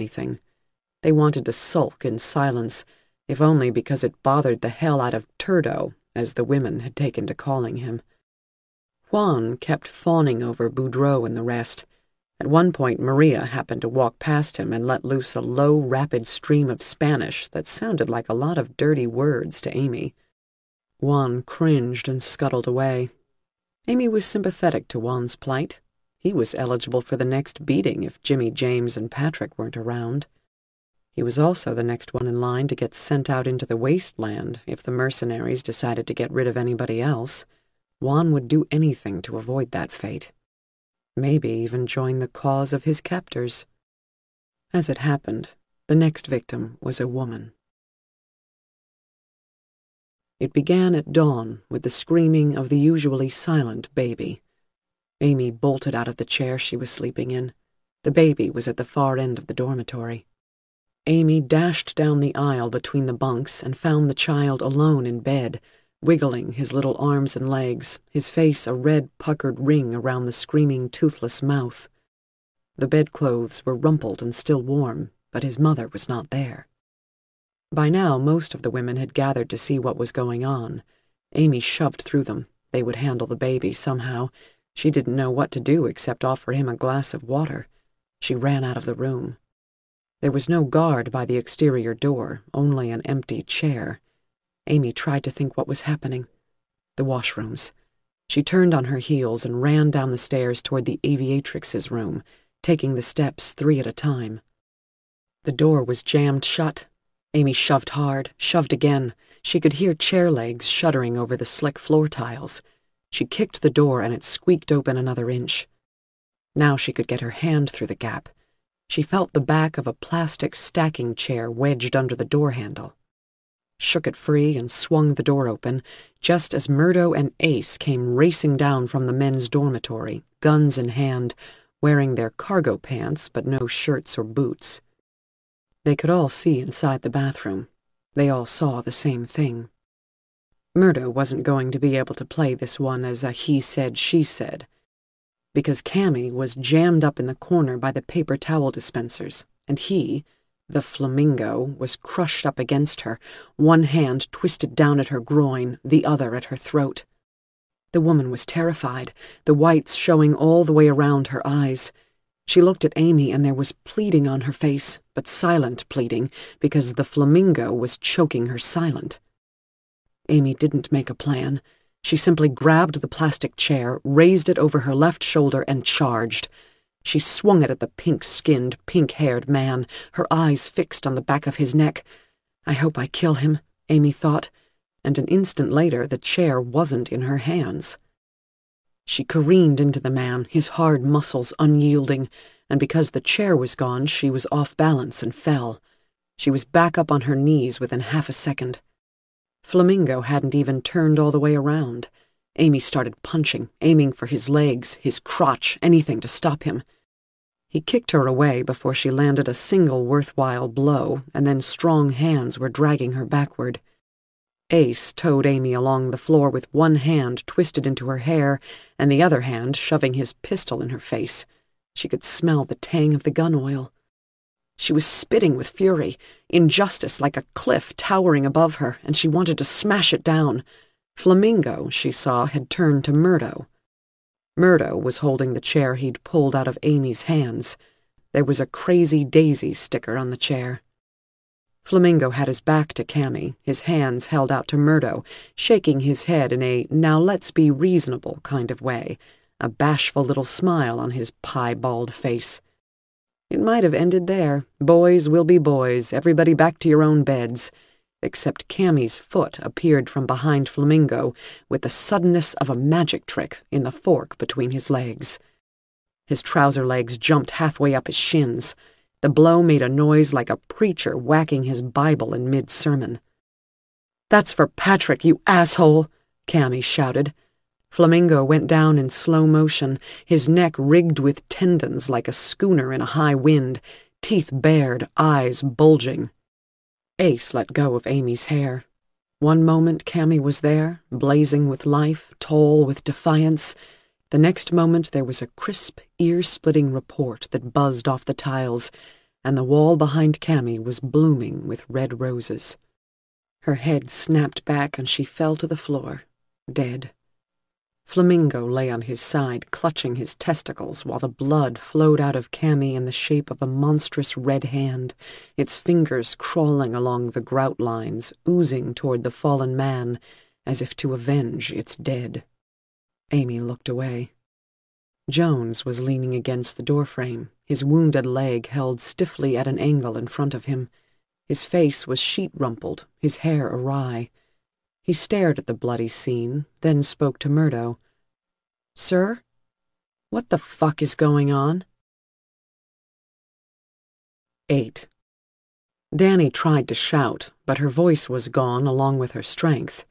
anything. They wanted to sulk in silence, if only because it bothered the hell out of Turdo, as the women had taken to calling him. Juan kept fawning over Boudreaux and the rest. At one point, Maria happened to walk past him and let loose a low, rapid stream of Spanish that sounded like a lot of dirty words to Amy. Juan cringed and scuttled away. Amy was sympathetic to Juan's plight. He was eligible for the next beating if Jimmy James and Patrick weren't around. He was also the next one in line to get sent out into the wasteland if the mercenaries decided to get rid of anybody else. Juan would do anything to avoid that fate. Maybe even join the cause of his captors. As it happened, the next victim was a woman. It began at dawn with the screaming of the usually silent baby. Amy bolted out of the chair she was sleeping in. The baby was at the far end of the dormitory. Amy dashed down the aisle between the bunks and found the child alone in bed, wiggling his little arms and legs, his face a red puckered ring around the screaming toothless mouth. The bedclothes were rumpled and still warm, but his mother was not there. By now, most of the women had gathered to see what was going on. Amy shoved through them. They would handle the baby somehow. She didn't know what to do except offer him a glass of water. She ran out of the room. There was no guard by the exterior door, only an empty chair. Amy tried to think what was happening. The washrooms. She turned on her heels and ran down the stairs toward the aviatrix's room, taking the steps three at a time. The door was jammed shut. Amy shoved hard, shoved again. She could hear chair legs shuddering over the slick floor tiles. She kicked the door and it squeaked open another inch. Now she could get her hand through the gap. She felt the back of a plastic stacking chair wedged under the door handle shook it free, and swung the door open, just as Murdo and Ace came racing down from the men's dormitory, guns in hand, wearing their cargo pants but no shirts or boots. They could all see inside the bathroom. They all saw the same thing. Murdo wasn't going to be able to play this one as a he said, she said, because Cammy was jammed up in the corner by the paper towel dispensers, and he, the flamingo was crushed up against her, one hand twisted down at her groin, the other at her throat. The woman was terrified, the whites showing all the way around her eyes. She looked at Amy and there was pleading on her face, but silent pleading, because the flamingo was choking her silent. Amy didn't make a plan. She simply grabbed the plastic chair, raised it over her left shoulder, and charged. She swung it at the pink-skinned, pink-haired man, her eyes fixed on the back of his neck. I hope I kill him, Amy thought, and an instant later the chair wasn't in her hands. She careened into the man, his hard muscles unyielding, and because the chair was gone, she was off balance and fell. She was back up on her knees within half a second. Flamingo hadn't even turned all the way around. Amy started punching, aiming for his legs, his crotch, anything to stop him. He kicked her away before she landed a single worthwhile blow, and then strong hands were dragging her backward. Ace towed Amy along the floor with one hand twisted into her hair and the other hand shoving his pistol in her face. She could smell the tang of the gun oil. She was spitting with fury, injustice like a cliff towering above her, and she wanted to smash it down. Flamingo, she saw, had turned to Murdo. Murdo was holding the chair he'd pulled out of Amy's hands. There was a crazy daisy sticker on the chair. Flamingo had his back to Cammy, his hands held out to Murdo, shaking his head in a now let's be reasonable kind of way, a bashful little smile on his piebald face. It might have ended there. Boys will be boys, everybody back to your own beds except Cammy's foot appeared from behind Flamingo with the suddenness of a magic trick in the fork between his legs. His trouser legs jumped halfway up his shins. The blow made a noise like a preacher whacking his Bible in mid-sermon. That's for Patrick, you asshole, Cammy shouted. Flamingo went down in slow motion, his neck rigged with tendons like a schooner in a high wind, teeth bared, eyes bulging. Ace let go of Amy's hair. One moment Cammy was there, blazing with life, tall with defiance. The next moment there was a crisp, ear-splitting report that buzzed off the tiles, and the wall behind Cammy was blooming with red roses. Her head snapped back and she fell to the floor, dead. Flamingo lay on his side, clutching his testicles, while the blood flowed out of Cammy in the shape of a monstrous red hand, its fingers crawling along the grout lines, oozing toward the fallen man, as if to avenge its dead. Amy looked away. Jones was leaning against the doorframe, his wounded leg held stiffly at an angle in front of him. His face was sheet-rumpled, his hair awry. He stared at the bloody scene, then spoke to Murdo. Sir? What the fuck is going on? 8. Danny tried to shout, but her voice was gone along with her strength.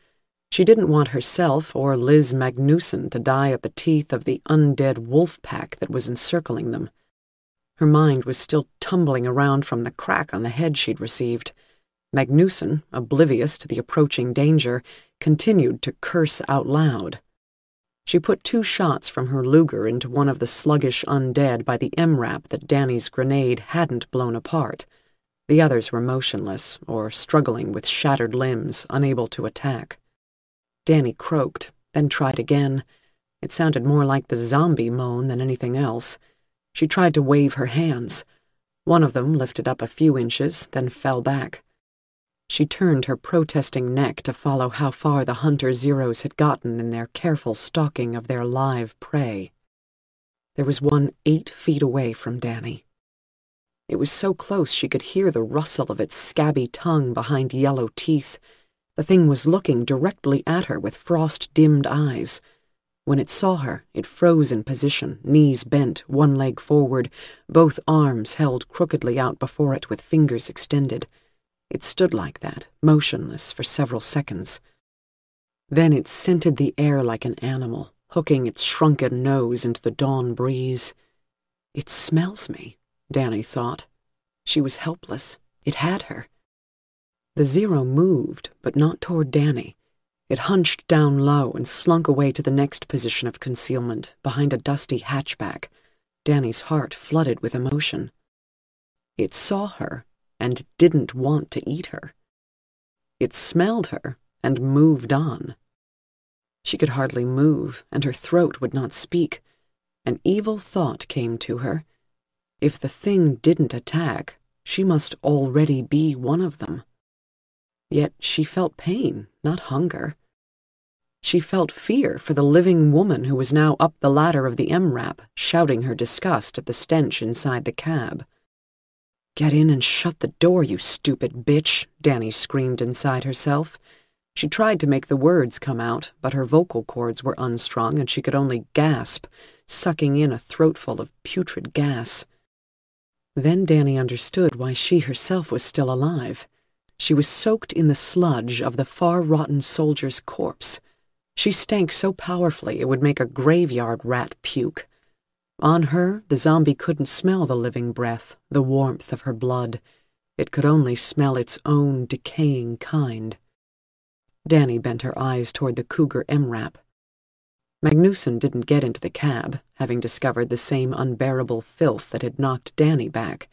She didn't want herself or Liz Magnusson to die at the teeth of the undead wolf pack that was encircling them. Her mind was still tumbling around from the crack on the head she'd received. Magnusson, oblivious to the approaching danger, continued to curse out loud. She put two shots from her Luger into one of the sluggish undead by the MRAP that Danny's grenade hadn't blown apart. The others were motionless, or struggling with shattered limbs, unable to attack. Danny croaked, then tried again. It sounded more like the zombie moan than anything else. She tried to wave her hands. One of them lifted up a few inches, then fell back. She turned her protesting neck to follow how far the hunter Zeros had gotten in their careful stalking of their live prey. There was one eight feet away from Danny. It was so close she could hear the rustle of its scabby tongue behind yellow teeth. The thing was looking directly at her with frost-dimmed eyes. When it saw her, it froze in position, knees bent, one leg forward, both arms held crookedly out before it with fingers extended. It stood like that, motionless, for several seconds. Then it scented the air like an animal, hooking its shrunken nose into the dawn breeze. It smells me, Danny thought. She was helpless. It had her. The Zero moved, but not toward Danny. It hunched down low and slunk away to the next position of concealment, behind a dusty hatchback. Danny's heart flooded with emotion. It saw her and didn't want to eat her. It smelled her and moved on. She could hardly move, and her throat would not speak. An evil thought came to her. If the thing didn't attack, she must already be one of them. Yet she felt pain, not hunger. She felt fear for the living woman who was now up the ladder of the MRAP, shouting her disgust at the stench inside the cab. Get in and shut the door, you stupid bitch, Danny screamed inside herself. She tried to make the words come out, but her vocal cords were unstrung and she could only gasp, sucking in a throatful of putrid gas. Then Danny understood why she herself was still alive. She was soaked in the sludge of the far-rotten soldier's corpse. She stank so powerfully it would make a graveyard rat puke. On her, the zombie couldn't smell the living breath, the warmth of her blood. It could only smell its own decaying kind. Danny bent her eyes toward the Cougar MRAP. Magnusson didn't get into the cab, having discovered the same unbearable filth that had knocked Danny back.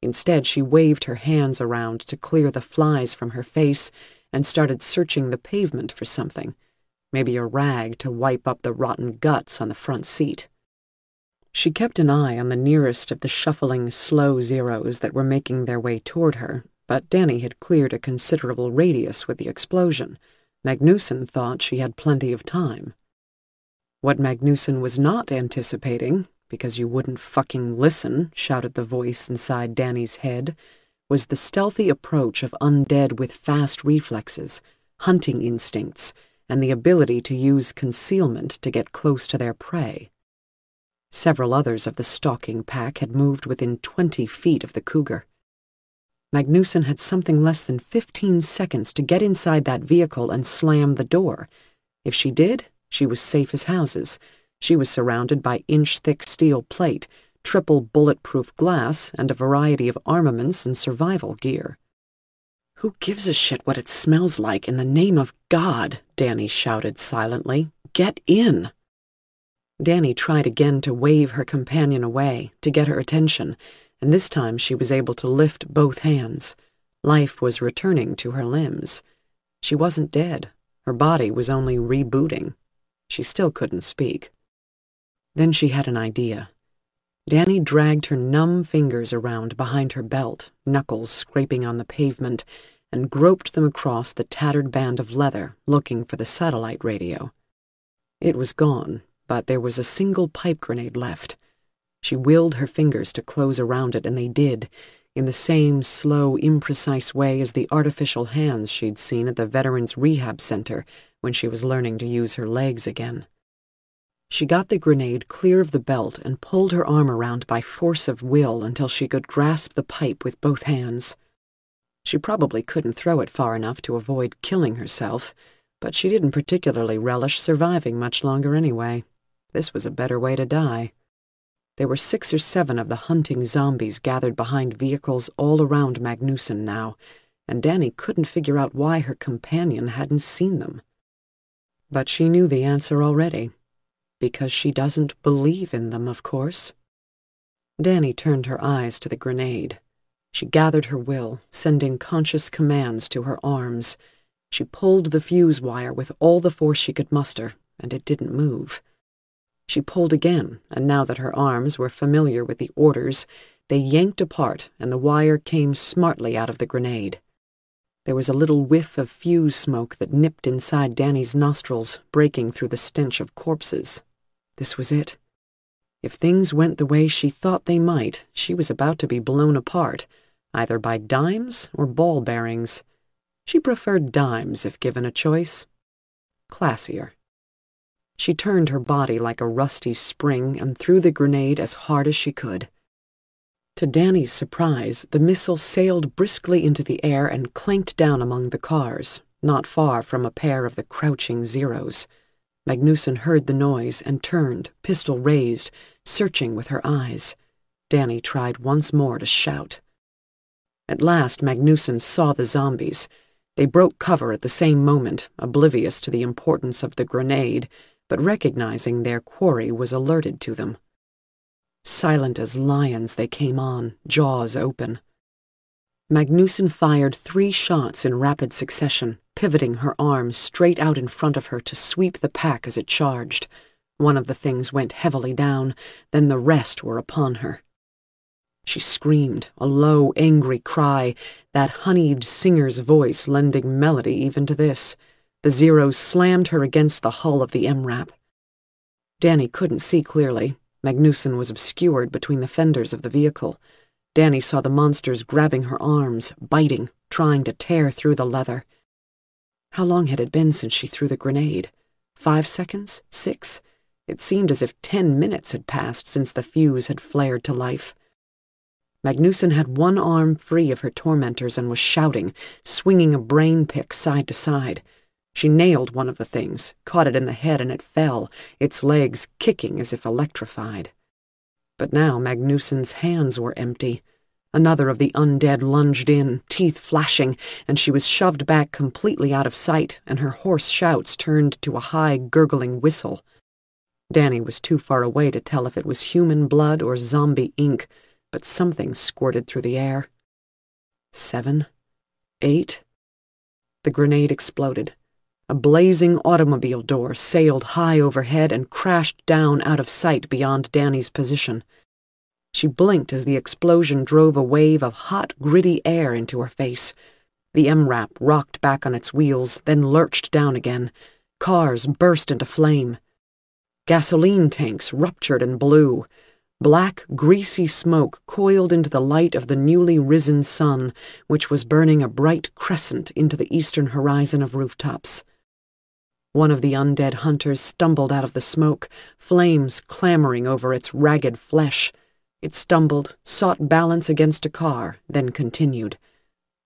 Instead, she waved her hands around to clear the flies from her face and started searching the pavement for something, maybe a rag to wipe up the rotten guts on the front seat. She kept an eye on the nearest of the shuffling, slow zeros that were making their way toward her, but Danny had cleared a considerable radius with the explosion. Magnusson thought she had plenty of time. What Magnusson was not anticipating because you wouldn't fucking listen, shouted the voice inside Danny's head, was the stealthy approach of undead with fast reflexes, hunting instincts, and the ability to use concealment to get close to their prey. Several others of the stalking pack had moved within twenty feet of the cougar. Magnusson had something less than fifteen seconds to get inside that vehicle and slam the door. If she did, she was safe as houses, she was surrounded by inch-thick steel plate, triple bulletproof glass, and a variety of armaments and survival gear. Who gives a shit what it smells like in the name of God? Danny shouted silently. Get in! Danny tried again to wave her companion away, to get her attention. and this time she was able to lift both hands. Life was returning to her limbs. She wasn't dead. Her body was only rebooting. She still couldn't speak. Then she had an idea. Danny dragged her numb fingers around behind her belt, knuckles scraping on the pavement, and groped them across the tattered band of leather, looking for the satellite radio. It was gone, but there was a single pipe grenade left. She willed her fingers to close around it, and they did, in the same slow, imprecise way as the artificial hands she'd seen at the Veterans Rehab Center when she was learning to use her legs again. She got the grenade clear of the belt and pulled her arm around by force of will until she could grasp the pipe with both hands. She probably couldn't throw it far enough to avoid killing herself, but she didn't particularly relish surviving much longer anyway. This was a better way to die. There were six or seven of the hunting zombies gathered behind vehicles all around Magnusson now, and Danny couldn't figure out why her companion hadn't seen them. But she knew the answer already because she doesn't believe in them, of course. Danny turned her eyes to the grenade. She gathered her will, sending conscious commands to her arms. She pulled the fuse wire with all the force she could muster, and it didn't move. She pulled again, and now that her arms were familiar with the orders, they yanked apart and the wire came smartly out of the grenade. There was a little whiff of fuse smoke that nipped inside Danny's nostrils, breaking through the stench of corpses. This was it. If things went the way she thought they might, she was about to be blown apart, either by dimes or ball bearings. She preferred dimes if given a choice. Classier. She turned her body like a rusty spring and threw the grenade as hard as she could. To Danny's surprise, the missile sailed briskly into the air and clanked down among the cars, not far from a pair of the crouching Zeros. Magnusson heard the noise and turned, pistol raised, searching with her eyes. Danny tried once more to shout. At last, Magnusson saw the zombies. They broke cover at the same moment, oblivious to the importance of the grenade, but recognizing their quarry was alerted to them. Silent as lions, they came on, jaws open. Magnusson fired three shots in rapid succession, pivoting her arm straight out in front of her to sweep the pack as it charged. One of the things went heavily down, then the rest were upon her. She screamed, a low, angry cry, that honeyed singer's voice lending melody even to this. The Zeros slammed her against the hull of the MRAP. Danny couldn't see clearly. Magnusson was obscured between the fenders of the vehicle. Danny saw the monsters grabbing her arms, biting, trying to tear through the leather. How long had it been since she threw the grenade? Five seconds? Six? It seemed as if ten minutes had passed since the fuse had flared to life. Magnusson had one arm free of her tormentors and was shouting, swinging a brain pick side to side. She nailed one of the things, caught it in the head, and it fell, its legs kicking as if electrified. But now Magnusson's hands were empty. Another of the undead lunged in, teeth flashing, and she was shoved back completely out of sight, and her hoarse shouts turned to a high, gurgling whistle. Danny was too far away to tell if it was human blood or zombie ink, but something squirted through the air. Seven. Eight. The grenade exploded. A blazing automobile door sailed high overhead and crashed down out of sight beyond Danny's position. She blinked as the explosion drove a wave of hot, gritty air into her face. The MRAP rocked back on its wheels, then lurched down again. Cars burst into flame. Gasoline tanks ruptured and blew. Black, greasy smoke coiled into the light of the newly risen sun, which was burning a bright crescent into the eastern horizon of rooftops. One of the undead hunters stumbled out of the smoke, flames clamoring over its ragged flesh. It stumbled, sought balance against a car, then continued.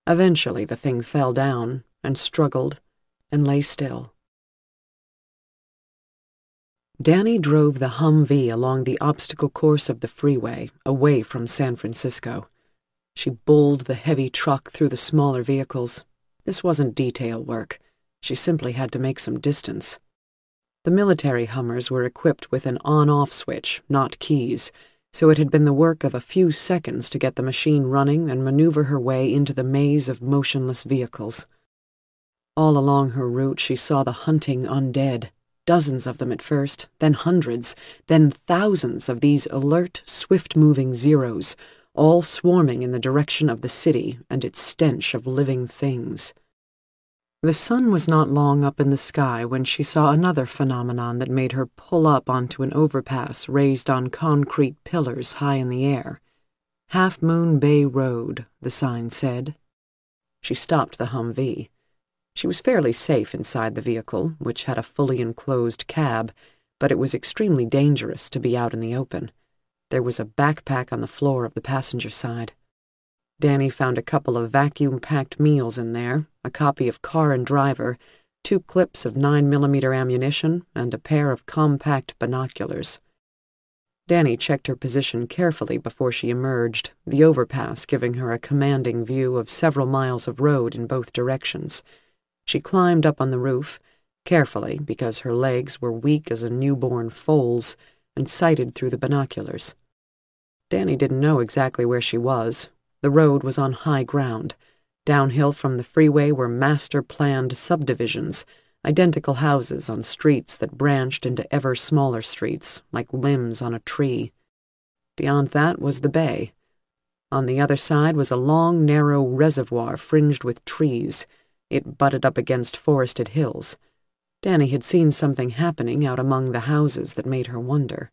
Eventually the thing fell down, and struggled, and lay still. Danny drove the Humvee along the obstacle course of the freeway, away from San Francisco. She bowled the heavy truck through the smaller vehicles. This wasn't detail work. She simply had to make some distance. The military Hummers were equipped with an on-off switch, not keys, so it had been the work of a few seconds to get the machine running and maneuver her way into the maze of motionless vehicles. All along her route she saw the hunting undead, dozens of them at first, then hundreds, then thousands of these alert, swift-moving zeros, all swarming in the direction of the city and its stench of living things. The sun was not long up in the sky when she saw another phenomenon that made her pull up onto an overpass raised on concrete pillars high in the air. Half Moon Bay Road, the sign said. She stopped the Humvee. She was fairly safe inside the vehicle, which had a fully enclosed cab, but it was extremely dangerous to be out in the open. There was a backpack on the floor of the passenger side. Danny found a couple of vacuum-packed meals in there, a copy of Car and Driver, two clips of 9mm ammunition, and a pair of compact binoculars. Danny checked her position carefully before she emerged, the overpass giving her a commanding view of several miles of road in both directions. She climbed up on the roof, carefully because her legs were weak as a newborn foal's, and sighted through the binoculars. Danny didn't know exactly where she was, the road was on high ground. Downhill from the freeway were master-planned subdivisions, identical houses on streets that branched into ever smaller streets, like limbs on a tree. Beyond that was the bay. On the other side was a long, narrow reservoir fringed with trees. It butted up against forested hills. Danny had seen something happening out among the houses that made her wonder.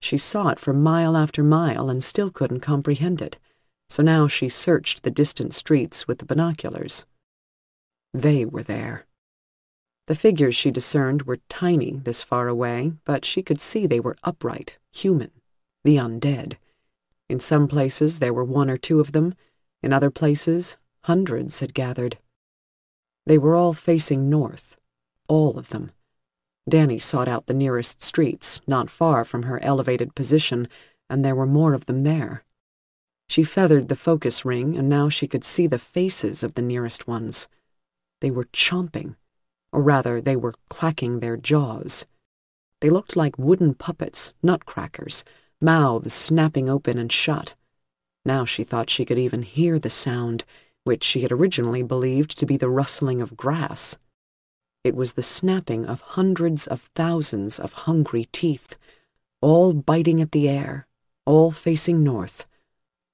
She saw it for mile after mile and still couldn't comprehend it so now she searched the distant streets with the binoculars. They were there. The figures she discerned were tiny this far away, but she could see they were upright, human, the undead. In some places there were one or two of them, in other places hundreds had gathered. They were all facing north, all of them. Danny sought out the nearest streets, not far from her elevated position, and there were more of them there. She feathered the focus ring, and now she could see the faces of the nearest ones. They were chomping, or rather, they were clacking their jaws. They looked like wooden puppets, nutcrackers, mouths snapping open and shut. Now she thought she could even hear the sound, which she had originally believed to be the rustling of grass. It was the snapping of hundreds of thousands of hungry teeth, all biting at the air, all facing north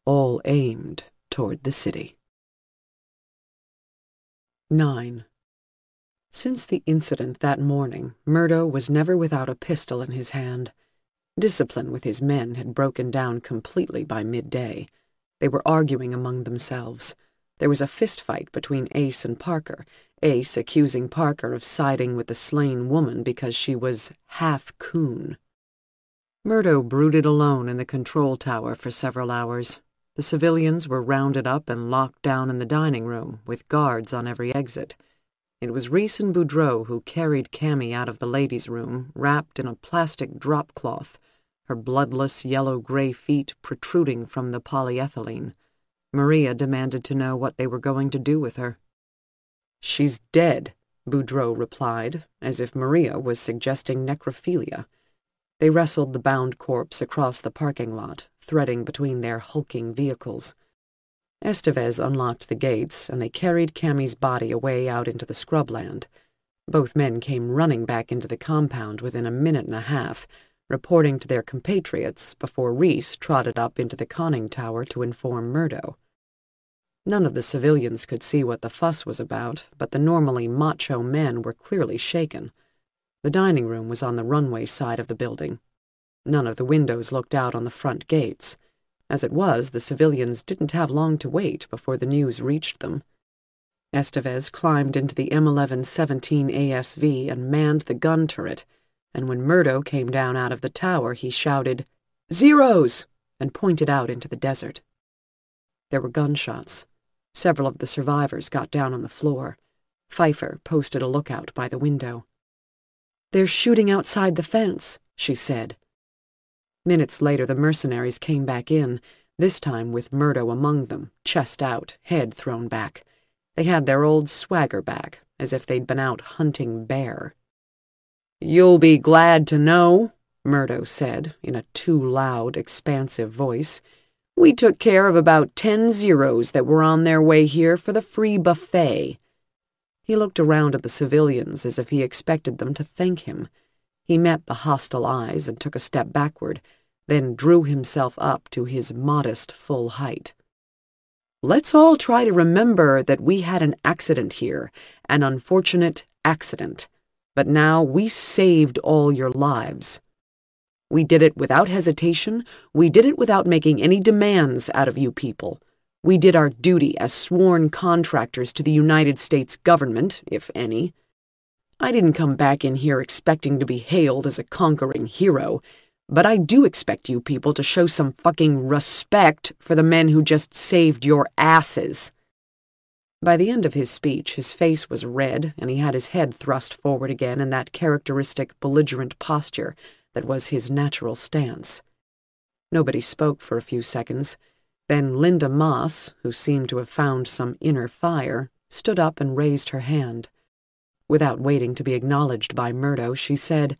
all aimed toward the city. 9. Since the incident that morning, Murdo was never without a pistol in his hand. Discipline with his men had broken down completely by midday. They were arguing among themselves. There was a fistfight between Ace and Parker, Ace accusing Parker of siding with the slain woman because she was half coon. Murdo brooded alone in the control tower for several hours, the civilians were rounded up and locked down in the dining room, with guards on every exit. It was Reese and Boudreaux who carried Cammy out of the ladies' room, wrapped in a plastic drop cloth, her bloodless yellow-gray feet protruding from the polyethylene. Maria demanded to know what they were going to do with her. She's dead, Boudreaux replied, as if Maria was suggesting necrophilia. They wrestled the bound corpse across the parking lot, threading between their hulking vehicles. Estevez unlocked the gates, and they carried Cammy's body away out into the scrubland. Both men came running back into the compound within a minute and a half, reporting to their compatriots before Reese trotted up into the conning tower to inform Murdo. None of the civilians could see what the fuss was about, but the normally macho men were clearly shaken. The dining room was on the runway side of the building, None of the windows looked out on the front gates. As it was, the civilians didn't have long to wait before the news reached them. Estevez climbed into the M1117 ASV and manned the gun turret, and when Murdo came down out of the tower, he shouted, Zeros! and pointed out into the desert. There were gunshots. Several of the survivors got down on the floor. Pfeiffer posted a lookout by the window. They're shooting outside the fence, she said. Minutes later, the mercenaries came back in, this time with Murdo among them, chest out, head thrown back. They had their old swagger back, as if they'd been out hunting bear. You'll be glad to know, Murdo said in a too loud, expansive voice. We took care of about ten Zeros that were on their way here for the free buffet. He looked around at the civilians as if he expected them to thank him. He met the hostile eyes and took a step backward, then drew himself up to his modest full height. Let's all try to remember that we had an accident here, an unfortunate accident. But now we saved all your lives. We did it without hesitation. We did it without making any demands out of you people. We did our duty as sworn contractors to the United States government, if any. I didn't come back in here expecting to be hailed as a conquering hero, but I do expect you people to show some fucking respect for the men who just saved your asses. By the end of his speech, his face was red, and he had his head thrust forward again in that characteristic belligerent posture that was his natural stance. Nobody spoke for a few seconds. Then Linda Moss, who seemed to have found some inner fire, stood up and raised her hand. Without waiting to be acknowledged by Murdo, she said,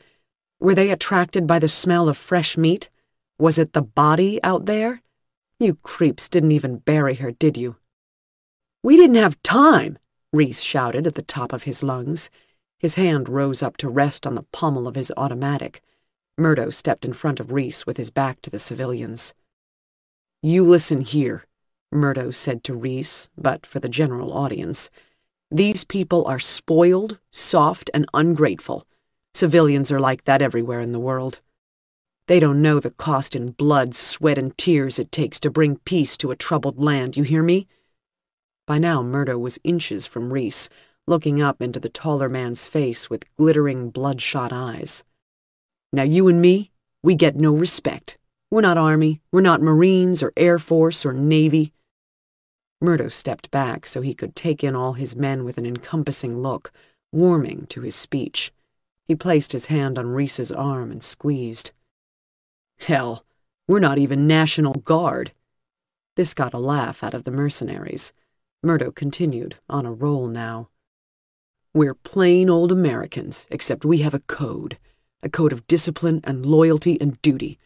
Were they attracted by the smell of fresh meat? Was it the body out there? You creeps didn't even bury her, did you? We didn't have time, Reese shouted at the top of his lungs. His hand rose up to rest on the pommel of his automatic. Murdo stepped in front of Reese with his back to the civilians. You listen here, Murdo said to Reese, but for the general audience. These people are spoiled, soft, and ungrateful. Civilians are like that everywhere in the world. They don't know the cost in blood, sweat, and tears it takes to bring peace to a troubled land, you hear me? By now, Murdo was inches from Reese, looking up into the taller man's face with glittering, bloodshot eyes. Now you and me, we get no respect. We're not Army, we're not Marines or Air Force or Navy. Murdo stepped back so he could take in all his men with an encompassing look, warming to his speech. He placed his hand on Reese's arm and squeezed. Hell, we're not even National Guard. This got a laugh out of the mercenaries. Murdo continued, on a roll now. We're plain old Americans, except we have a code a code of discipline and loyalty and duty.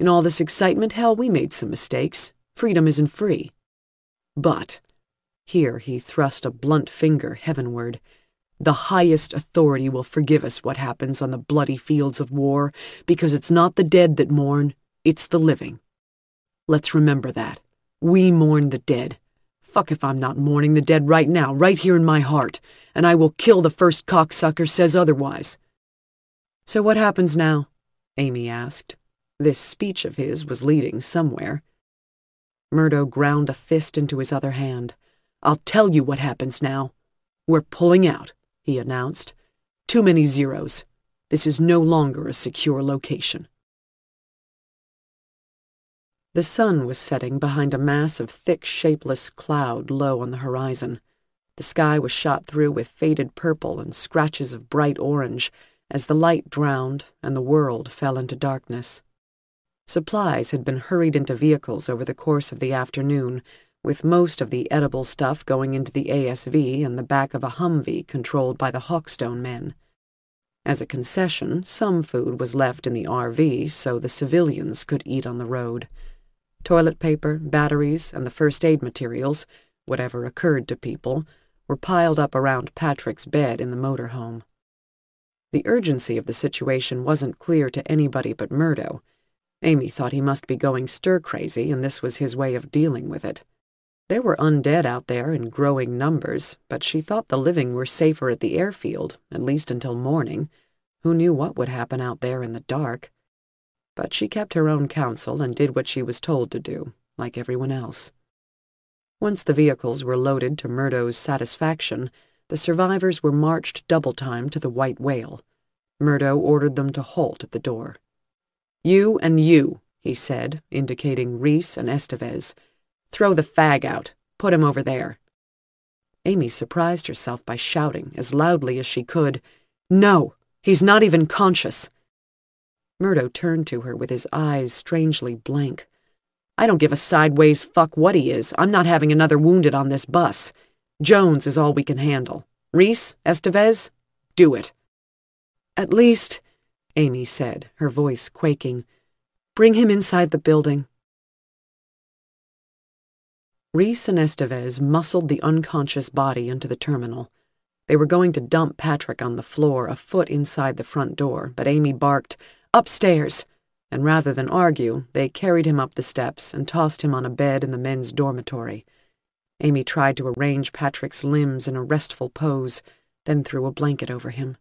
In all this excitement, hell, we made some mistakes. Freedom isn't free. But, here he thrust a blunt finger heavenward, the highest authority will forgive us what happens on the bloody fields of war, because it's not the dead that mourn, it's the living. Let's remember that. We mourn the dead. Fuck if I'm not mourning the dead right now, right here in my heart, and I will kill the first cocksucker says otherwise. So what happens now? Amy asked. This speech of his was leading somewhere. Murdo ground a fist into his other hand. I'll tell you what happens now. We're pulling out, he announced. Too many zeros. This is no longer a secure location. The sun was setting behind a mass of thick, shapeless cloud low on the horizon. The sky was shot through with faded purple and scratches of bright orange, as the light drowned and the world fell into darkness. Supplies had been hurried into vehicles over the course of the afternoon, with most of the edible stuff going into the ASV and the back of a Humvee controlled by the Hawkstone men. As a concession, some food was left in the RV so the civilians could eat on the road. Toilet paper, batteries, and the first aid materials, whatever occurred to people, were piled up around Patrick's bed in the motorhome. The urgency of the situation wasn't clear to anybody but Murdo. Amy thought he must be going stir-crazy, and this was his way of dealing with it. There were undead out there in growing numbers, but she thought the living were safer at the airfield, at least until morning. Who knew what would happen out there in the dark? But she kept her own counsel and did what she was told to do, like everyone else. Once the vehicles were loaded to Murdo's satisfaction, the survivors were marched double-time to the White Whale. Murdo ordered them to halt at the door. You and you, he said, indicating Reese and Estevez. Throw the fag out. Put him over there. Amy surprised herself by shouting, as loudly as she could, No, he's not even conscious. Murdo turned to her with his eyes strangely blank. I don't give a sideways fuck what he is. I'm not having another wounded on this bus. Jones is all we can handle. Reese, Estevez, do it. At least, Amy said, her voice quaking. Bring him inside the building. Reese and Estevez muscled the unconscious body into the terminal. They were going to dump Patrick on the floor a foot inside the front door, but Amy barked, Upstairs! And rather than argue, they carried him up the steps and tossed him on a bed in the men's dormitory. Amy tried to arrange Patrick's limbs in a restful pose, then threw a blanket over him.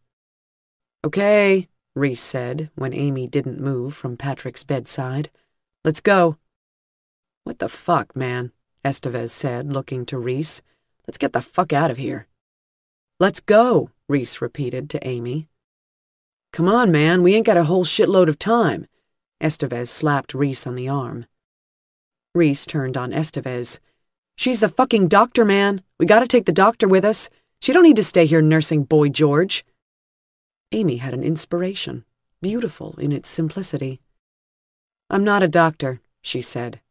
Okay, Reese said when Amy didn't move from Patrick's bedside. Let's go. What the fuck, man? Estevez said, looking to Reese. Let's get the fuck out of here. Let's go, Reese repeated to Amy. Come on, man, we ain't got a whole shitload of time. Estevez slapped Reese on the arm. Reese turned on Estevez. She's the fucking doctor, man. We gotta take the doctor with us. She don't need to stay here nursing Boy George. Amy had an inspiration, beautiful in its simplicity. I'm not a doctor, she said.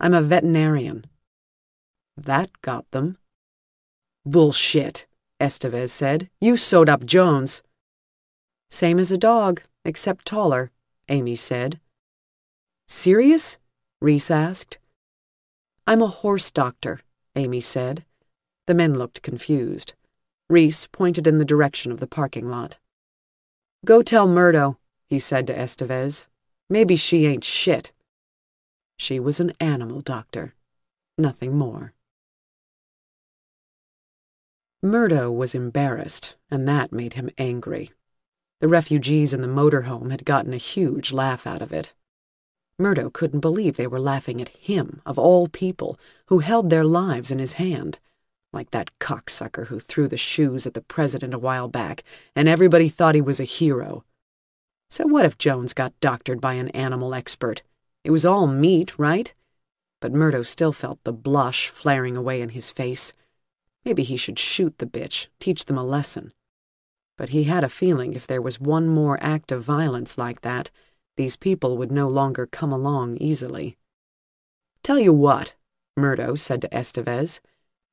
I'm a veterinarian. That got them. Bullshit, Estevez said. You sewed up Jones. Same as a dog, except taller, Amy said. Serious? Reese asked. I'm a horse doctor, Amy said. The men looked confused. Reese pointed in the direction of the parking lot. Go tell Murdo, he said to Estevez. Maybe she ain't shit. She was an animal doctor, nothing more. Murdo was embarrassed, and that made him angry. The refugees in the motorhome had gotten a huge laugh out of it. Murdo couldn't believe they were laughing at him, of all people, who held their lives in his hand. Like that cocksucker who threw the shoes at the president a while back, and everybody thought he was a hero. So what if Jones got doctored by an animal expert? It was all meat, right? But Murdo still felt the blush flaring away in his face. Maybe he should shoot the bitch, teach them a lesson. But he had a feeling if there was one more act of violence like that, these people would no longer come along easily. Tell you what, Murdo said to Estevez,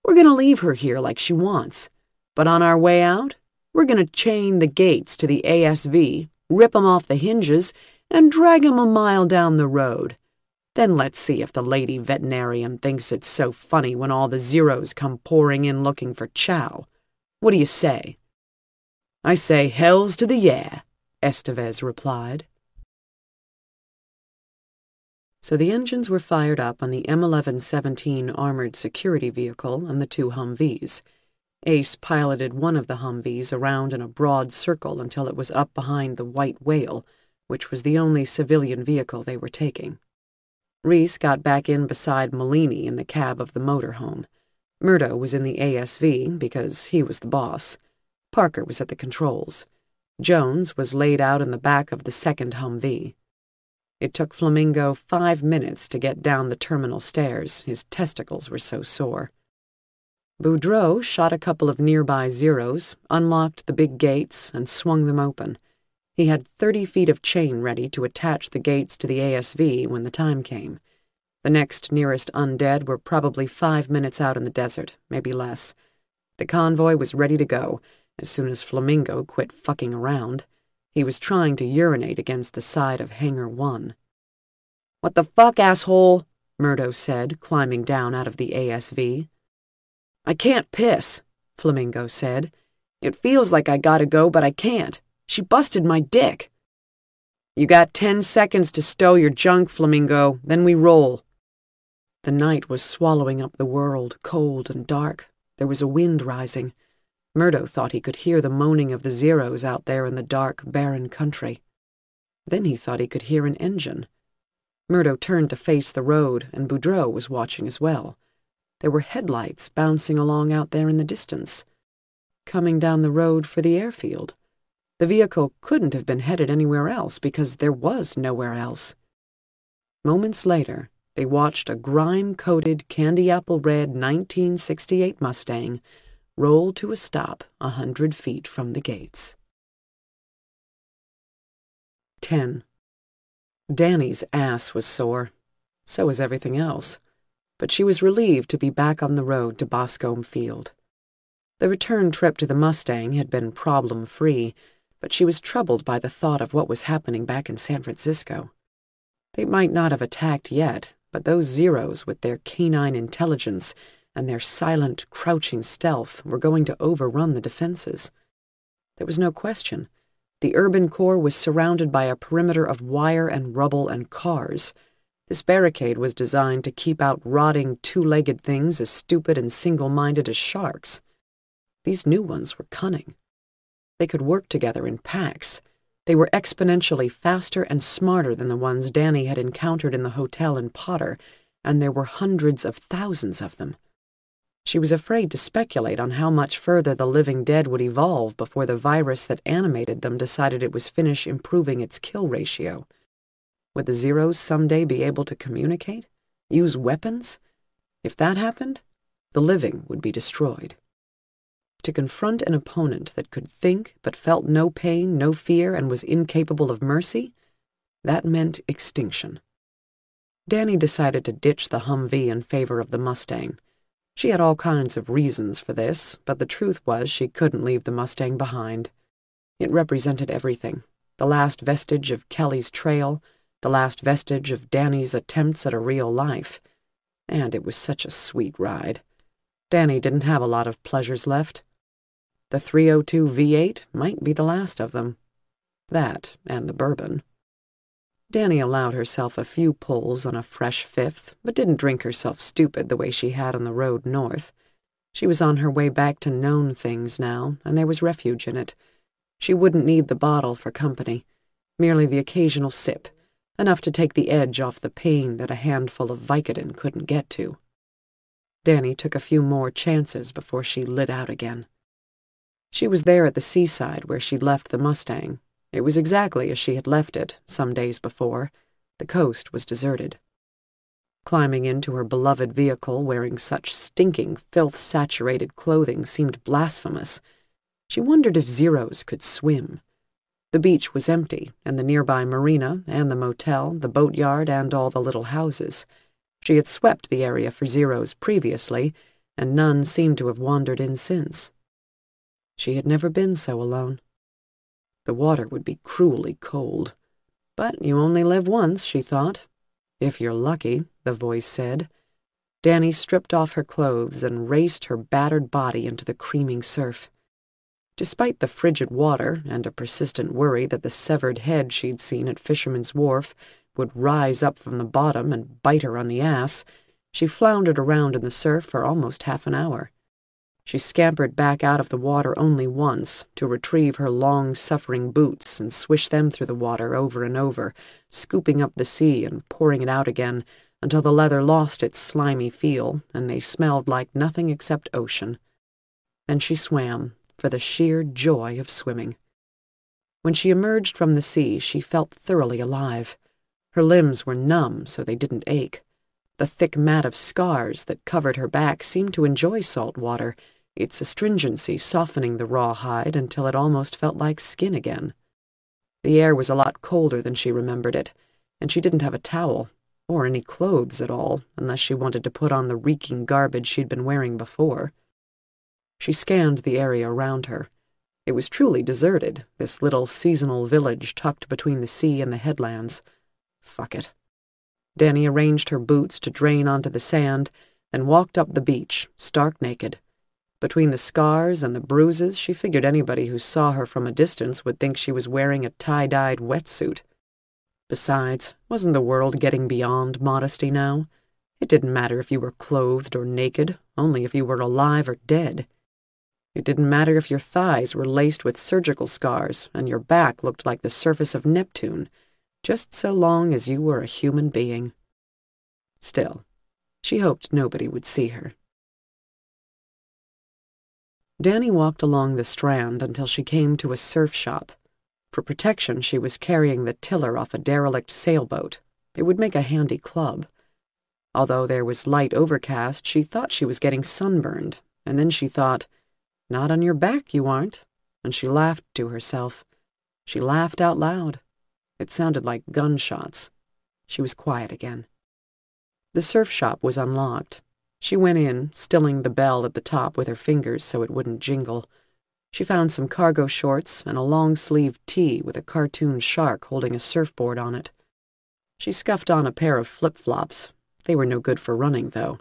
we're going to leave her here like she wants. But on our way out, we're going to chain the gates to the ASV, rip 'em off the hinges, and drag 'em a mile down the road. Then let's see if the lady veterinarian thinks it's so funny when all the zeros come pouring in looking for chow. What do you say? I say hells to the yeah, Estevez replied. So the engines were fired up on the M1117 armored security vehicle and the two Humvees. Ace piloted one of the Humvees around in a broad circle until it was up behind the White Whale, which was the only civilian vehicle they were taking. Reese got back in beside Malini in the cab of the motorhome. Murdo was in the ASV because he was the boss. Parker was at the controls. Jones was laid out in the back of the second Humvee. It took Flamingo five minutes to get down the terminal stairs. His testicles were so sore. Boudreaux shot a couple of nearby zeros, unlocked the big gates, and swung them open. He had 30 feet of chain ready to attach the gates to the ASV when the time came. The next nearest undead were probably five minutes out in the desert, maybe less. The convoy was ready to go as soon as Flamingo quit fucking around. He was trying to urinate against the side of Hangar 1. What the fuck, asshole? Murdo said, climbing down out of the ASV. I can't piss, Flamingo said. It feels like I gotta go, but I can't. She busted my dick. You got ten seconds to stow your junk, Flamingo, then we roll. The night was swallowing up the world, cold and dark. There was a wind rising. Murdo thought he could hear the moaning of the Zeros out there in the dark, barren country. Then he thought he could hear an engine. Murdo turned to face the road, and Boudreaux was watching as well. There were headlights bouncing along out there in the distance. Coming down the road for the airfield. The vehicle couldn't have been headed anywhere else because there was nowhere else. Moments later, they watched a grime-coated candy-apple red 1968 Mustang rolled to a stop a hundred feet from the gates. 10. Danny's ass was sore. So was everything else. But she was relieved to be back on the road to Boscombe Field. The return trip to the Mustang had been problem-free, but she was troubled by the thought of what was happening back in San Francisco. They might not have attacked yet, but those Zeros with their canine intelligence and their silent, crouching stealth were going to overrun the defenses. There was no question. The urban core was surrounded by a perimeter of wire and rubble and cars. This barricade was designed to keep out rotting, two-legged things as stupid and single-minded as sharks. These new ones were cunning. They could work together in packs. They were exponentially faster and smarter than the ones Danny had encountered in the hotel in Potter, and there were hundreds of thousands of them. She was afraid to speculate on how much further the living dead would evolve before the virus that animated them decided it was finished improving its kill ratio. Would the Zeros someday be able to communicate? Use weapons? If that happened, the living would be destroyed. To confront an opponent that could think but felt no pain, no fear, and was incapable of mercy, that meant extinction. Danny decided to ditch the Humvee in favor of the Mustang. She had all kinds of reasons for this, but the truth was she couldn't leave the Mustang behind. It represented everything the last vestige of Kelly's trail, the last vestige of Danny's attempts at a real life. And it was such a sweet ride. Danny didn't have a lot of pleasures left. The 302 V8 might be the last of them. That and the bourbon. Danny allowed herself a few pulls on a fresh fifth, but didn't drink herself stupid the way she had on the road north. She was on her way back to known things now, and there was refuge in it. She wouldn't need the bottle for company, merely the occasional sip, enough to take the edge off the pain that a handful of Vicodin couldn't get to. Danny took a few more chances before she lit out again. She was there at the seaside where she'd left the Mustang, it was exactly as she had left it, some days before. The coast was deserted. Climbing into her beloved vehicle wearing such stinking, filth-saturated clothing seemed blasphemous. She wondered if Zeros could swim. The beach was empty, and the nearby marina, and the motel, the boatyard, and all the little houses. She had swept the area for Zeros previously, and none seemed to have wandered in since. She had never been so alone. The water would be cruelly cold. But you only live once, she thought. If you're lucky, the voice said. Danny stripped off her clothes and raced her battered body into the creaming surf. Despite the frigid water and a persistent worry that the severed head she'd seen at Fisherman's Wharf would rise up from the bottom and bite her on the ass, she floundered around in the surf for almost half an hour. She scampered back out of the water only once to retrieve her long-suffering boots and swish them through the water over and over, scooping up the sea and pouring it out again until the leather lost its slimy feel and they smelled like nothing except ocean. Then she swam for the sheer joy of swimming. When she emerged from the sea, she felt thoroughly alive. Her limbs were numb so they didn't ache. The thick mat of scars that covered her back seemed to enjoy salt water, its astringency softening the raw hide until it almost felt like skin again. The air was a lot colder than she remembered it, and she didn't have a towel, or any clothes at all, unless she wanted to put on the reeking garbage she'd been wearing before. She scanned the area around her. It was truly deserted, this little seasonal village tucked between the sea and the headlands. Fuck it. Danny arranged her boots to drain onto the sand, then walked up the beach, stark naked. Between the scars and the bruises, she figured anybody who saw her from a distance would think she was wearing a tie-dyed wetsuit. Besides, wasn't the world getting beyond modesty now? It didn't matter if you were clothed or naked, only if you were alive or dead. It didn't matter if your thighs were laced with surgical scars and your back looked like the surface of Neptune, just so long as you were a human being. Still, she hoped nobody would see her. Danny walked along the strand until she came to a surf shop. For protection, she was carrying the tiller off a derelict sailboat. It would make a handy club. Although there was light overcast, she thought she was getting sunburned, and then she thought, Not on your back, you aren't, and she laughed to herself. She laughed out loud. It sounded like gunshots. She was quiet again. The surf shop was unlocked. She went in, stilling the bell at the top with her fingers so it wouldn't jingle. She found some cargo shorts and a long-sleeved tee with a cartoon shark holding a surfboard on it. She scuffed on a pair of flip-flops. They were no good for running, though.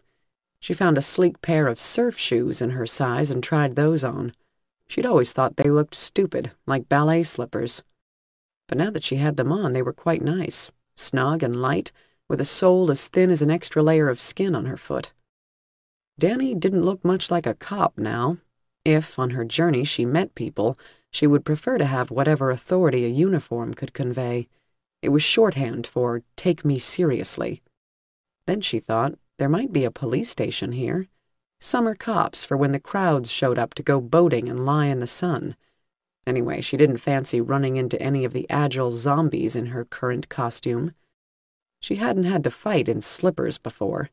She found a sleek pair of surf shoes in her size and tried those on. She'd always thought they looked stupid, like ballet slippers. But now that she had them on, they were quite nice, snug and light, with a sole as thin as an extra layer of skin on her foot. Danny didn't look much like a cop now. If, on her journey, she met people, she would prefer to have whatever authority a uniform could convey. It was shorthand for take me seriously. Then she thought there might be a police station here. Summer cops for when the crowds showed up to go boating and lie in the sun. Anyway, she didn't fancy running into any of the agile zombies in her current costume. She hadn't had to fight in slippers before.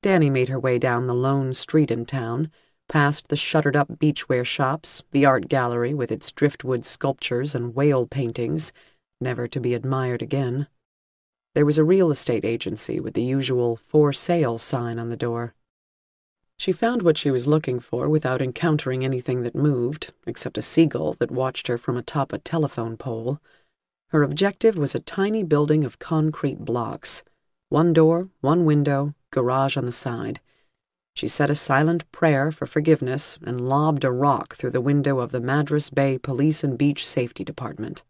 Danny made her way down the lone street in town, past the shuttered-up beachwear shops, the art gallery with its driftwood sculptures and whale paintings, never to be admired again. There was a real estate agency with the usual for sale sign on the door. She found what she was looking for without encountering anything that moved, except a seagull that watched her from atop a telephone pole. Her objective was a tiny building of concrete blocks. One door, one window, garage on the side. She said a silent prayer for forgiveness and lobbed a rock through the window of the Madras Bay Police and Beach Safety Department.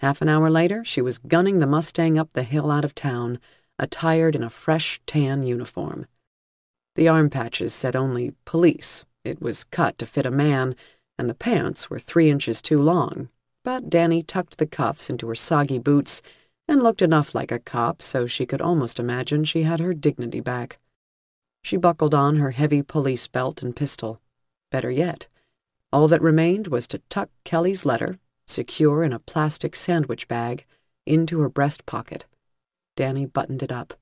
Half an hour later, she was gunning the Mustang up the hill out of town, attired in a fresh tan uniform. The arm patches said only police. It was cut to fit a man, and the pants were three inches too long. But Danny tucked the cuffs into her soggy boots and looked enough like a cop so she could almost imagine she had her dignity back. She buckled on her heavy police belt and pistol. Better yet, all that remained was to tuck Kelly's letter, secure in a plastic sandwich bag, into her breast pocket. Danny buttoned it up.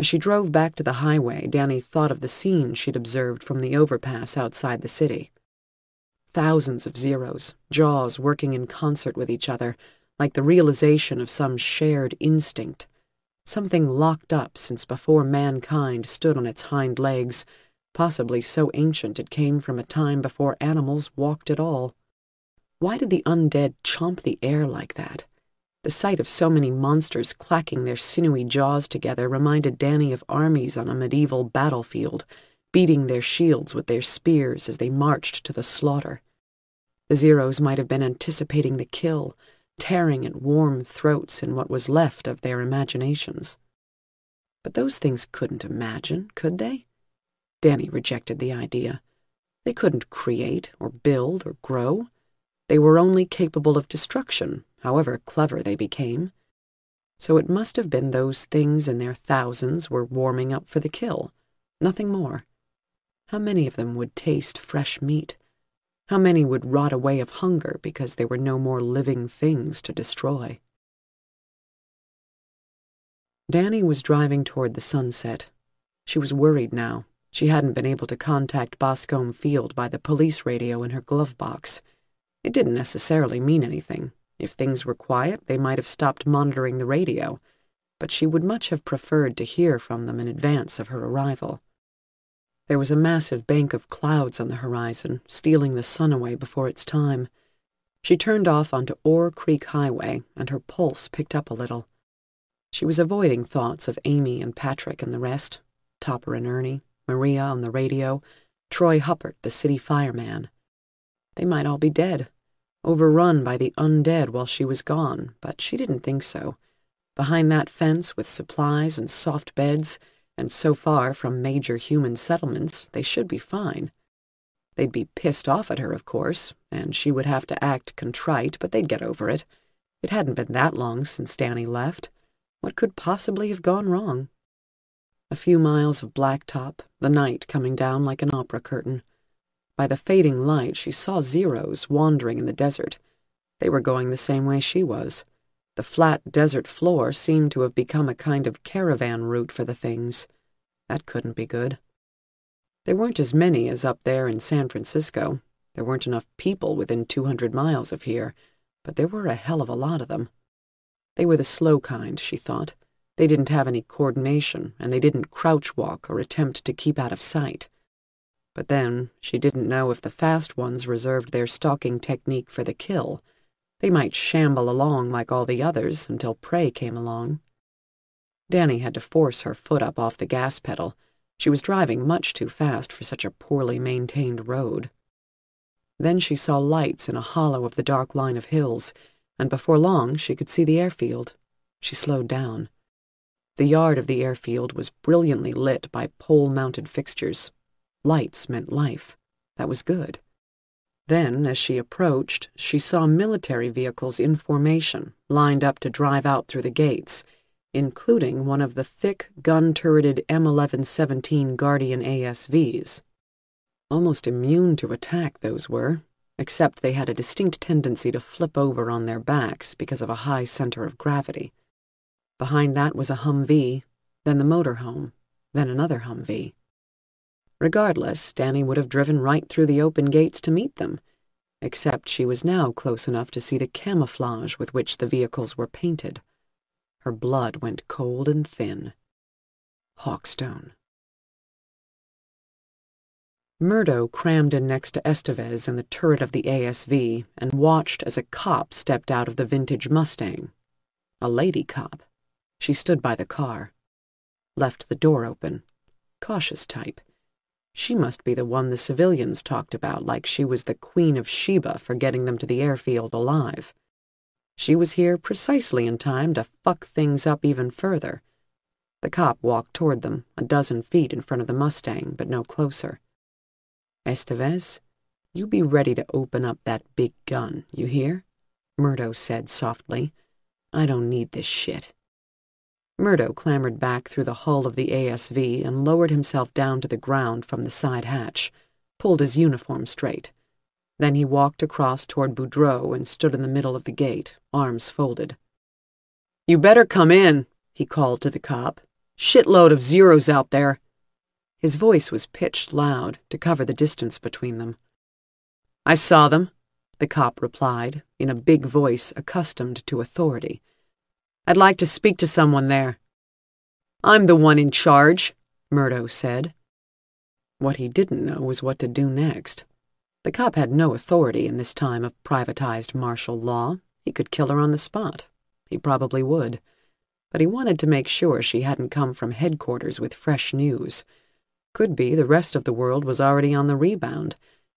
As she drove back to the highway, Danny thought of the scene she'd observed from the overpass outside the city. Thousands of Zeros, jaws working in concert with each other, like the realization of some shared instinct, something locked up since before mankind stood on its hind legs, possibly so ancient it came from a time before animals walked at all. Why did the undead chomp the air like that? The sight of so many monsters clacking their sinewy jaws together reminded Danny of armies on a medieval battlefield, beating their shields with their spears as they marched to the slaughter. The Zeros might have been anticipating the kill, tearing at warm throats in what was left of their imaginations. But those things couldn't imagine, could they? Danny rejected the idea. They couldn't create or build or grow. They were only capable of destruction, however clever they became. So it must have been those things in their thousands were warming up for the kill, nothing more. How many of them would taste fresh meat? How many would rot away of hunger because there were no more living things to destroy? Danny was driving toward the sunset. She was worried now. She hadn't been able to contact Boscombe Field by the police radio in her glove box. It didn't necessarily mean anything. If things were quiet, they might have stopped monitoring the radio, but she would much have preferred to hear from them in advance of her arrival. There was a massive bank of clouds on the horizon, stealing the sun away before its time. She turned off onto Ore Creek Highway, and her pulse picked up a little. She was avoiding thoughts of Amy and Patrick and the rest, Topper and Ernie, Maria on the radio, Troy Huppert, the city fireman. They might all be dead, overrun by the undead while she was gone, but she didn't think so. Behind that fence with supplies and soft beds, and so far from major human settlements, they should be fine. They'd be pissed off at her, of course, and she would have to act contrite, but they'd get over it. It hadn't been that long since Danny left. What could possibly have gone wrong? A few miles of blacktop, the night coming down like an opera curtain. By the fading light, she saw Zeros wandering in the desert. They were going the same way she was. The flat desert floor seemed to have become a kind of caravan route for the things. That couldn't be good. There weren't as many as up there in San Francisco. There weren't enough people within 200 miles of here, but there were a hell of a lot of them. They were the slow kind, she thought. They didn't have any coordination, and they didn't crouch walk or attempt to keep out of sight. But then, she didn't know if the fast ones reserved their stalking technique for the kill. They might shamble along like all the others until prey came along. Danny had to force her foot up off the gas pedal. She was driving much too fast for such a poorly maintained road. Then she saw lights in a hollow of the dark line of hills, and before long she could see the airfield. She slowed down. The yard of the airfield was brilliantly lit by pole-mounted fixtures. Lights meant life. That was good. Then, as she approached, she saw military vehicles in formation, lined up to drive out through the gates, including one of the thick, gun-turreted M1117 Guardian ASVs. Almost immune to attack, those were, except they had a distinct tendency to flip over on their backs because of a high center of gravity. Behind that was a Humvee, then the motorhome, then another Humvee. Regardless, Danny would have driven right through the open gates to meet them, except she was now close enough to see the camouflage with which the vehicles were painted. Her blood went cold and thin. Hawkstone. Murdo crammed in next to Estevez in the turret of the ASV and watched as a cop stepped out of the vintage Mustang. A lady cop. She stood by the car. Left the door open. Cautious type. She must be the one the civilians talked about like she was the Queen of Sheba for getting them to the airfield alive. She was here precisely in time to fuck things up even further. The cop walked toward them, a dozen feet in front of the Mustang, but no closer. Estevez, you be ready to open up that big gun, you hear? Murdo said softly. I don't need this shit. Murdo clambered back through the hull of the ASV and lowered himself down to the ground from the side hatch, pulled his uniform straight. Then he walked across toward Boudreaux and stood in the middle of the gate, arms folded. You better come in, he called to the cop. Shitload of zeros out there. His voice was pitched loud to cover the distance between them. I saw them, the cop replied, in a big voice accustomed to authority. I'd like to speak to someone there. I'm the one in charge, Murdo said. What he didn't know was what to do next. The cop had no authority in this time of privatized martial law. He could kill her on the spot. He probably would. But he wanted to make sure she hadn't come from headquarters with fresh news. Could be the rest of the world was already on the rebound,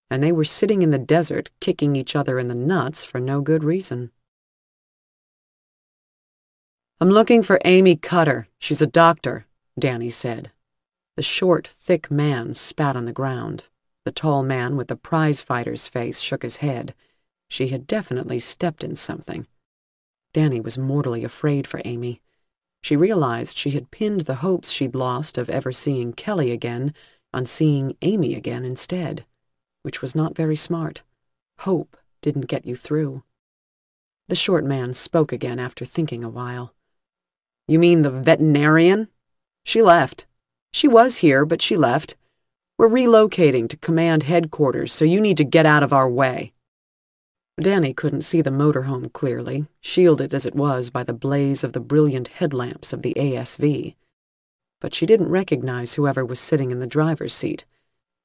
and they were sitting in the desert kicking each other in the nuts for no good reason. I'm looking for Amy Cutter. She's a doctor, Danny said. The short, thick man spat on the ground. The tall man with the prize-fighter's face shook his head. She had definitely stepped in something. Danny was mortally afraid for Amy. She realized she had pinned the hopes she'd lost of ever seeing Kelly again on seeing Amy again instead, which was not very smart. Hope didn't get you through. The short man spoke again after thinking a while. You mean the veterinarian? She left. She was here, but she left. We're relocating to command headquarters, so you need to get out of our way. Danny couldn't see the motorhome clearly, shielded as it was by the blaze of the brilliant headlamps of the ASV. But she didn't recognize whoever was sitting in the driver's seat.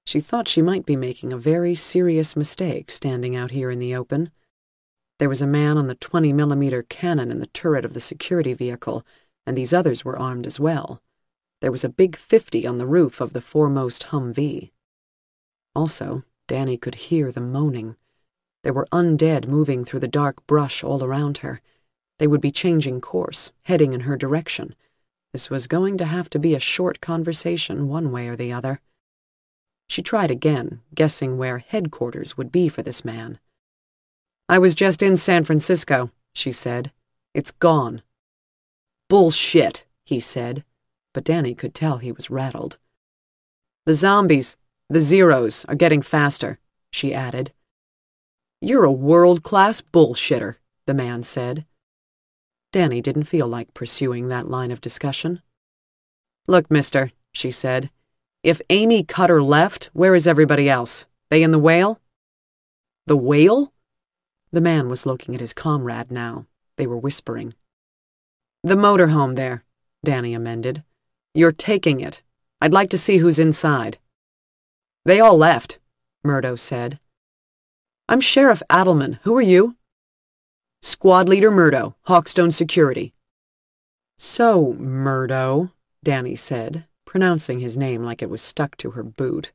She thought she might be making a very serious mistake standing out here in the open. There was a man on the 20 millimeter cannon in the turret of the security vehicle, and these others were armed as well. There was a big 50 on the roof of the foremost Humvee. Also, Danny could hear the moaning. There were undead moving through the dark brush all around her. They would be changing course, heading in her direction. This was going to have to be a short conversation one way or the other. She tried again, guessing where headquarters would be for this man. I was just in San Francisco, she said. It's gone. Bullshit, he said, but Danny could tell he was rattled. The zombies, the zeros, are getting faster, she added. You're a world-class bullshitter, the man said. Danny didn't feel like pursuing that line of discussion. Look, mister, she said, if Amy Cutter left, where is everybody else? They in the whale? The whale? The man was looking at his comrade now. They were whispering. The motorhome there, Danny amended. You're taking it. I'd like to see who's inside. They all left, Murdo said. I'm Sheriff Adelman. Who are you? Squad Leader Murdo, Hawkstone Security. So, Murdo, Danny said, pronouncing his name like it was stuck to her boot.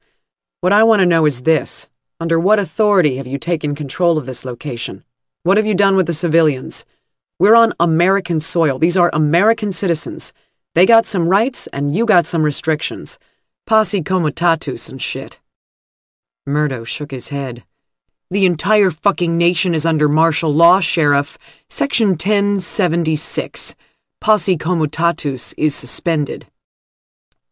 What I want to know is this. Under what authority have you taken control of this location? What have you done with the civilians? We're on American soil. These are American citizens. They got some rights, and you got some restrictions. Posse comitatus and shit. Murdo shook his head. The entire fucking nation is under martial law, Sheriff. Section 1076. Posse comitatus is suspended.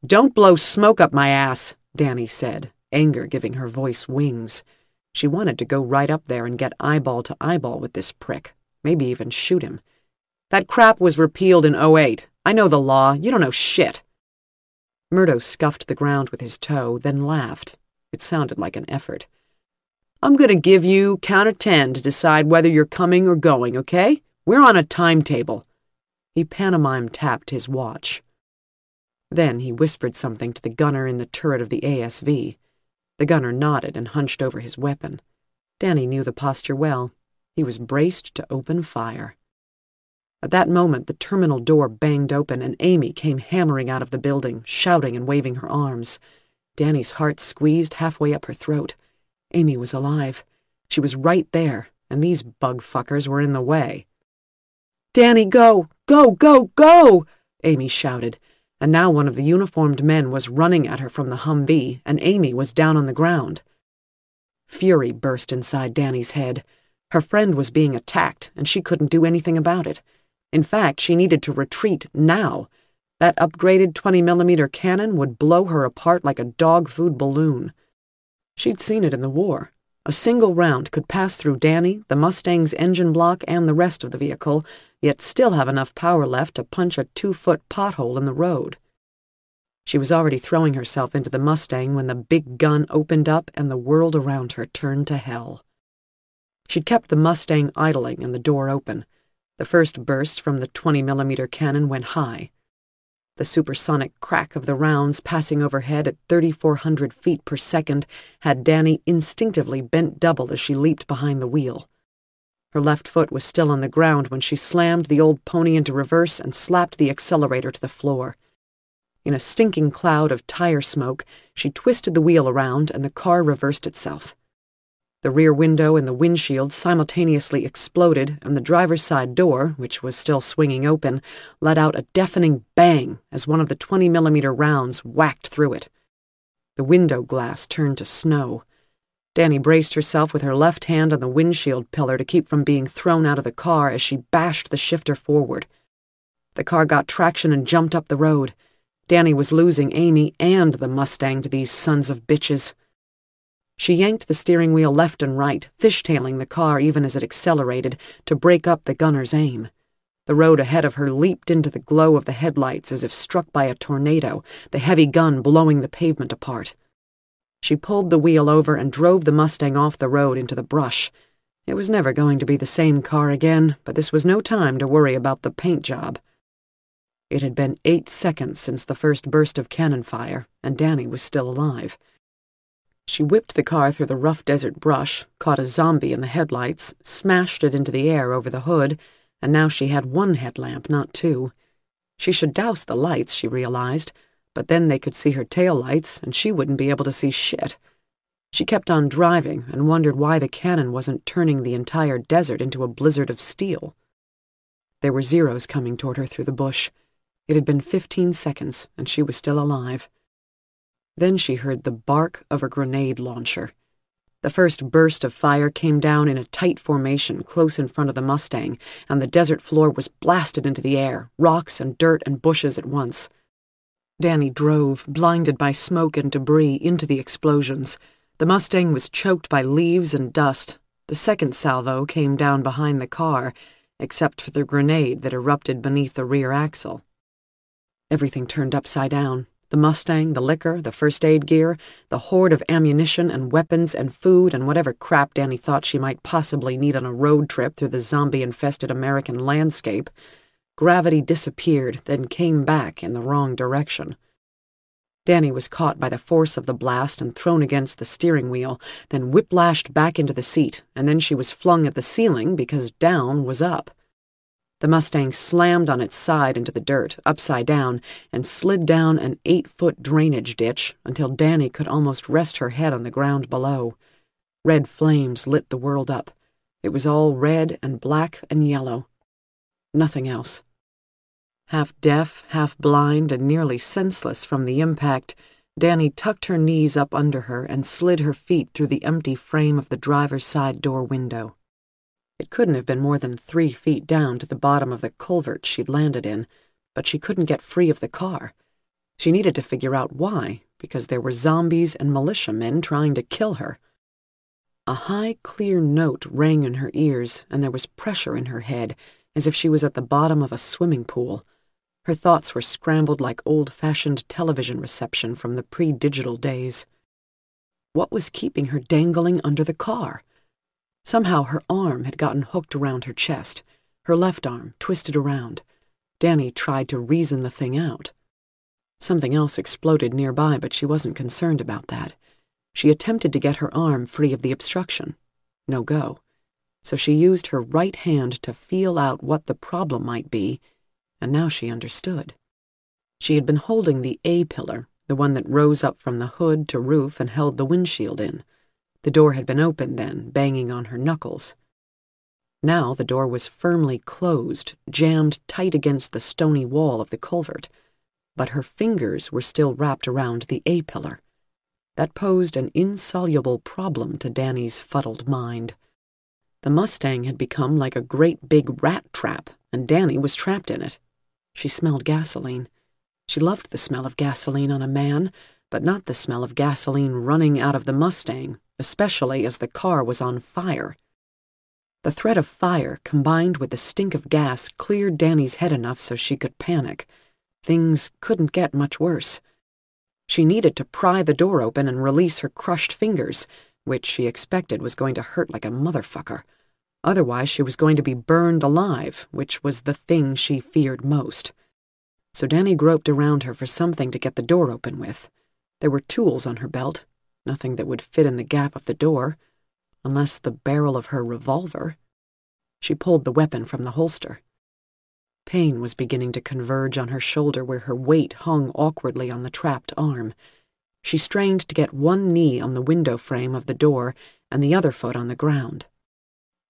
Don't blow smoke up my ass, Danny said, anger giving her voice wings. She wanted to go right up there and get eyeball to eyeball with this prick, maybe even shoot him. That crap was repealed in 08. I know the law. You don't know shit. Murdo scuffed the ground with his toe, then laughed. It sounded like an effort. I'm going to give you count of ten to decide whether you're coming or going, okay? We're on a timetable. He pantomime tapped his watch. Then he whispered something to the gunner in the turret of the ASV. The gunner nodded and hunched over his weapon. Danny knew the posture well. He was braced to open fire. At that moment, the terminal door banged open and Amy came hammering out of the building, shouting and waving her arms. Danny's heart squeezed halfway up her throat. Amy was alive. She was right there, and these bug fuckers were in the way. Danny, go! Go, go, go! Amy shouted, and now one of the uniformed men was running at her from the Humvee, and Amy was down on the ground. Fury burst inside Danny's head. Her friend was being attacked, and she couldn't do anything about it. In fact, she needed to retreat now. That upgraded 20 millimeter cannon would blow her apart like a dog food balloon. She'd seen it in the war. A single round could pass through Danny, the Mustang's engine block, and the rest of the vehicle, yet still have enough power left to punch a two-foot pothole in the road. She was already throwing herself into the Mustang when the big gun opened up and the world around her turned to hell. She'd kept the Mustang idling and the door open. The first burst from the 20 millimeter cannon went high. The supersonic crack of the rounds passing overhead at 3,400 feet per second had Danny instinctively bent double as she leaped behind the wheel. Her left foot was still on the ground when she slammed the old pony into reverse and slapped the accelerator to the floor. In a stinking cloud of tire smoke, she twisted the wheel around and the car reversed itself. The rear window and the windshield simultaneously exploded, and the driver's side door, which was still swinging open, let out a deafening bang as one of the 20 millimeter rounds whacked through it. The window glass turned to snow. Danny braced herself with her left hand on the windshield pillar to keep from being thrown out of the car as she bashed the shifter forward. The car got traction and jumped up the road. Danny was losing Amy and the Mustang to these sons of bitches. She yanked the steering wheel left and right, fishtailing the car even as it accelerated to break up the gunner's aim. The road ahead of her leaped into the glow of the headlights as if struck by a tornado, the heavy gun blowing the pavement apart. She pulled the wheel over and drove the Mustang off the road into the brush. It was never going to be the same car again, but this was no time to worry about the paint job. It had been eight seconds since the first burst of cannon fire, and Danny was still alive. She whipped the car through the rough desert brush, caught a zombie in the headlights, smashed it into the air over the hood, and now she had one headlamp, not two. She should douse the lights, she realized, but then they could see her tail lights, and she wouldn't be able to see shit. She kept on driving and wondered why the cannon wasn't turning the entire desert into a blizzard of steel. There were zeros coming toward her through the bush. It had been fifteen seconds, and she was still alive. Then she heard the bark of a grenade launcher. The first burst of fire came down in a tight formation close in front of the Mustang, and the desert floor was blasted into the air, rocks and dirt and bushes at once. Danny drove, blinded by smoke and debris, into the explosions. The Mustang was choked by leaves and dust. The second salvo came down behind the car, except for the grenade that erupted beneath the rear axle. Everything turned upside down. The Mustang, the liquor, the first aid gear, the hoard of ammunition and weapons and food and whatever crap Danny thought she might possibly need on a road trip through the zombie-infested American landscape. Gravity disappeared, then came back in the wrong direction. Danny was caught by the force of the blast and thrown against the steering wheel, then whiplashed back into the seat, and then she was flung at the ceiling because down was up. The Mustang slammed on its side into the dirt, upside down, and slid down an eight foot drainage ditch until Danny could almost rest her head on the ground below. Red flames lit the world up. It was all red and black and yellow. Nothing else. Half deaf, half blind, and nearly senseless from the impact, Danny tucked her knees up under her and slid her feet through the empty frame of the driver's side door window. It couldn't have been more than three feet down to the bottom of the culvert she'd landed in, but she couldn't get free of the car. She needed to figure out why, because there were zombies and militiamen trying to kill her. A high, clear note rang in her ears, and there was pressure in her head, as if she was at the bottom of a swimming pool. Her thoughts were scrambled like old-fashioned television reception from the pre-digital days. What was keeping her dangling under the car? Somehow her arm had gotten hooked around her chest, her left arm twisted around. Danny tried to reason the thing out. Something else exploded nearby, but she wasn't concerned about that. She attempted to get her arm free of the obstruction. No go. So she used her right hand to feel out what the problem might be, and now she understood. She had been holding the A-pillar, the one that rose up from the hood to roof and held the windshield in. The door had been open then, banging on her knuckles. Now the door was firmly closed, jammed tight against the stony wall of the culvert, but her fingers were still wrapped around the A-pillar. That posed an insoluble problem to Danny's fuddled mind. The Mustang had become like a great big rat trap, and Danny was trapped in it. She smelled gasoline. She loved the smell of gasoline on a man, but not the smell of gasoline running out of the Mustang especially as the car was on fire. The threat of fire, combined with the stink of gas, cleared Danny's head enough so she could panic. Things couldn't get much worse. She needed to pry the door open and release her crushed fingers, which she expected was going to hurt like a motherfucker. Otherwise, she was going to be burned alive, which was the thing she feared most. So Danny groped around her for something to get the door open with. There were tools on her belt, nothing that would fit in the gap of the door, unless the barrel of her revolver. She pulled the weapon from the holster. Pain was beginning to converge on her shoulder where her weight hung awkwardly on the trapped arm. She strained to get one knee on the window frame of the door and the other foot on the ground.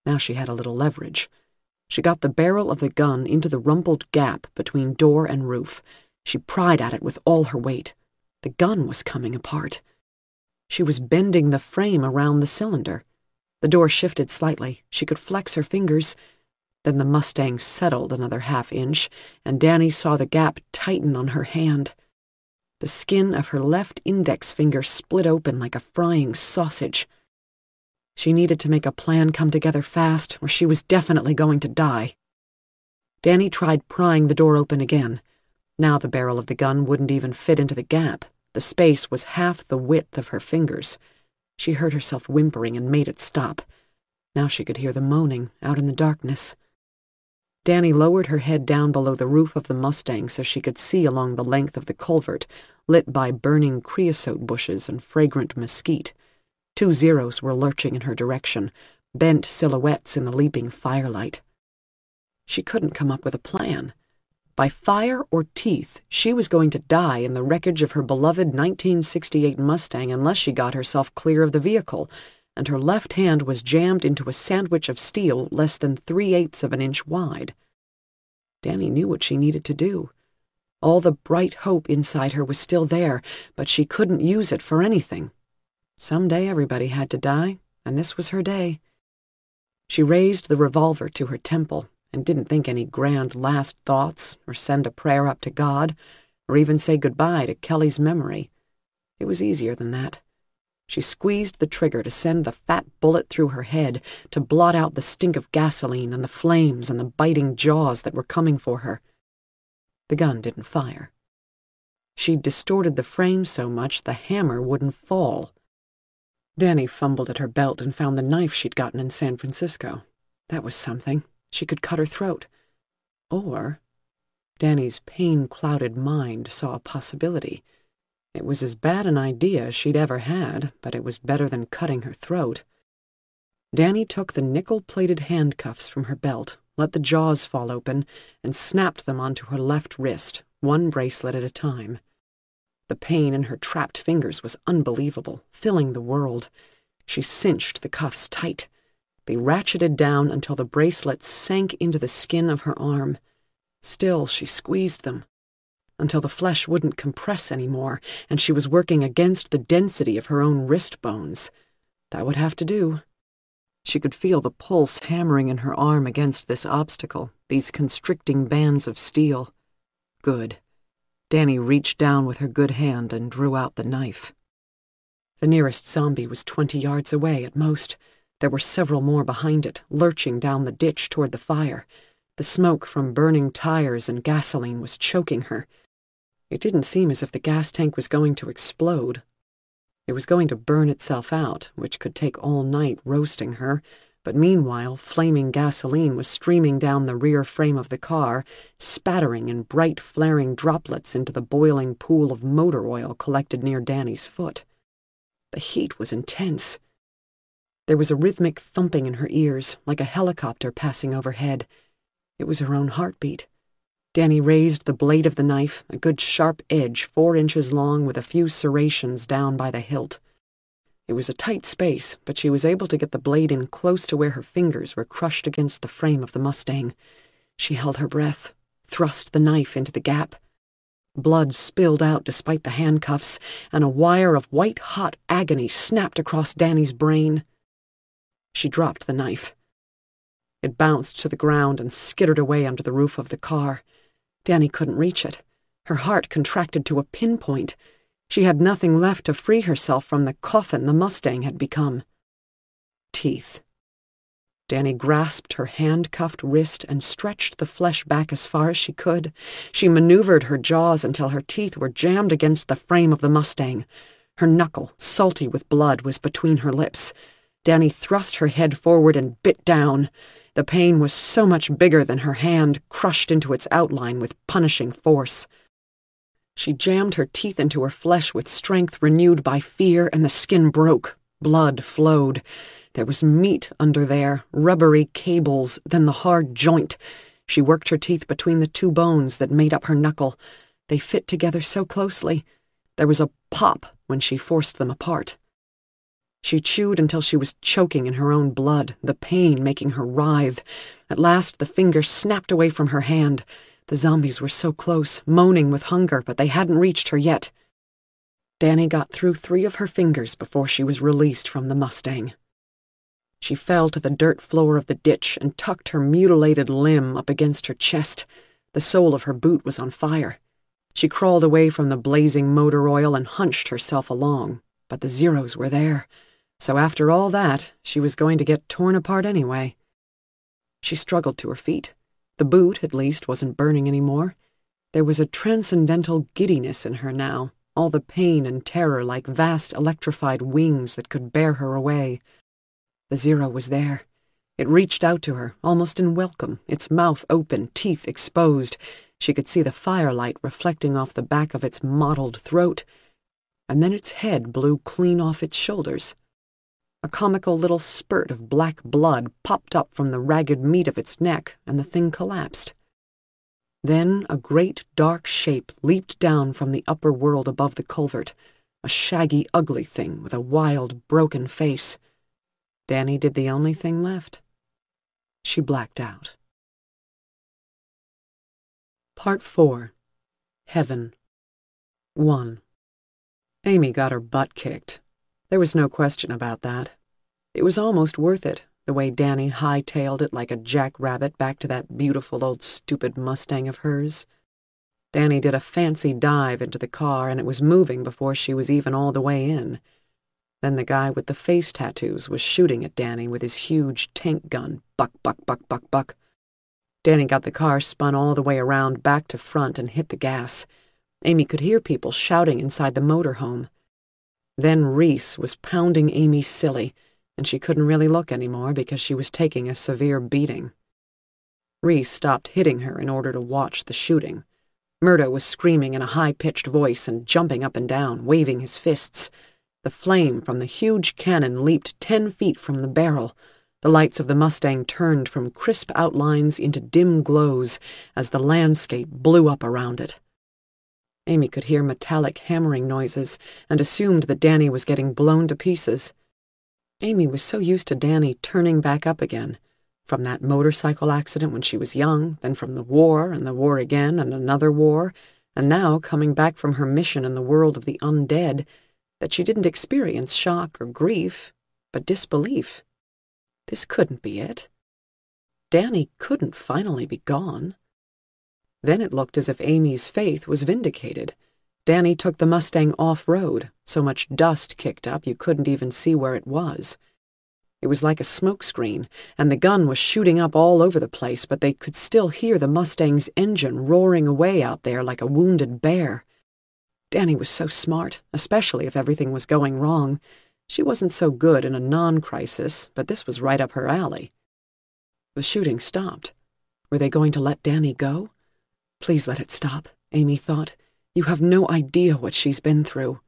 Now she had a little leverage. She got the barrel of the gun into the rumpled gap between door and roof. She pried at it with all her weight. The gun was coming apart. She was bending the frame around the cylinder. The door shifted slightly. She could flex her fingers. Then the Mustang settled another half inch, and Danny saw the gap tighten on her hand. The skin of her left index finger split open like a frying sausage. She needed to make a plan come together fast, or she was definitely going to die. Danny tried prying the door open again. Now the barrel of the gun wouldn't even fit into the gap. The space was half the width of her fingers. She heard herself whimpering and made it stop. Now she could hear the moaning out in the darkness. Danny lowered her head down below the roof of the Mustang so she could see along the length of the culvert, lit by burning creosote bushes and fragrant mesquite. Two Zeros were lurching in her direction, bent silhouettes in the leaping firelight. She couldn't come up with a plan. By fire or teeth, she was going to die in the wreckage of her beloved 1968 Mustang unless she got herself clear of the vehicle, and her left hand was jammed into a sandwich of steel less than three-eighths of an inch wide. Danny knew what she needed to do. All the bright hope inside her was still there, but she couldn't use it for anything. Some day everybody had to die, and this was her day. She raised the revolver to her temple and didn't think any grand last thoughts or send a prayer up to God or even say goodbye to Kelly's memory. It was easier than that. She squeezed the trigger to send the fat bullet through her head to blot out the stink of gasoline and the flames and the biting jaws that were coming for her. The gun didn't fire. She'd distorted the frame so much the hammer wouldn't fall. Danny fumbled at her belt and found the knife she'd gotten in San Francisco. That was something. She could cut her throat. Or, Danny's pain-clouded mind saw a possibility. It was as bad an idea as she'd ever had, but it was better than cutting her throat. Danny took the nickel-plated handcuffs from her belt, let the jaws fall open, and snapped them onto her left wrist, one bracelet at a time. The pain in her trapped fingers was unbelievable, filling the world. She cinched the cuffs tight. They ratcheted down until the bracelets sank into the skin of her arm. Still, she squeezed them until the flesh wouldn't compress anymore, and she was working against the density of her own wrist bones. That would have to do. She could feel the pulse hammering in her arm against this obstacle, these constricting bands of steel. Good. Danny reached down with her good hand and drew out the knife. The nearest zombie was twenty yards away at most. There were several more behind it, lurching down the ditch toward the fire. The smoke from burning tires and gasoline was choking her. It didn't seem as if the gas tank was going to explode. It was going to burn itself out, which could take all night roasting her, but meanwhile, flaming gasoline was streaming down the rear frame of the car, spattering in bright, flaring droplets into the boiling pool of motor oil collected near Danny's foot. The heat was intense. There was a rhythmic thumping in her ears, like a helicopter passing overhead. It was her own heartbeat. Danny raised the blade of the knife, a good sharp edge four inches long with a few serrations down by the hilt. It was a tight space, but she was able to get the blade in close to where her fingers were crushed against the frame of the Mustang. She held her breath, thrust the knife into the gap. Blood spilled out despite the handcuffs, and a wire of white-hot agony snapped across Danny's brain. She dropped the knife. It bounced to the ground and skittered away under the roof of the car. Danny couldn't reach it. Her heart contracted to a pinpoint. She had nothing left to free herself from the coffin the Mustang had become. Teeth. Danny grasped her handcuffed wrist and stretched the flesh back as far as she could. She maneuvered her jaws until her teeth were jammed against the frame of the Mustang. Her knuckle, salty with blood, was between her lips. Danny thrust her head forward and bit down. The pain was so much bigger than her hand, crushed into its outline with punishing force. She jammed her teeth into her flesh with strength renewed by fear, and the skin broke. Blood flowed. There was meat under there, rubbery cables, then the hard joint. She worked her teeth between the two bones that made up her knuckle. They fit together so closely. There was a pop when she forced them apart. She chewed until she was choking in her own blood, the pain making her writhe. At last, the finger snapped away from her hand. The zombies were so close, moaning with hunger, but they hadn't reached her yet. Danny got through three of her fingers before she was released from the Mustang. She fell to the dirt floor of the ditch and tucked her mutilated limb up against her chest. The sole of her boot was on fire. She crawled away from the blazing motor oil and hunched herself along, but the Zeros were there. So after all that, she was going to get torn apart anyway. She struggled to her feet. The boot, at least, wasn't burning anymore. There was a transcendental giddiness in her now, all the pain and terror like vast electrified wings that could bear her away. The Zero was there. It reached out to her, almost in welcome, its mouth open, teeth exposed. She could see the firelight reflecting off the back of its mottled throat. And then its head blew clean off its shoulders. A comical little spurt of black blood popped up from the ragged meat of its neck, and the thing collapsed. Then a great dark shape leaped down from the upper world above the culvert, a shaggy, ugly thing with a wild, broken face. Danny did the only thing left. She blacked out. Part 4 Heaven 1 Amy got her butt kicked. There was no question about that. It was almost worth it, the way Danny hightailed it like a jackrabbit back to that beautiful old stupid Mustang of hers. Danny did a fancy dive into the car, and it was moving before she was even all the way in. Then the guy with the face tattoos was shooting at Danny with his huge tank gun, buck, buck, buck, buck, buck. Danny got the car spun all the way around back to front and hit the gas. Amy could hear people shouting inside the motorhome. Then Reese was pounding Amy silly, and she couldn't really look anymore because she was taking a severe beating. Reese stopped hitting her in order to watch the shooting. Murdo was screaming in a high-pitched voice and jumping up and down, waving his fists. The flame from the huge cannon leaped ten feet from the barrel. The lights of the Mustang turned from crisp outlines into dim glows as the landscape blew up around it. Amy could hear metallic hammering noises and assumed that Danny was getting blown to pieces. Amy was so used to Danny turning back up again, from that motorcycle accident when she was young, then from the war and the war again and another war, and now coming back from her mission in the world of the undead, that she didn't experience shock or grief, but disbelief. This couldn't be it. Danny couldn't finally be gone. Then it looked as if Amy's faith was vindicated. Danny took the Mustang off-road, so much dust kicked up you couldn't even see where it was. It was like a smokescreen, and the gun was shooting up all over the place, but they could still hear the Mustang's engine roaring away out there like a wounded bear. Danny was so smart, especially if everything was going wrong. She wasn't so good in a non-crisis, but this was right up her alley. The shooting stopped. Were they going to let Danny go? Please let it stop, Amy thought. You have no idea what she's been through.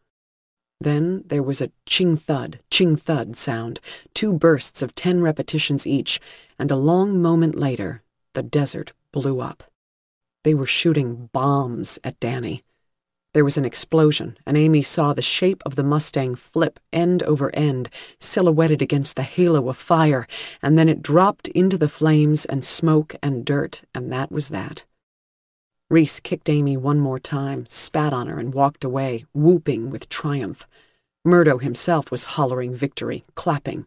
Then there was a ching-thud, ching-thud sound, two bursts of ten repetitions each, and a long moment later, the desert blew up. They were shooting bombs at Danny. There was an explosion, and Amy saw the shape of the Mustang flip end over end, silhouetted against the halo of fire, and then it dropped into the flames and smoke and dirt, and that was that. Reese kicked Amy one more time, spat on her, and walked away, whooping with triumph. Murdo himself was hollering victory, clapping.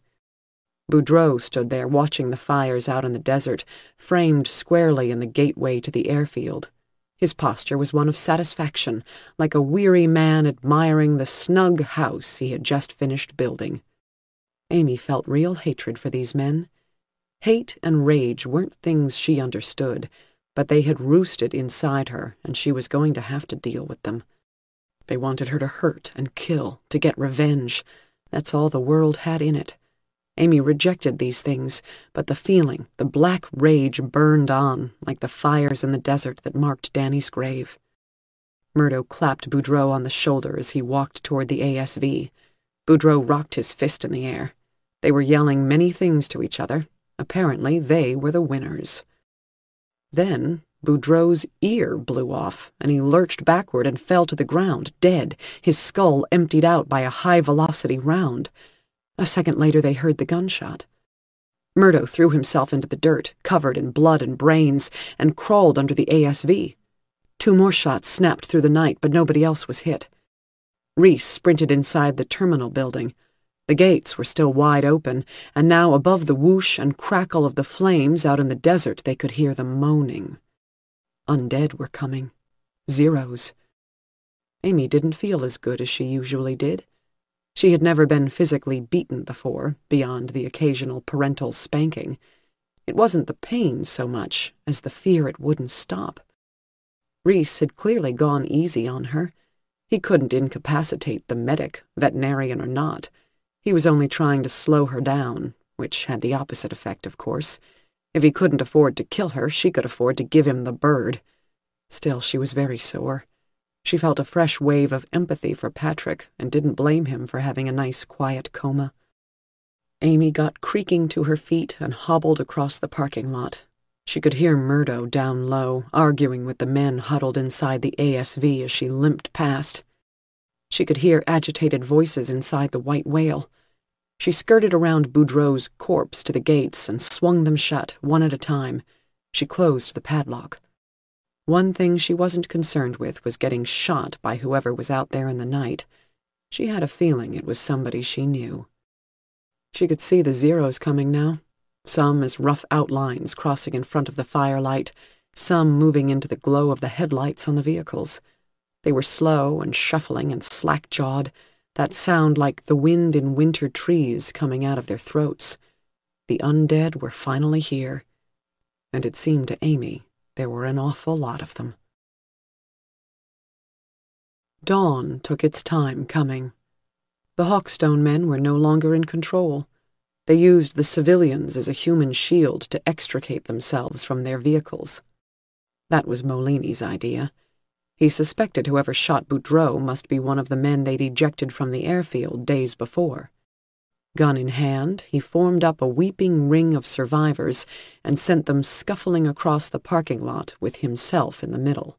Boudreaux stood there watching the fires out in the desert, framed squarely in the gateway to the airfield. His posture was one of satisfaction, like a weary man admiring the snug house he had just finished building. Amy felt real hatred for these men. Hate and rage weren't things she understood, but they had roosted inside her, and she was going to have to deal with them. They wanted her to hurt and kill, to get revenge. That's all the world had in it. Amy rejected these things, but the feeling, the black rage burned on, like the fires in the desert that marked Danny's grave. Murdo clapped Boudreaux on the shoulder as he walked toward the ASV. Boudreaux rocked his fist in the air. They were yelling many things to each other. Apparently, they were the winners. Then, Boudreaux's ear blew off, and he lurched backward and fell to the ground, dead, his skull emptied out by a high-velocity round. A second later, they heard the gunshot. Murdo threw himself into the dirt, covered in blood and brains, and crawled under the ASV. Two more shots snapped through the night, but nobody else was hit. Reese sprinted inside the terminal building. The gates were still wide open, and now above the whoosh and crackle of the flames out in the desert they could hear them moaning. Undead were coming. Zeros. Amy didn't feel as good as she usually did. She had never been physically beaten before, beyond the occasional parental spanking. It wasn't the pain so much as the fear it wouldn't stop. Reese had clearly gone easy on her. He couldn't incapacitate the medic, veterinarian or not. He was only trying to slow her down, which had the opposite effect, of course. If he couldn't afford to kill her, she could afford to give him the bird. Still, she was very sore. She felt a fresh wave of empathy for Patrick and didn't blame him for having a nice, quiet coma. Amy got creaking to her feet and hobbled across the parking lot. She could hear Murdo down low, arguing with the men huddled inside the ASV as she limped past. She could hear agitated voices inside the white whale. She skirted around Boudreaux's corpse to the gates and swung them shut, one at a time. She closed the padlock. One thing she wasn't concerned with was getting shot by whoever was out there in the night. She had a feeling it was somebody she knew. She could see the Zeros coming now, some as rough outlines crossing in front of the firelight, some moving into the glow of the headlights on the vehicles. They were slow and shuffling and slack-jawed, that sound like the wind in winter trees coming out of their throats. The undead were finally here, and it seemed to Amy there were an awful lot of them. Dawn took its time coming. The Hawkstone men were no longer in control. They used the civilians as a human shield to extricate themselves from their vehicles. That was Molini's idea. He suspected whoever shot Boudreaux must be one of the men they'd ejected from the airfield days before. Gun in hand, he formed up a weeping ring of survivors and sent them scuffling across the parking lot with himself in the middle.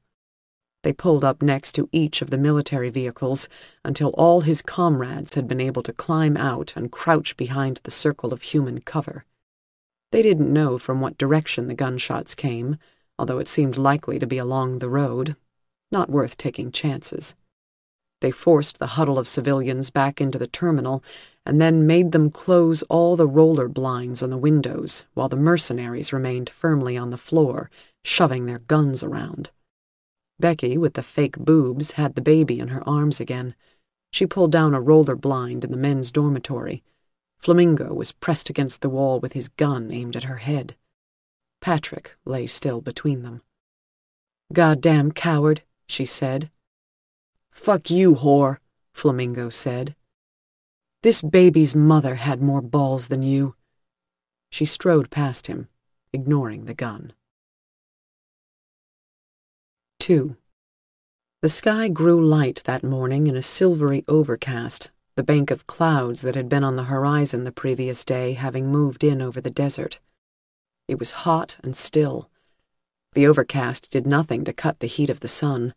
They pulled up next to each of the military vehicles until all his comrades had been able to climb out and crouch behind the circle of human cover. They didn't know from what direction the gunshots came, although it seemed likely to be along the road. Not worth taking chances. They forced the huddle of civilians back into the terminal and then made them close all the roller blinds on the windows while the mercenaries remained firmly on the floor, shoving their guns around. Becky, with the fake boobs, had the baby in her arms again. She pulled down a roller blind in the men's dormitory. Flamingo was pressed against the wall with his gun aimed at her head. Patrick lay still between them. Goddamn coward, she said. Fuck you, whore, Flamingo said. This baby's mother had more balls than you. She strode past him, ignoring the gun. 2. The sky grew light that morning in a silvery overcast, the bank of clouds that had been on the horizon the previous day having moved in over the desert. It was hot and still. The overcast did nothing to cut the heat of the sun.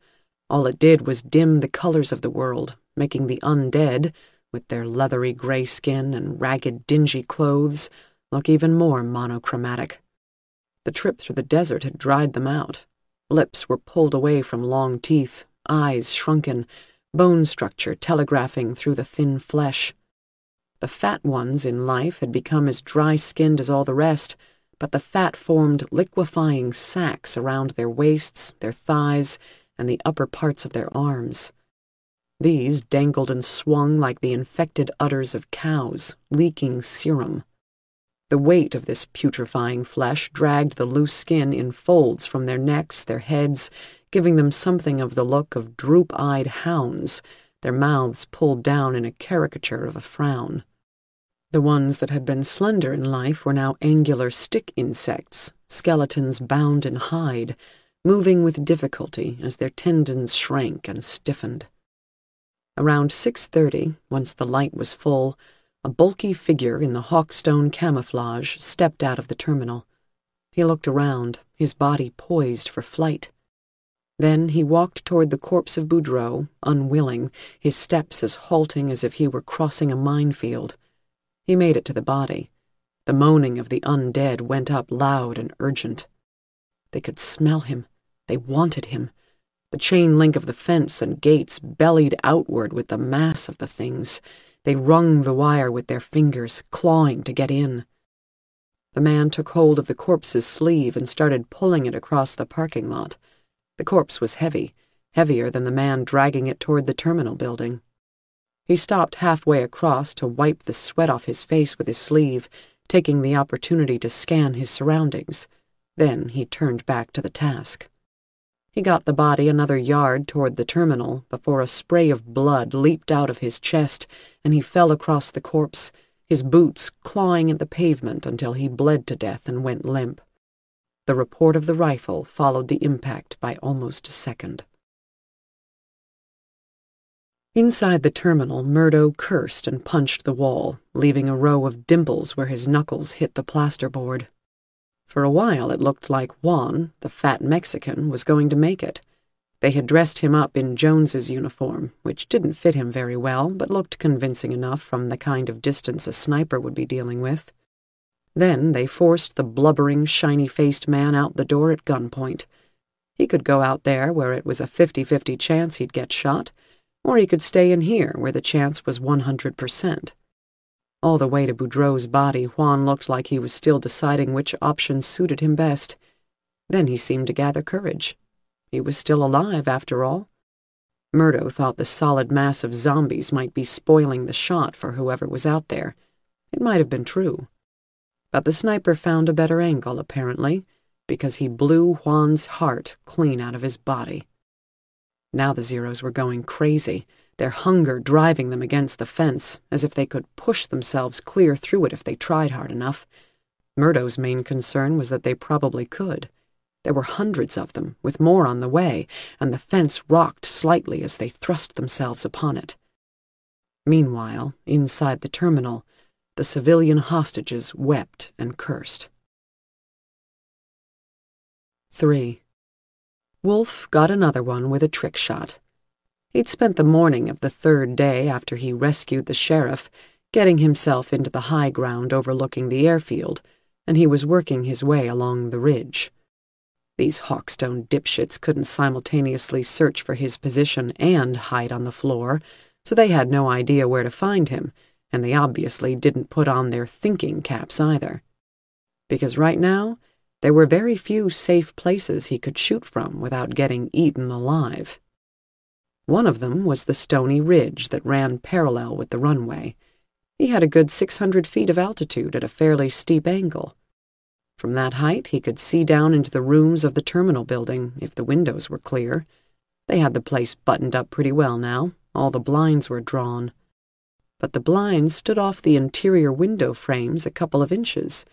All it did was dim the colors of the world, making the undead, with their leathery gray skin and ragged, dingy clothes, look even more monochromatic. The trip through the desert had dried them out. Lips were pulled away from long teeth, eyes shrunken, bone structure telegraphing through the thin flesh. The fat ones in life had become as dry-skinned as all the rest, but the fat formed liquefying sacs around their waists, their thighs, and the upper parts of their arms. These dangled and swung like the infected udders of cows, leaking serum. The weight of this putrefying flesh dragged the loose skin in folds from their necks, their heads, giving them something of the look of droop-eyed hounds, their mouths pulled down in a caricature of a frown. The ones that had been slender in life were now angular stick insects, skeletons bound in hide, moving with difficulty as their tendons shrank and stiffened. Around 6.30, once the light was full, a bulky figure in the hawkstone camouflage stepped out of the terminal. He looked around, his body poised for flight. Then he walked toward the corpse of Boudreaux, unwilling, his steps as halting as if he were crossing a minefield. He made it to the body. The moaning of the undead went up loud and urgent. They could smell him. They wanted him. The chain link of the fence and gates bellied outward with the mass of the things. They wrung the wire with their fingers, clawing to get in. The man took hold of the corpse's sleeve and started pulling it across the parking lot. The corpse was heavy, heavier than the man dragging it toward the terminal building. He stopped halfway across to wipe the sweat off his face with his sleeve, taking the opportunity to scan his surroundings. Then he turned back to the task. He got the body another yard toward the terminal before a spray of blood leaped out of his chest and he fell across the corpse, his boots clawing at the pavement until he bled to death and went limp. The report of the rifle followed the impact by almost a second. Inside the terminal, Murdo cursed and punched the wall, leaving a row of dimples where his knuckles hit the plasterboard. For a while it looked like Juan, the fat Mexican, was going to make it. They had dressed him up in Jones's uniform, which didn't fit him very well, but looked convincing enough from the kind of distance a sniper would be dealing with. Then they forced the blubbering, shiny-faced man out the door at gunpoint. He could go out there where it was a 50-50 chance he'd get shot, or he could stay in here where the chance was 100%. All the way to Boudreaux's body, Juan looked like he was still deciding which option suited him best. Then he seemed to gather courage. He was still alive, after all. Murdo thought the solid mass of zombies might be spoiling the shot for whoever was out there. It might have been true. But the sniper found a better angle, apparently, because he blew Juan's heart clean out of his body. Now the Zeros were going crazy their hunger driving them against the fence, as if they could push themselves clear through it if they tried hard enough. Murdo's main concern was that they probably could. There were hundreds of them, with more on the way, and the fence rocked slightly as they thrust themselves upon it. Meanwhile, inside the terminal, the civilian hostages wept and cursed. 3. Wolf got another one with a trick shot. He'd spent the morning of the third day after he rescued the sheriff getting himself into the high ground overlooking the airfield, and he was working his way along the ridge. These Hawkstone dipshits couldn't simultaneously search for his position and hide on the floor, so they had no idea where to find him, and they obviously didn't put on their thinking caps either. Because right now, there were very few safe places he could shoot from without getting eaten alive. One of them was the stony ridge that ran parallel with the runway. He had a good 600 feet of altitude at a fairly steep angle. From that height, he could see down into the rooms of the terminal building if the windows were clear. They had the place buttoned up pretty well now. All the blinds were drawn. But the blinds stood off the interior window frames a couple of inches.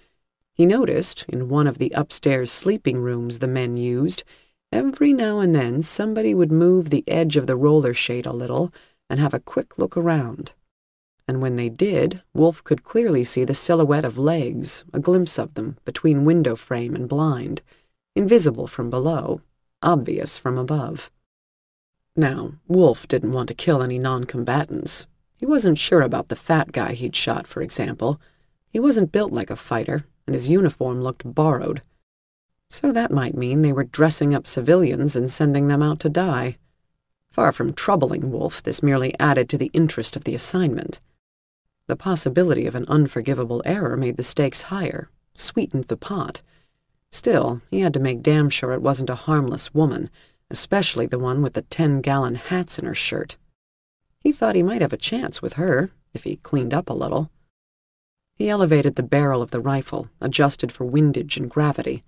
He noticed, in one of the upstairs sleeping rooms the men used, every now and then somebody would move the edge of the roller shade a little and have a quick look around. And when they did, Wolf could clearly see the silhouette of legs, a glimpse of them, between window frame and blind, invisible from below, obvious from above. Now, Wolf didn't want to kill any non-combatants. He wasn't sure about the fat guy he'd shot, for example. He wasn't built like a fighter, and his uniform looked borrowed. So that might mean they were dressing up civilians and sending them out to die. Far from troubling Wolf, this merely added to the interest of the assignment. The possibility of an unforgivable error made the stakes higher, sweetened the pot. Still, he had to make damn sure it wasn't a harmless woman, especially the one with the ten-gallon hats in her shirt. He thought he might have a chance with her, if he cleaned up a little. He elevated the barrel of the rifle, adjusted for windage and gravity.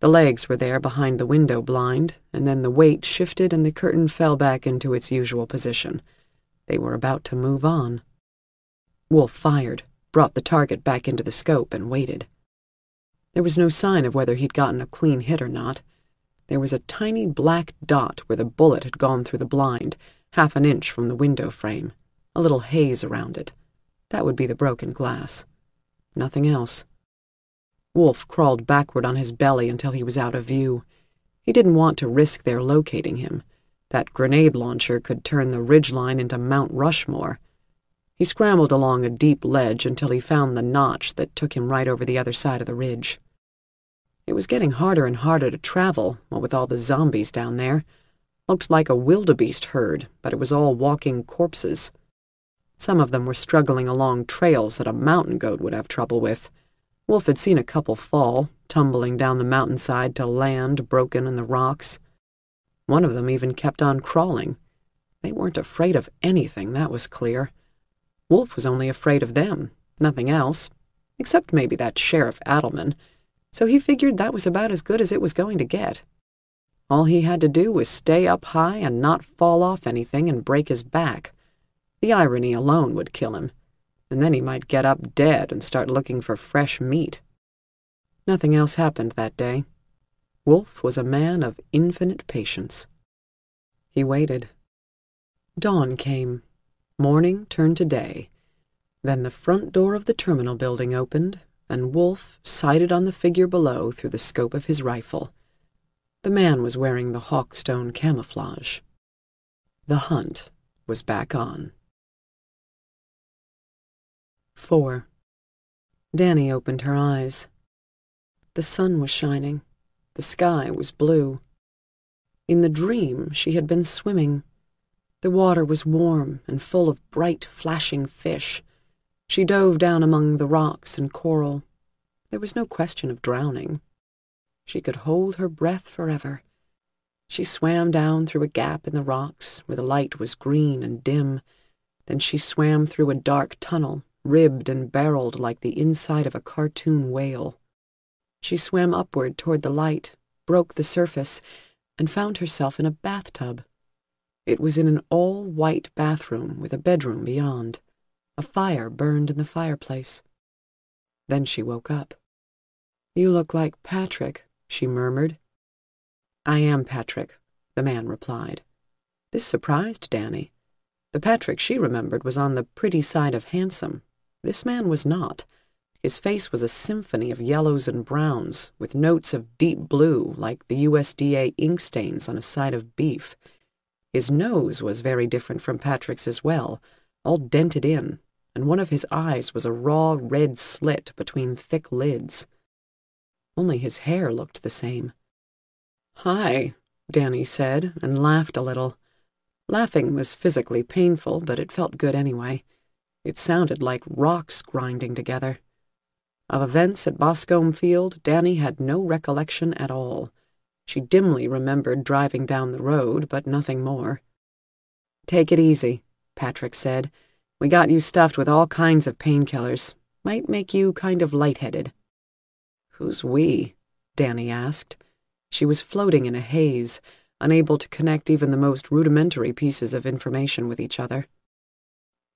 The legs were there behind the window blind, and then the weight shifted and the curtain fell back into its usual position. They were about to move on. Wolf fired, brought the target back into the scope, and waited. There was no sign of whether he'd gotten a clean hit or not. There was a tiny black dot where the bullet had gone through the blind, half an inch from the window frame, a little haze around it. That would be the broken glass. Nothing else. Wolf crawled backward on his belly until he was out of view. He didn't want to risk their locating him. That grenade launcher could turn the ridgeline into Mount Rushmore. He scrambled along a deep ledge until he found the notch that took him right over the other side of the ridge. It was getting harder and harder to travel, what with all the zombies down there. Looked like a wildebeest herd, but it was all walking corpses. Some of them were struggling along trails that a mountain goat would have trouble with. Wolf had seen a couple fall, tumbling down the mountainside to land broken in the rocks. One of them even kept on crawling. They weren't afraid of anything, that was clear. Wolf was only afraid of them, nothing else, except maybe that Sheriff Adelman, so he figured that was about as good as it was going to get. All he had to do was stay up high and not fall off anything and break his back. The irony alone would kill him and then he might get up dead and start looking for fresh meat. Nothing else happened that day. Wolf was a man of infinite patience. He waited. Dawn came. Morning turned to day. Then the front door of the terminal building opened, and Wolf sighted on the figure below through the scope of his rifle. The man was wearing the Hawkstone camouflage. The hunt was back on. 4. Danny opened her eyes. The sun was shining. The sky was blue. In the dream, she had been swimming. The water was warm and full of bright, flashing fish. She dove down among the rocks and coral. There was no question of drowning. She could hold her breath forever. She swam down through a gap in the rocks where the light was green and dim. Then she swam through a dark tunnel ribbed and barreled like the inside of a cartoon whale. She swam upward toward the light, broke the surface, and found herself in a bathtub. It was in an all-white bathroom with a bedroom beyond. A fire burned in the fireplace. Then she woke up. You look like Patrick, she murmured. I am Patrick, the man replied. This surprised Danny. The Patrick she remembered was on the pretty side of handsome. This man was not. His face was a symphony of yellows and browns, with notes of deep blue like the USDA ink stains on a side of beef. His nose was very different from Patrick's as well, all dented in, and one of his eyes was a raw red slit between thick lids. Only his hair looked the same. Hi, Danny said, and laughed a little. Laughing was physically painful, but it felt good anyway. It sounded like rocks grinding together. Of events at Boscombe Field, Danny had no recollection at all. She dimly remembered driving down the road, but nothing more. Take it easy, Patrick said. We got you stuffed with all kinds of painkillers. Might make you kind of lightheaded. Who's we? Danny asked. She was floating in a haze, unable to connect even the most rudimentary pieces of information with each other.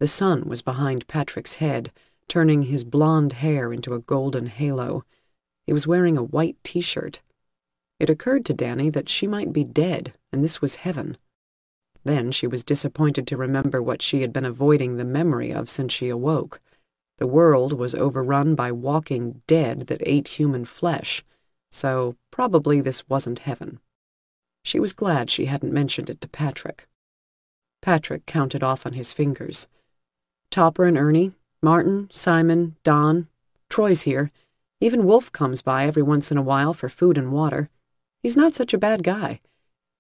The sun was behind Patrick's head, turning his blonde hair into a golden halo. He was wearing a white t-shirt. It occurred to Danny that she might be dead, and this was heaven. Then she was disappointed to remember what she had been avoiding the memory of since she awoke. The world was overrun by walking dead that ate human flesh, so probably this wasn't heaven. She was glad she hadn't mentioned it to Patrick. Patrick counted off on his fingers. Topper and Ernie, Martin, Simon, Don, Troy's here. Even Wolf comes by every once in a while for food and water. He's not such a bad guy.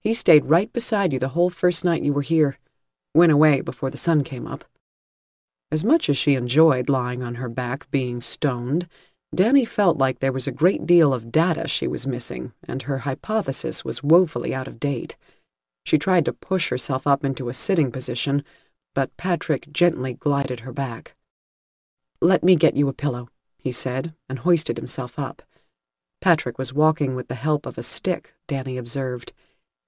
He stayed right beside you the whole first night you were here. Went away before the sun came up. As much as she enjoyed lying on her back being stoned, Danny felt like there was a great deal of data she was missing, and her hypothesis was woefully out of date. She tried to push herself up into a sitting position, but Patrick gently glided her back. Let me get you a pillow, he said, and hoisted himself up. Patrick was walking with the help of a stick, Danny observed.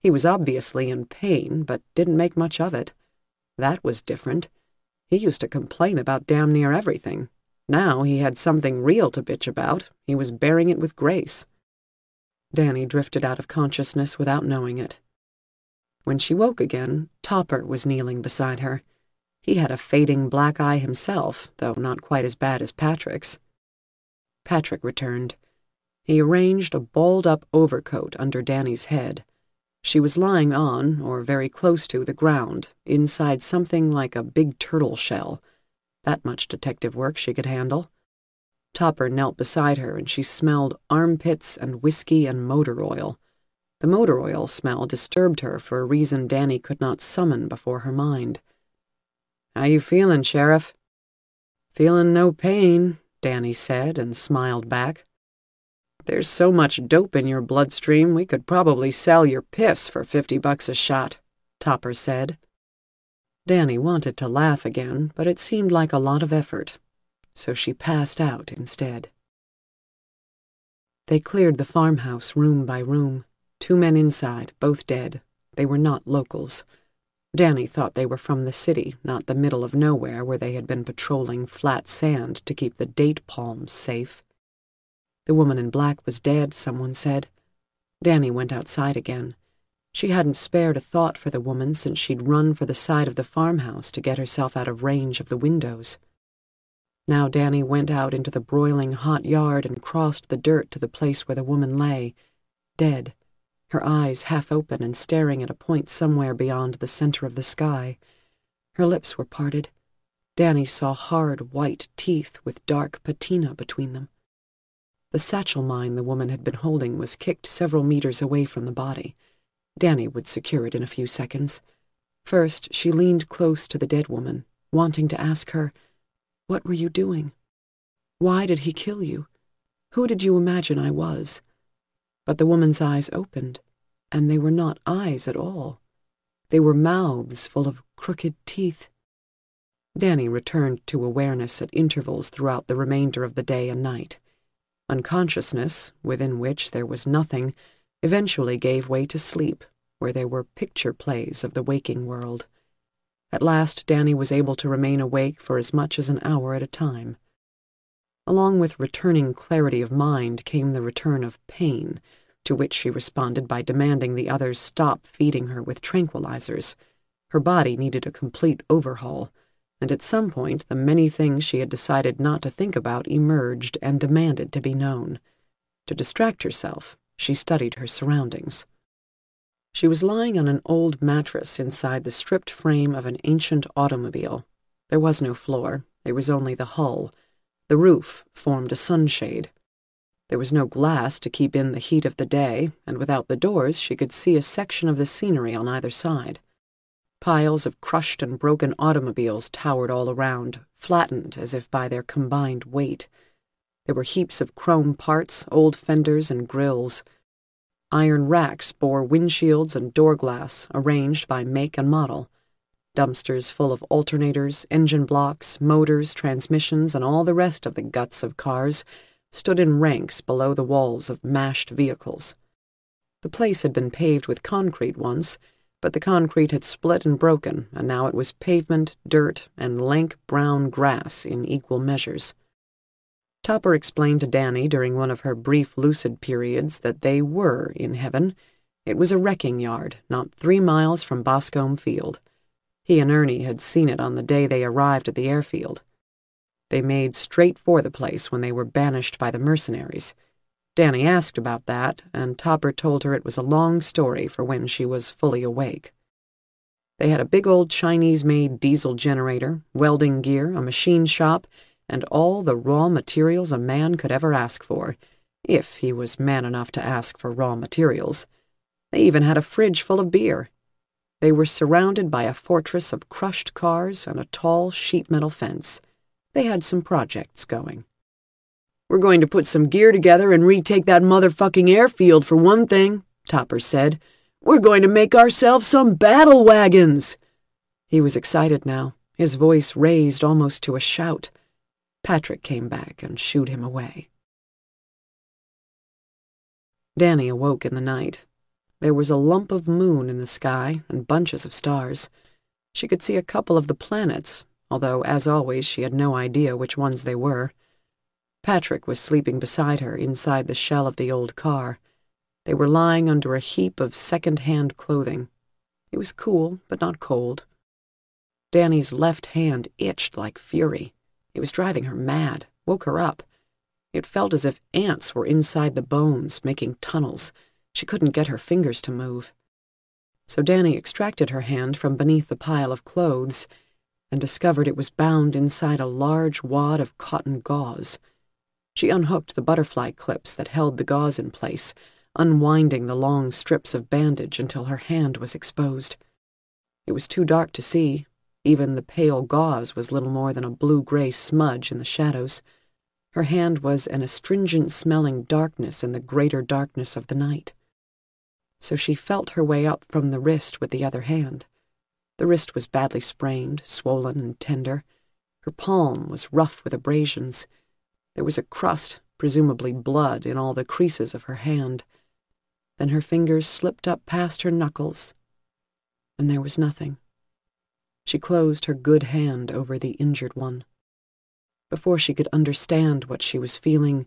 He was obviously in pain, but didn't make much of it. That was different. He used to complain about damn near everything. Now he had something real to bitch about. He was bearing it with grace. Danny drifted out of consciousness without knowing it. When she woke again, Topper was kneeling beside her. He had a fading black eye himself, though not quite as bad as Patrick's. Patrick returned. He arranged a balled-up overcoat under Danny's head. She was lying on, or very close to, the ground, inside something like a big turtle shell. That much detective work she could handle. Topper knelt beside her, and she smelled armpits and whiskey and motor oil. The motor oil smell disturbed her for a reason Danny could not summon before her mind. How you feeling, Sheriff? Feeling no pain, Danny said, and smiled back. There's so much dope in your bloodstream we could probably sell your piss for fifty bucks a shot, Topper said. Danny wanted to laugh again, but it seemed like a lot of effort, so she passed out instead. They cleared the farmhouse room by room. Two men inside, both dead. They were not locals. Danny thought they were from the city, not the middle of nowhere where they had been patrolling flat sand to keep the date palms safe. The woman in black was dead, someone said. Danny went outside again. She hadn't spared a thought for the woman since she'd run for the side of the farmhouse to get herself out of range of the windows. Now Danny went out into the broiling hot yard and crossed the dirt to the place where the woman lay, dead, her eyes half open and staring at a point somewhere beyond the center of the sky. Her lips were parted. Danny saw hard white teeth with dark patina between them. The satchel mine the woman had been holding was kicked several meters away from the body. Danny would secure it in a few seconds. First, she leaned close to the dead woman, wanting to ask her, What were you doing? Why did he kill you? Who did you imagine I was? But the woman's eyes opened, and they were not eyes at all. They were mouths full of crooked teeth. Danny returned to awareness at intervals throughout the remainder of the day and night. Unconsciousness, within which there was nothing, eventually gave way to sleep, where there were picture plays of the waking world. At last Danny was able to remain awake for as much as an hour at a time. Along with returning clarity of mind came the return of pain, to which she responded by demanding the others stop feeding her with tranquilizers. Her body needed a complete overhaul, and at some point the many things she had decided not to think about emerged and demanded to be known. To distract herself, she studied her surroundings. She was lying on an old mattress inside the stripped frame of an ancient automobile. There was no floor, there was only the hull. The roof formed a sunshade. There was no glass to keep in the heat of the day, and without the doors she could see a section of the scenery on either side. Piles of crushed and broken automobiles towered all around, flattened as if by their combined weight. There were heaps of chrome parts, old fenders, and grills. Iron racks bore windshields and door glass, arranged by make and model. Dumpsters full of alternators, engine blocks, motors, transmissions, and all the rest of the guts of cars stood in ranks below the walls of mashed vehicles. The place had been paved with concrete once, but the concrete had split and broken, and now it was pavement, dirt, and lank brown grass in equal measures. Topper explained to Danny during one of her brief lucid periods that they were in heaven. It was a wrecking yard, not three miles from Boscombe Field. He and Ernie had seen it on the day they arrived at the airfield. They made straight for the place when they were banished by the mercenaries. Danny asked about that, and Topper told her it was a long story for when she was fully awake. They had a big old Chinese-made diesel generator, welding gear, a machine shop, and all the raw materials a man could ever ask for, if he was man enough to ask for raw materials. They even had a fridge full of beer. They were surrounded by a fortress of crushed cars and a tall sheet metal fence. They had some projects going. We're going to put some gear together and retake that motherfucking airfield for one thing, Topper said. We're going to make ourselves some battle wagons. He was excited now, his voice raised almost to a shout. Patrick came back and shooed him away. Danny awoke in the night. There was a lump of moon in the sky and bunches of stars. She could see a couple of the planets, although, as always, she had no idea which ones they were. Patrick was sleeping beside her inside the shell of the old car. They were lying under a heap of second-hand clothing. It was cool, but not cold. Danny's left hand itched like fury. It was driving her mad, woke her up. It felt as if ants were inside the bones, making tunnels. She couldn't get her fingers to move. So Danny extracted her hand from beneath the pile of clothes and discovered it was bound inside a large wad of cotton gauze. She unhooked the butterfly clips that held the gauze in place, unwinding the long strips of bandage until her hand was exposed. It was too dark to see. Even the pale gauze was little more than a blue-gray smudge in the shadows. Her hand was an astringent-smelling darkness in the greater darkness of the night. So she felt her way up from the wrist with the other hand. The wrist was badly sprained, swollen and tender. Her palm was rough with abrasions. There was a crust, presumably blood, in all the creases of her hand. Then her fingers slipped up past her knuckles, and there was nothing. She closed her good hand over the injured one. Before she could understand what she was feeling,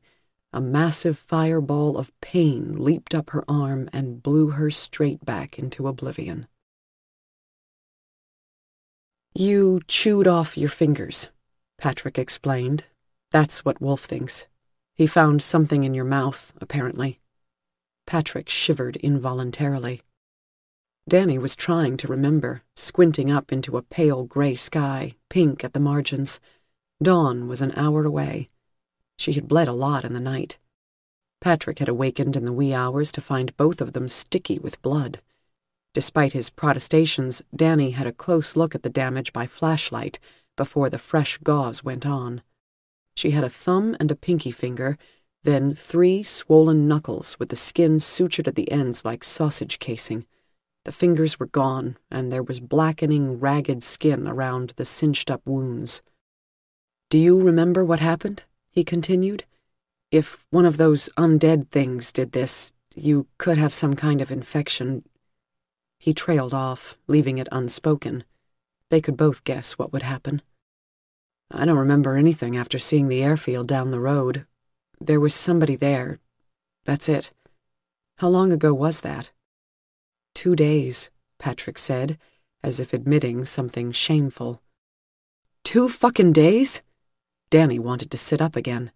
a massive fireball of pain leaped up her arm and blew her straight back into oblivion. You chewed off your fingers, Patrick explained. That's what Wolf thinks. He found something in your mouth, apparently. Patrick shivered involuntarily. Danny was trying to remember, squinting up into a pale gray sky, pink at the margins. Dawn was an hour away. She had bled a lot in the night. Patrick had awakened in the wee hours to find both of them sticky with blood. Despite his protestations, Danny had a close look at the damage by flashlight before the fresh gauze went on. She had a thumb and a pinky finger, then three swollen knuckles with the skin sutured at the ends like sausage casing. The fingers were gone, and there was blackening, ragged skin around the cinched-up wounds. Do you remember what happened? He continued. If one of those undead things did this, you could have some kind of infection, he trailed off, leaving it unspoken. They could both guess what would happen. I don't remember anything after seeing the airfield down the road. There was somebody there. That's it. How long ago was that? Two days, Patrick said, as if admitting something shameful. Two fucking days? Danny wanted to sit up again.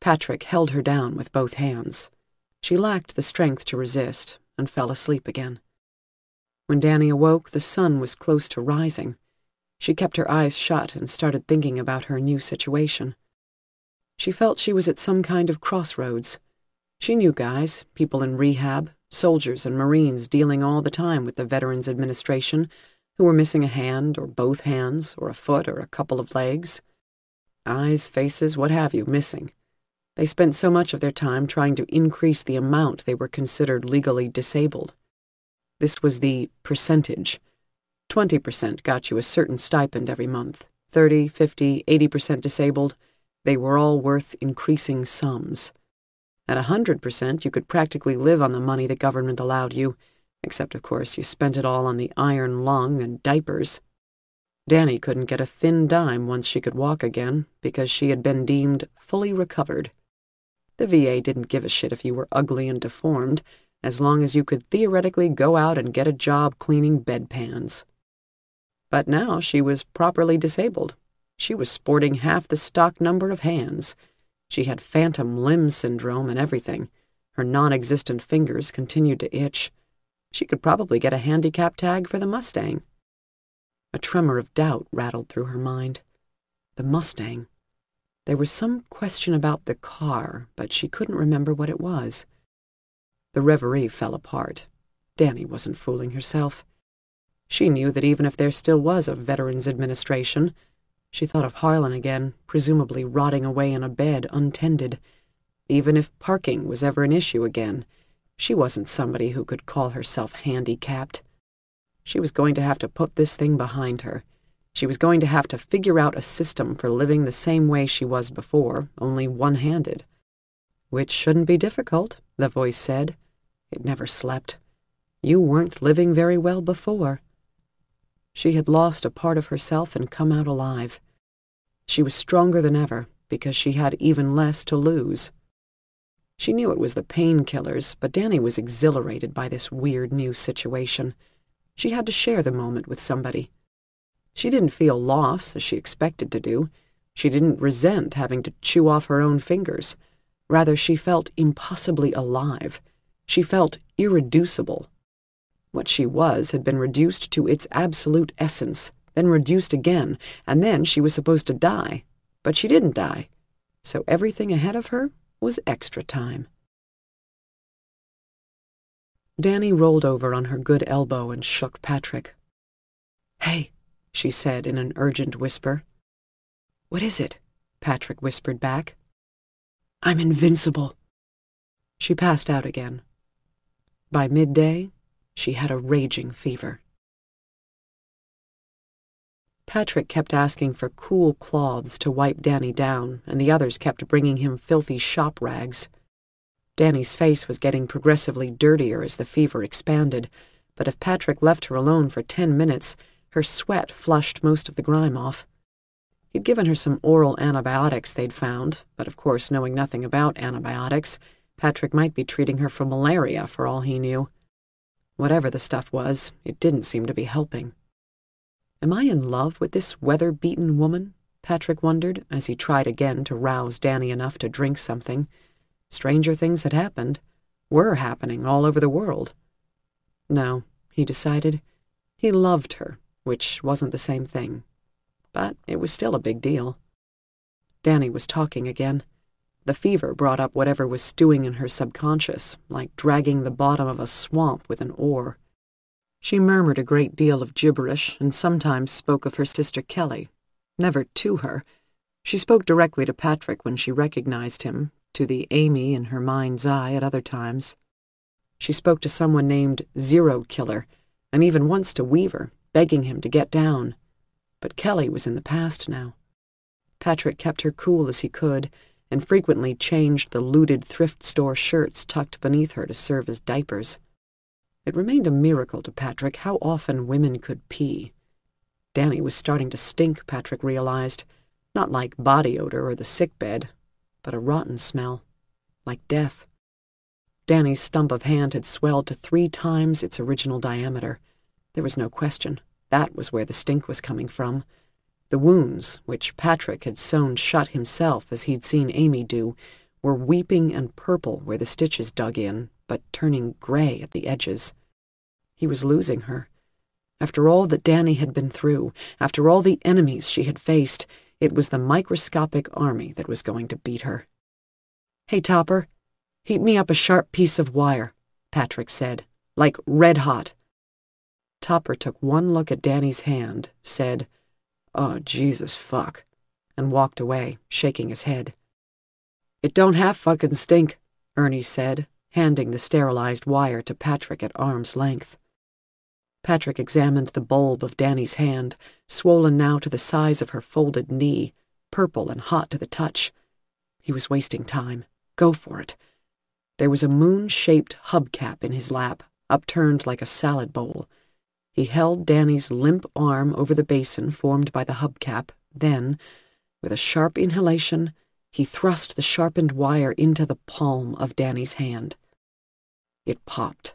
Patrick held her down with both hands. She lacked the strength to resist and fell asleep again. When Danny awoke, the sun was close to rising. She kept her eyes shut and started thinking about her new situation. She felt she was at some kind of crossroads. She knew guys, people in rehab, soldiers and Marines dealing all the time with the Veterans Administration who were missing a hand or both hands or a foot or a couple of legs. Eyes, faces, what have you, missing. They spent so much of their time trying to increase the amount they were considered legally disabled. This was the percentage. 20% got you a certain stipend every month. 30, 50, 80% disabled, they were all worth increasing sums. At a 100%, you could practically live on the money the government allowed you, except, of course, you spent it all on the iron lung and diapers. Danny couldn't get a thin dime once she could walk again because she had been deemed fully recovered. The VA didn't give a shit if you were ugly and deformed, as long as you could theoretically go out and get a job cleaning bedpans. But now she was properly disabled. She was sporting half the stock number of hands. She had phantom limb syndrome and everything. Her non-existent fingers continued to itch. She could probably get a handicap tag for the Mustang. A tremor of doubt rattled through her mind. The Mustang. There was some question about the car, but she couldn't remember what it was. The reverie fell apart. Danny wasn't fooling herself. She knew that even if there still was a Veterans Administration, she thought of Harlan again, presumably rotting away in a bed untended. Even if parking was ever an issue again, she wasn't somebody who could call herself handicapped. She was going to have to put this thing behind her. She was going to have to figure out a system for living the same way she was before, only one-handed. Which shouldn't be difficult, the voice said. It never slept. You weren't living very well before. She had lost a part of herself and come out alive. She was stronger than ever because she had even less to lose. She knew it was the painkillers, but Danny was exhilarated by this weird new situation. She had to share the moment with somebody. She didn't feel loss, as she expected to do. She didn't resent having to chew off her own fingers. Rather, she felt impossibly alive. She felt irreducible. What she was had been reduced to its absolute essence, then reduced again, and then she was supposed to die. But she didn't die. So everything ahead of her was extra time. Danny rolled over on her good elbow and shook Patrick. Hey, she said in an urgent whisper. What is it? Patrick whispered back. I'm invincible. She passed out again. By midday, she had a raging fever. Patrick kept asking for cool cloths to wipe Danny down, and the others kept bringing him filthy shop rags. Danny's face was getting progressively dirtier as the fever expanded, but if Patrick left her alone for ten minutes, her sweat flushed most of the grime off. He'd given her some oral antibiotics they'd found, but of course, knowing nothing about antibiotics, Patrick might be treating her for malaria for all he knew. Whatever the stuff was, it didn't seem to be helping. Am I in love with this weather-beaten woman? Patrick wondered as he tried again to rouse Danny enough to drink something. Stranger things had happened, were happening all over the world. No, he decided. He loved her, which wasn't the same thing. But it was still a big deal. Danny was talking again. The fever brought up whatever was stewing in her subconscious, like dragging the bottom of a swamp with an oar. She murmured a great deal of gibberish and sometimes spoke of her sister Kelly. Never to her. She spoke directly to Patrick when she recognized him, to the Amy in her mind's eye at other times. She spoke to someone named Zero Killer, and even once to Weaver, begging him to get down. But Kelly was in the past now. Patrick kept her cool as he could, and frequently changed the looted thrift store shirts tucked beneath her to serve as diapers. It remained a miracle to Patrick how often women could pee. Danny was starting to stink, Patrick realized, not like body odor or the sick bed, but a rotten smell, like death. Danny's stump of hand had swelled to three times its original diameter. There was no question. That was where the stink was coming from. The wounds, which Patrick had sewn shut himself as he'd seen Amy do, were weeping and purple where the stitches dug in, but turning gray at the edges. He was losing her. After all that Danny had been through, after all the enemies she had faced, it was the microscopic army that was going to beat her. Hey, Topper, heat me up a sharp piece of wire, Patrick said, like red hot. Topper took one look at Danny's hand, said, Oh, Jesus fuck, and walked away, shaking his head. It don't half fucking stink, Ernie said, handing the sterilized wire to Patrick at arm's length. Patrick examined the bulb of Danny's hand, swollen now to the size of her folded knee, purple and hot to the touch. He was wasting time. Go for it. There was a moon-shaped hubcap in his lap, upturned like a salad bowl. He held Danny's limp arm over the basin formed by the hubcap, then, with a sharp inhalation, he thrust the sharpened wire into the palm of Danny's hand. It popped.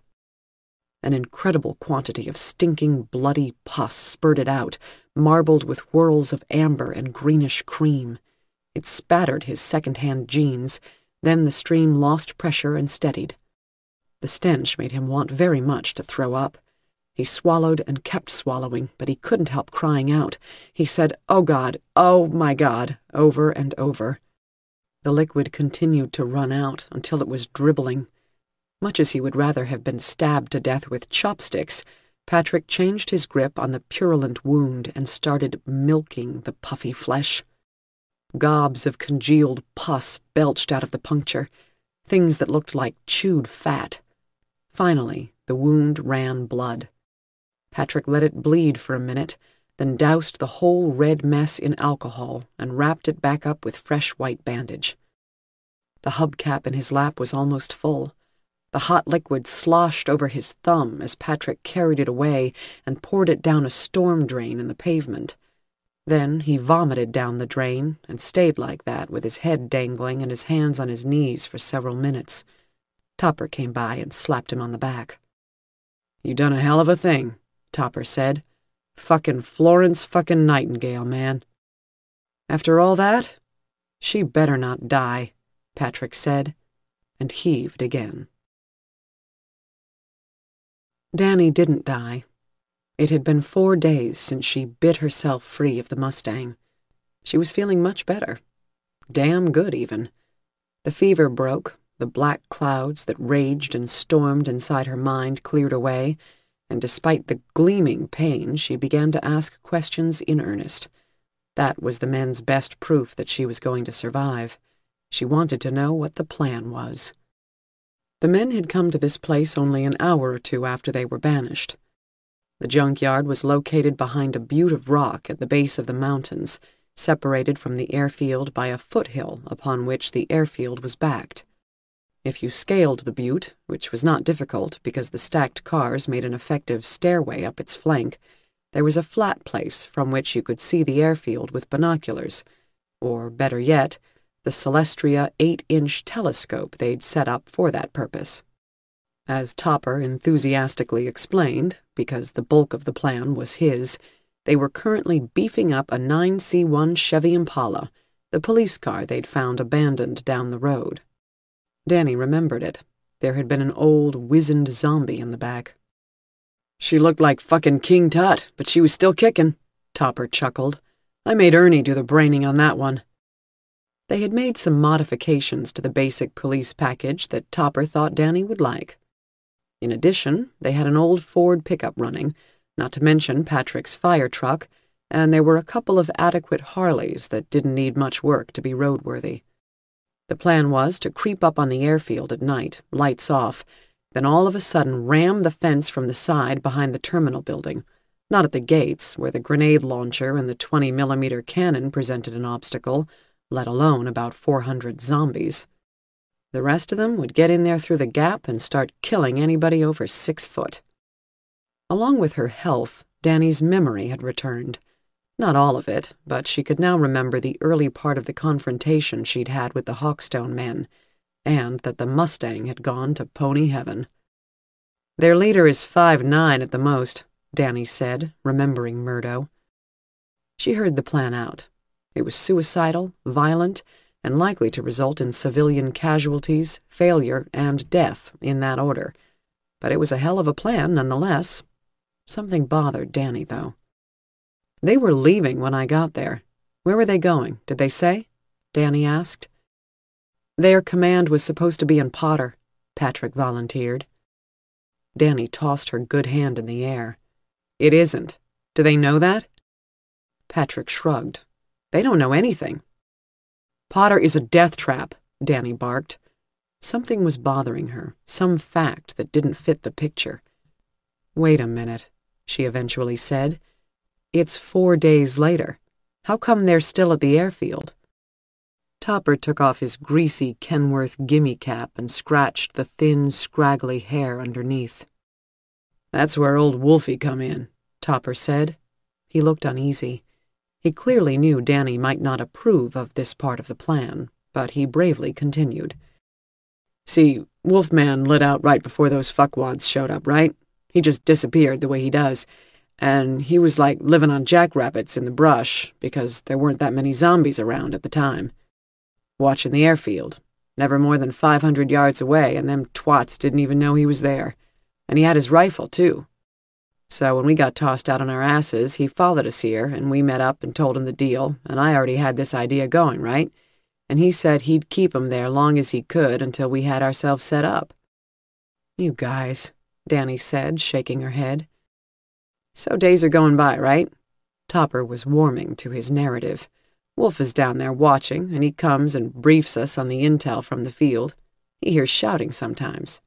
An incredible quantity of stinking, bloody pus spurted out, marbled with whirls of amber and greenish cream. It spattered his second-hand jeans, then the stream lost pressure and steadied. The stench made him want very much to throw up. He swallowed and kept swallowing, but he couldn't help crying out. He said, Oh God, oh my God, over and over. The liquid continued to run out until it was dribbling. Much as he would rather have been stabbed to death with chopsticks, Patrick changed his grip on the purulent wound and started milking the puffy flesh. Gobs of congealed pus belched out of the puncture, things that looked like chewed fat. Finally, the wound ran blood. Patrick let it bleed for a minute, then doused the whole red mess in alcohol and wrapped it back up with fresh white bandage. The hubcap in his lap was almost full. The hot liquid sloshed over his thumb as Patrick carried it away and poured it down a storm drain in the pavement. Then he vomited down the drain and stayed like that with his head dangling and his hands on his knees for several minutes. Topper came by and slapped him on the back. You done a hell of a thing, Topper said. Fucking Florence fucking Nightingale, man. After all that, she better not die, Patrick said, and heaved again. Danny didn't die. It had been four days since she bit herself free of the Mustang. She was feeling much better. Damn good, even. The fever broke, the black clouds that raged and stormed inside her mind cleared away, and despite the gleaming pain, she began to ask questions in earnest. That was the men's best proof that she was going to survive. She wanted to know what the plan was. The men had come to this place only an hour or two after they were banished. The junkyard was located behind a butte of rock at the base of the mountains, separated from the airfield by a foothill upon which the airfield was backed. If you scaled the butte, which was not difficult because the stacked cars made an effective stairway up its flank, there was a flat place from which you could see the airfield with binoculars, or better yet, the Celestron eight-inch telescope they'd set up for that purpose. As Topper enthusiastically explained, because the bulk of the plan was his, they were currently beefing up a 9C1 Chevy Impala, the police car they'd found abandoned down the road. Danny remembered it. There had been an old, wizened zombie in the back. She looked like fucking King Tut, but she was still kicking, Topper chuckled. I made Ernie do the braining on that one. They had made some modifications to the basic police package that Topper thought Danny would like. In addition, they had an old Ford pickup running, not to mention Patrick's fire truck, and there were a couple of adequate Harleys that didn't need much work to be roadworthy. The plan was to creep up on the airfield at night, lights off, then all of a sudden ram the fence from the side behind the terminal building, not at the gates, where the grenade launcher and the 20 millimeter cannon presented an obstacle, let alone about 400 zombies. The rest of them would get in there through the gap and start killing anybody over six foot. Along with her health, Danny's memory had returned. Not all of it, but she could now remember the early part of the confrontation she'd had with the Hawkstone men. and that the Mustang had gone to pony heaven. Their leader is five nine at the most, Danny said, remembering Murdo. She heard the plan out. It was suicidal, violent, and likely to result in civilian casualties, failure, and death in that order. But it was a hell of a plan nonetheless. Something bothered Danny, though. They were leaving when I got there. Where were they going, did they say? Danny asked. Their command was supposed to be in Potter, Patrick volunteered. Danny tossed her good hand in the air. It isn't. Do they know that? Patrick shrugged. They don't know anything. Potter is a death trap, Danny barked. Something was bothering her, some fact that didn't fit the picture. Wait a minute, she eventually said. It's four days later. How come they're still at the airfield? Topper took off his greasy Kenworth gimme cap and scratched the thin, scraggly hair underneath. That's where old Wolfie come in, Topper said. He looked uneasy. He clearly knew Danny might not approve of this part of the plan, but he bravely continued. See, Wolfman lit out right before those fuckwads showed up, right? He just disappeared the way he does, and he was like living on jackrabbits in the brush because there weren't that many zombies around at the time. Watching the airfield, never more than 500 yards away, and them twats didn't even know he was there. And he had his rifle, too. So when we got tossed out on our asses, he followed us here, and we met up and told him the deal, and I already had this idea going, right? And he said he'd keep him there long as he could until we had ourselves set up. You guys, Danny said, shaking her head. So days are going by, right? Topper was warming to his narrative. Wolf is down there watching, and he comes and briefs us on the intel from the field. He hears shouting sometimes.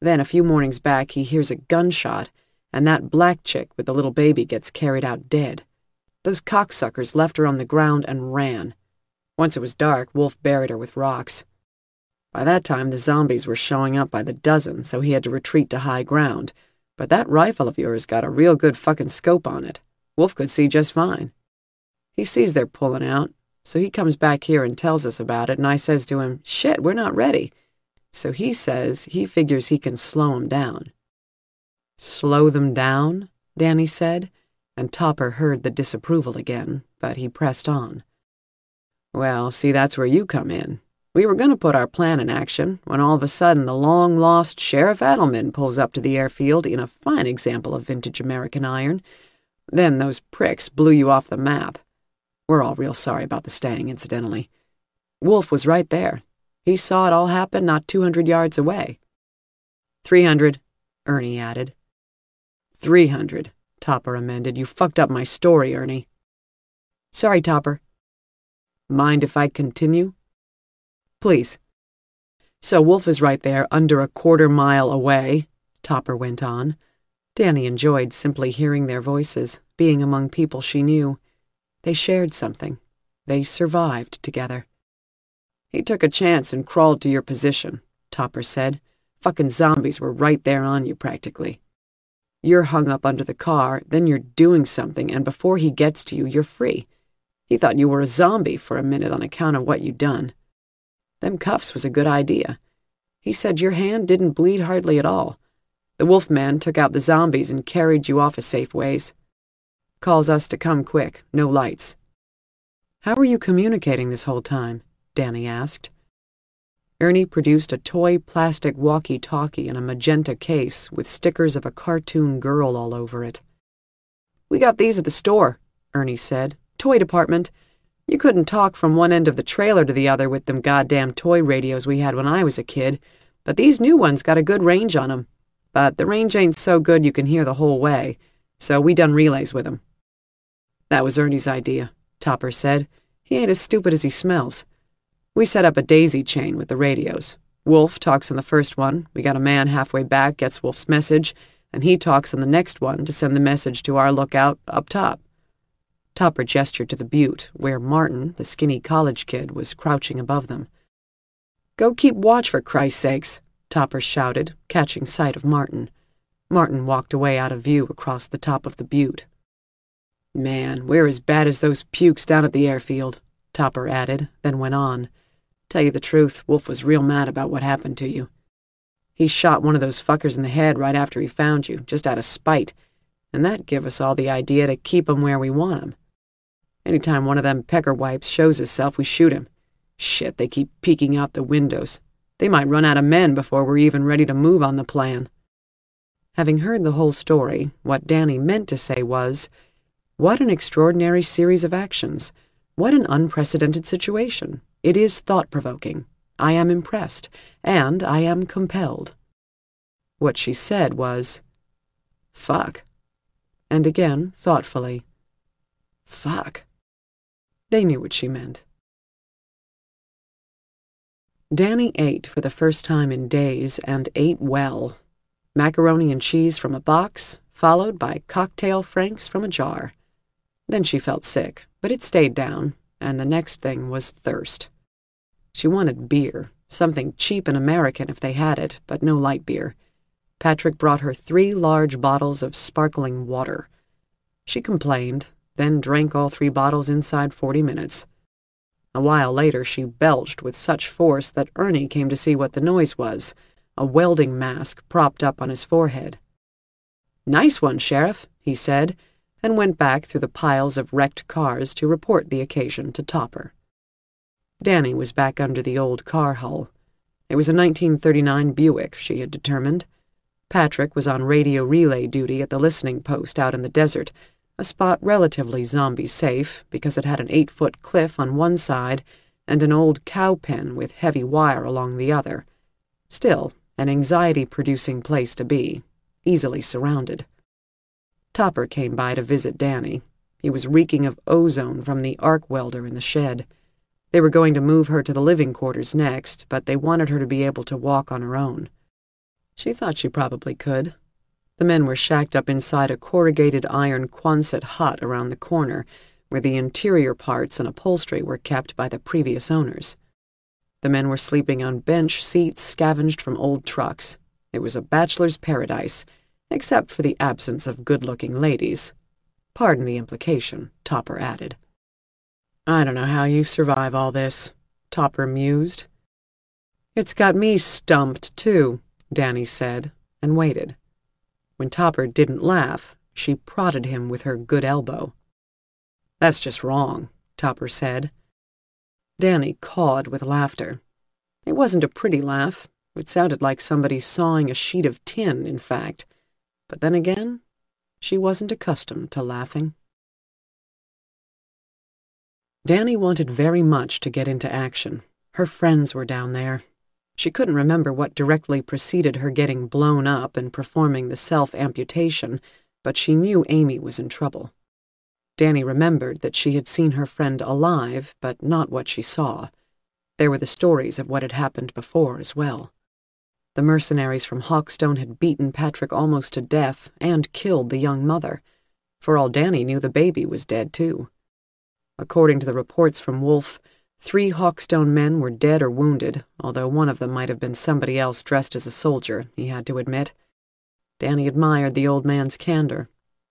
Then a few mornings back, he hears a gunshot and that black chick with the little baby gets carried out dead. Those cocksuckers left her on the ground and ran. Once it was dark, Wolf buried her with rocks. By that time, the zombies were showing up by the dozen, so he had to retreat to high ground. But that rifle of yours got a real good fucking scope on it. Wolf could see just fine. He sees they're pulling out, so he comes back here and tells us about it, and I says to him, Shit, we're not ready. So he says he figures he can slow 'em down. Slow them down? Danny said, and Topper heard the disapproval again, but he pressed on. Well, see, that's where you come in. We were going to put our plan in action when all of a sudden the long lost Sheriff Adelman pulls up to the airfield in a fine example of vintage American iron. Then those pricks blew you off the map. We're all real sorry about the staying, incidentally. Wolf was right there. He saw it all happen not 200 yards away. 300, Ernie added. Three hundred, Topper amended. You fucked up my story, Ernie. Sorry, Topper. Mind if I continue? Please. So Wolf is right there, under a quarter mile away, Topper went on. Danny enjoyed simply hearing their voices, being among people she knew. They shared something. They survived together. He took a chance and crawled to your position, Topper said. Fucking zombies were right there on you, practically. You're hung up under the car, then you're doing something, and before he gets to you, you're free. He thought you were a zombie for a minute on account of what you'd done. Them cuffs was a good idea. He said your hand didn't bleed hardly at all. The wolf man took out the zombies and carried you off a safe ways. Calls us to come quick, no lights. How were you communicating this whole time? Danny asked. Ernie produced a toy plastic walkie-talkie in a magenta case with stickers of a cartoon girl all over it. We got these at the store, Ernie said. Toy department. You couldn't talk from one end of the trailer to the other with them goddamn toy radios we had when I was a kid, but these new ones got a good range on 'em. But the range ain't so good you can hear the whole way, so we done relays with 'em. That was Ernie's idea, Topper said. He ain't as stupid as he smells. We set up a daisy chain with the radios. Wolf talks on the first one. We got a man halfway back gets Wolf's message, and he talks on the next one to send the message to our lookout up top. Topper gestured to the butte, where Martin, the skinny college kid, was crouching above them. Go keep watch for Christ's sakes, Topper shouted, catching sight of Martin. Martin walked away out of view across the top of the butte. Man, we're as bad as those pukes down at the airfield, Topper added, then went on. Tell you the truth, Wolf was real mad about what happened to you. He shot one of those fuckers in the head right after he found you, just out of spite, and that give us all the idea to keep him where we want him. Anytime one of them pecker wipes shows himself, we shoot him. Shit, they keep peeking out the windows. They might run out of men before we're even ready to move on the plan. Having heard the whole story, what Danny meant to say was, What an extraordinary series of actions. What an unprecedented situation. It is thought-provoking. I am impressed, and I am compelled. What she said was, Fuck. And again, thoughtfully, Fuck. They knew what she meant. Danny ate for the first time in days and ate well. Macaroni and cheese from a box, followed by cocktail franks from a jar. Then she felt sick, but it stayed down, and the next thing was thirst. She wanted beer, something cheap and American if they had it, but no light beer. Patrick brought her three large bottles of sparkling water. She complained, then drank all three bottles inside forty minutes. A while later, she belched with such force that Ernie came to see what the noise was a welding mask propped up on his forehead. Nice one, Sheriff, he said, and went back through the piles of wrecked cars to report the occasion to Topper. Danny was back under the old car hull. It was a 1939 Buick, she had determined. Patrick was on radio relay duty at the listening post out in the desert, a spot relatively zombie safe because it had an eight foot cliff on one side and an old cow pen with heavy wire along the other. Still, an anxiety producing place to be, easily surrounded. Topper came by to visit Danny. He was reeking of ozone from the arc welder in the shed. They were going to move her to the living quarters next, but they wanted her to be able to walk on her own. She thought she probably could, the men were shacked up inside a corrugated iron Quonset hut around the corner, where the interior parts and upholstery were kept by the previous owners. The men were sleeping on bench seats scavenged from old trucks. It was a bachelor's paradise, except for the absence of good-looking ladies. Pardon the implication, Topper added. I don't know how you survive all this, Topper mused. It's got me stumped, too, Danny said, and waited. When Topper didn't laugh, she prodded him with her good elbow. That's just wrong, Topper said. Danny cawed with laughter. It wasn't a pretty laugh. It sounded like somebody sawing a sheet of tin, in fact. But then again, she wasn't accustomed to laughing. Danny wanted very much to get into action. Her friends were down there, she couldn't remember what directly preceded her getting blown up and performing the self-amputation, but she knew Amy was in trouble. Danny remembered that she had seen her friend alive, but not what she saw. There were the stories of what had happened before as well. The mercenaries from Hawkstone had beaten Patrick almost to death and killed the young mother. For all Danny knew, the baby was dead, too. According to the reports from Wolf, Three Hawkstone men were dead or wounded, although one of them might have been somebody else dressed as a soldier, he had to admit. Danny admired the old man's candor.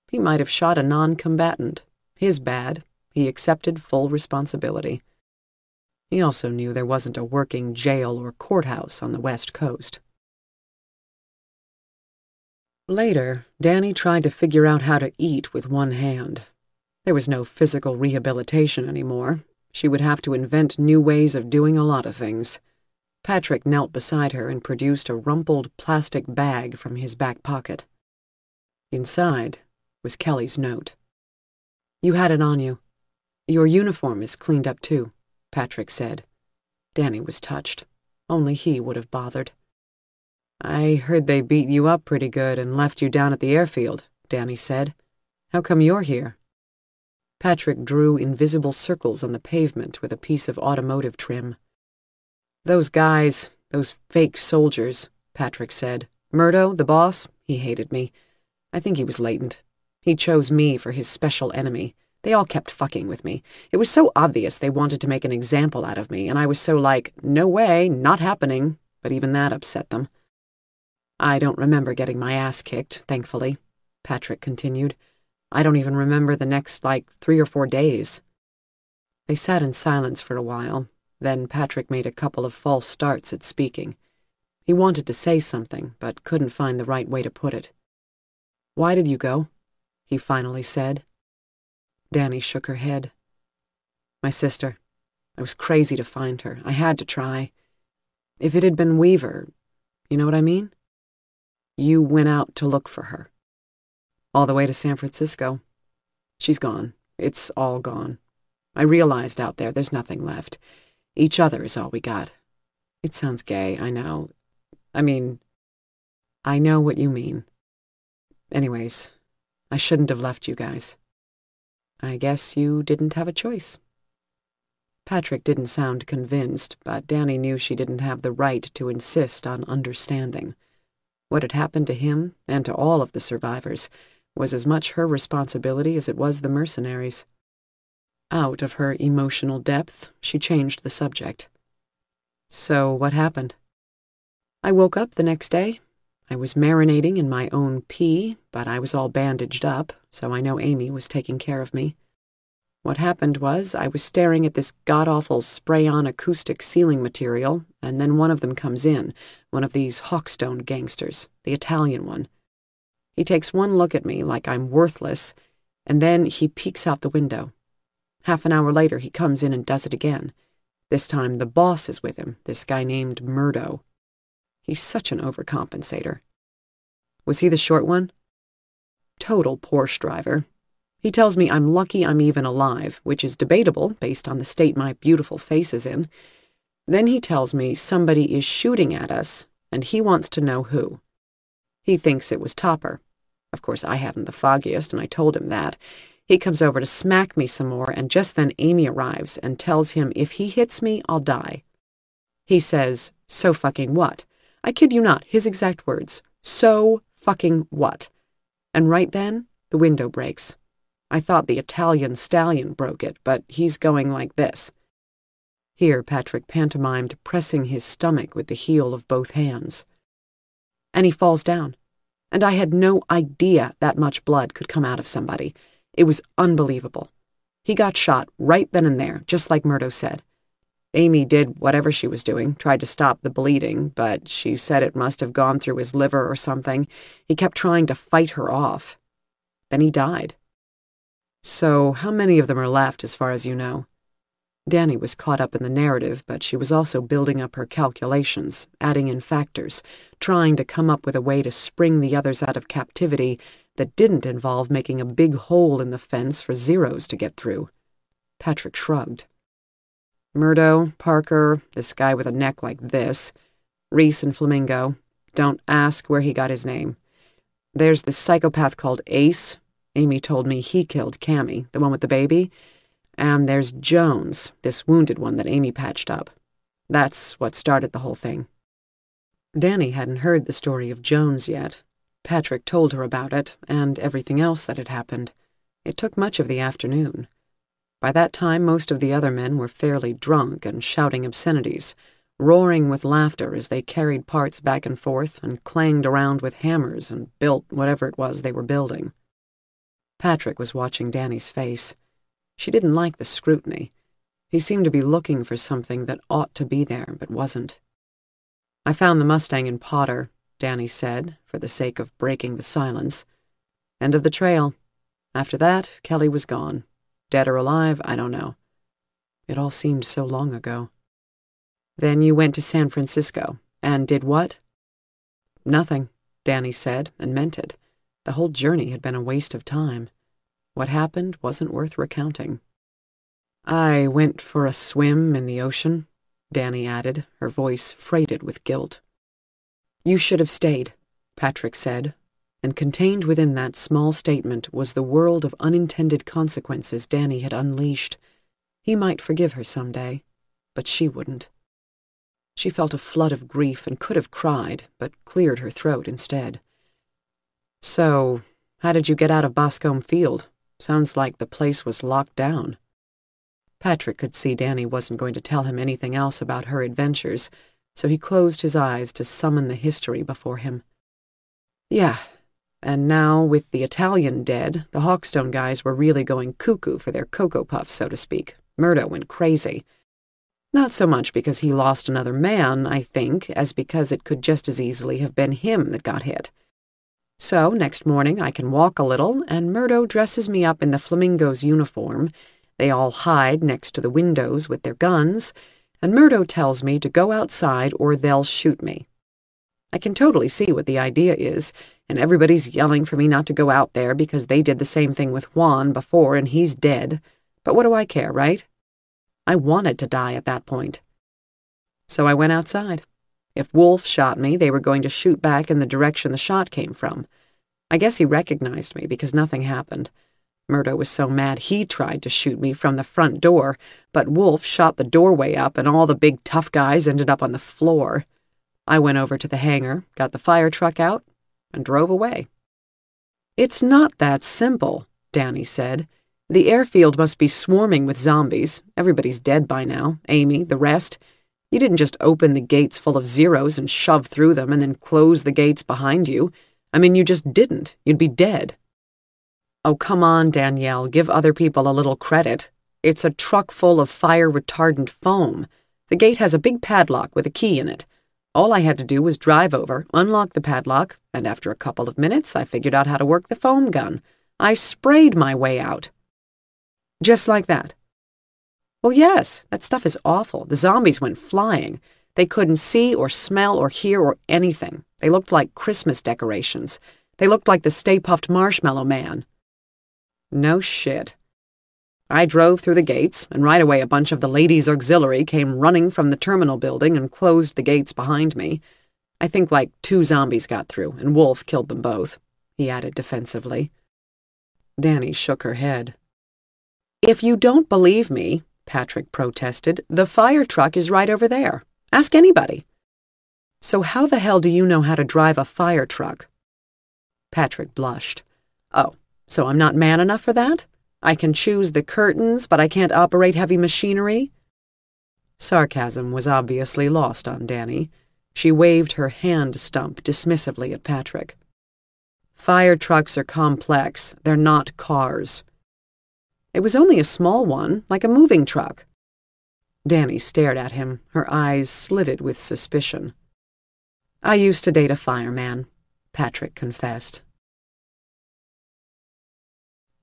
He might have shot a non-combatant. His bad. He accepted full responsibility. He also knew there wasn't a working jail or courthouse on the West Coast. Later, Danny tried to figure out how to eat with one hand. There was no physical rehabilitation anymore, she would have to invent new ways of doing a lot of things. Patrick knelt beside her and produced a rumpled plastic bag from his back pocket. Inside was Kelly's note. You had it on you. Your uniform is cleaned up too, Patrick said. Danny was touched. Only he would have bothered. I heard they beat you up pretty good and left you down at the airfield, Danny said. How come you're here? Patrick drew invisible circles on the pavement with a piece of automotive trim. Those guys, those fake soldiers, Patrick said. Murdo, the boss, he hated me. I think he was latent. He chose me for his special enemy. They all kept fucking with me. It was so obvious they wanted to make an example out of me, and I was so like, no way, not happening, but even that upset them. I don't remember getting my ass kicked, thankfully, Patrick continued. I don't even remember the next, like, three or four days. They sat in silence for a while. Then Patrick made a couple of false starts at speaking. He wanted to say something, but couldn't find the right way to put it. Why did you go? he finally said. Danny shook her head. My sister. I was crazy to find her. I had to try. If it had been Weaver, you know what I mean? You went out to look for her. All the way to San Francisco. She's gone. It's all gone. I realized out there there's nothing left. Each other is all we got. It sounds gay, I know. I mean, I know what you mean. Anyways, I shouldn't have left you guys. I guess you didn't have a choice. Patrick didn't sound convinced, but Danny knew she didn't have the right to insist on understanding. What had happened to him, and to all of the survivors, was as much her responsibility as it was the mercenaries. Out of her emotional depth, she changed the subject. So what happened? I woke up the next day. I was marinating in my own pee, but I was all bandaged up, so I know Amy was taking care of me. What happened was I was staring at this god-awful spray-on acoustic ceiling material, and then one of them comes in, one of these Hawkstone gangsters, the Italian one. He takes one look at me like I'm worthless, and then he peeks out the window. Half an hour later, he comes in and does it again. This time the boss is with him, this guy named Murdo. He's such an overcompensator. Was he the short one? Total Porsche driver. He tells me I'm lucky I'm even alive, which is debatable based on the state my beautiful face is in. Then he tells me somebody is shooting at us, and he wants to know who. He thinks it was Topper. Of course, I hadn't the foggiest, and I told him that. He comes over to smack me some more, and just then Amy arrives and tells him if he hits me, I'll die. He says, So fucking what? I kid you not, his exact words. So fucking what? And right then, the window breaks. I thought the Italian stallion broke it, but he's going like this. Here, Patrick pantomimed, pressing his stomach with the heel of both hands. And he falls down. And I had no idea that much blood could come out of somebody. It was unbelievable. He got shot right then and there, just like Murdo said. Amy did whatever she was doing, tried to stop the bleeding, but she said it must have gone through his liver or something. He kept trying to fight her off. Then he died. So, how many of them are left, as far as you know? Danny was caught up in the narrative, but she was also building up her calculations, adding in factors, trying to come up with a way to spring the others out of captivity that didn't involve making a big hole in the fence for Zeros to get through. Patrick shrugged. Murdo, Parker, this guy with a neck like this, Reese and Flamingo. Don't ask where he got his name. There's this psychopath called Ace. Amy told me he killed Cammy, the one with the baby. And there's Jones, this wounded one that Amy patched up. That's what started the whole thing. Danny hadn't heard the story of Jones yet. Patrick told her about it and everything else that had happened. It took much of the afternoon. By that time, most of the other men were fairly drunk and shouting obscenities, roaring with laughter as they carried parts back and forth and clanged around with hammers and built whatever it was they were building. Patrick was watching Danny's face. She didn't like the scrutiny. He seemed to be looking for something that ought to be there but wasn't. I found the Mustang in Potter, Danny said, for the sake of breaking the silence. End of the trail. After that, Kelly was gone. Dead or alive, I don't know. It all seemed so long ago. Then you went to San Francisco, and did what? Nothing, Danny said, and meant it. The whole journey had been a waste of time. What happened wasn't worth recounting. I went for a swim in the ocean, Danny added, her voice freighted with guilt. You should have stayed, Patrick said, and contained within that small statement was the world of unintended consequences Danny had unleashed. He might forgive her some day, but she wouldn't. She felt a flood of grief and could have cried, but cleared her throat instead. So, how did you get out of Boscombe Field? Sounds like the place was locked down. Patrick could see Danny wasn't going to tell him anything else about her adventures, so he closed his eyes to summon the history before him. Yeah, and now, with the Italian dead, the Hawkstone guys were really going cuckoo for their Cocoa Puffs, so to speak. Murdo went crazy. Not so much because he lost another man, I think, as because it could just as easily have been him that got hit. So, next morning, I can walk a little, and Murdo dresses me up in the Flamingo's uniform. They all hide next to the windows with their guns, and Murdo tells me to go outside or they'll shoot me. I can totally see what the idea is, and everybody's yelling for me not to go out there because they did the same thing with Juan before and he's dead. But what do I care, right? I wanted to die at that point. So I went outside. If Wolf shot me, they were going to shoot back in the direction the shot came from. I guess he recognized me because nothing happened. Murdo was so mad he tried to shoot me from the front door, but Wolf shot the doorway up and all the big tough guys ended up on the floor. I went over to the hangar, got the fire truck out, and drove away. It's not that simple, Danny said. The airfield must be swarming with zombies. Everybody's dead by now. Amy, the rest. You didn't just open the gates full of zeros and shove through them and then close the gates behind you. I mean, you just didn't. You'd be dead. Oh, come on, Danielle. Give other people a little credit. It's a truck full of fire retardant foam. The gate has a big padlock with a key in it. All I had to do was drive over, unlock the padlock, and after a couple of minutes, I figured out how to work the foam gun. I sprayed my way out. Just like that. Well, yes, that stuff is awful. The zombies went flying. They couldn't see or smell or hear or anything. They looked like Christmas decorations. They looked like the Stay Puft Marshmallow Man. No shit. I drove through the gates, and right away a bunch of the ladies' auxiliary came running from the terminal building and closed the gates behind me. I think like two zombies got through, and Wolf killed them both, he added defensively. Danny shook her head. If you don't believe me, Patrick protested, the fire truck is right over there. Ask anybody. So how the hell do you know how to drive a fire truck? Patrick blushed. Oh, so I'm not man enough for that? I can choose the curtains, but I can't operate heavy machinery? Sarcasm was obviously lost on Danny. She waved her hand stump dismissively at Patrick. Fire trucks are complex. They're not cars. It was only a small one, like a moving truck. Danny stared at him, her eyes slitted with suspicion. I used to date a fireman, Patrick confessed.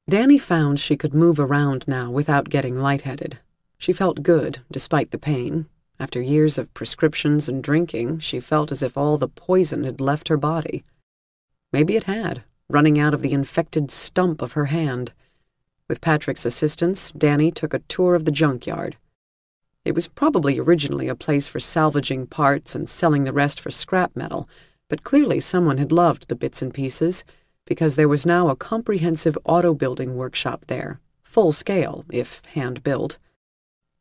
Danny found she could move around now without getting lightheaded. She felt good, despite the pain. After years of prescriptions and drinking, she felt as if all the poison had left her body. Maybe it had, running out of the infected stump of her hand. With Patrick's assistance, Danny took a tour of the junkyard. It was probably originally a place for salvaging parts and selling the rest for scrap metal, but clearly someone had loved the bits and pieces, because there was now a comprehensive auto-building workshop there, full scale, if hand-built.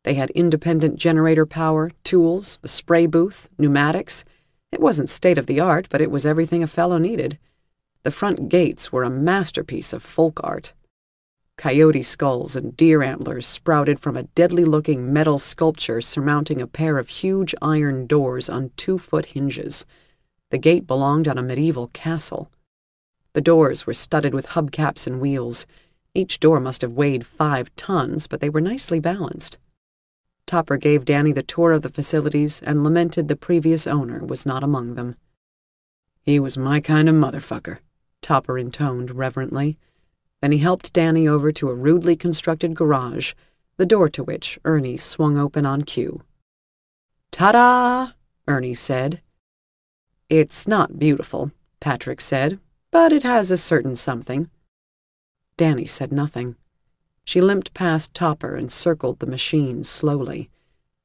They had independent generator power, tools, a spray booth, pneumatics. It wasn't state-of-the-art, but it was everything a fellow needed. The front gates were a masterpiece of folk art. Coyote skulls and deer antlers sprouted from a deadly-looking metal sculpture surmounting a pair of huge iron doors on two-foot hinges. The gate belonged on a medieval castle. The doors were studded with hubcaps and wheels. Each door must have weighed five tons, but they were nicely balanced. Topper gave Danny the tour of the facilities and lamented the previous owner was not among them. He was my kind of motherfucker, Topper intoned reverently. Then he helped Danny over to a rudely constructed garage, the door to which Ernie swung open on cue. Ta-da! Ernie said. It's not beautiful, Patrick said, but it has a certain something. Danny said nothing. She limped past Topper and circled the machine slowly.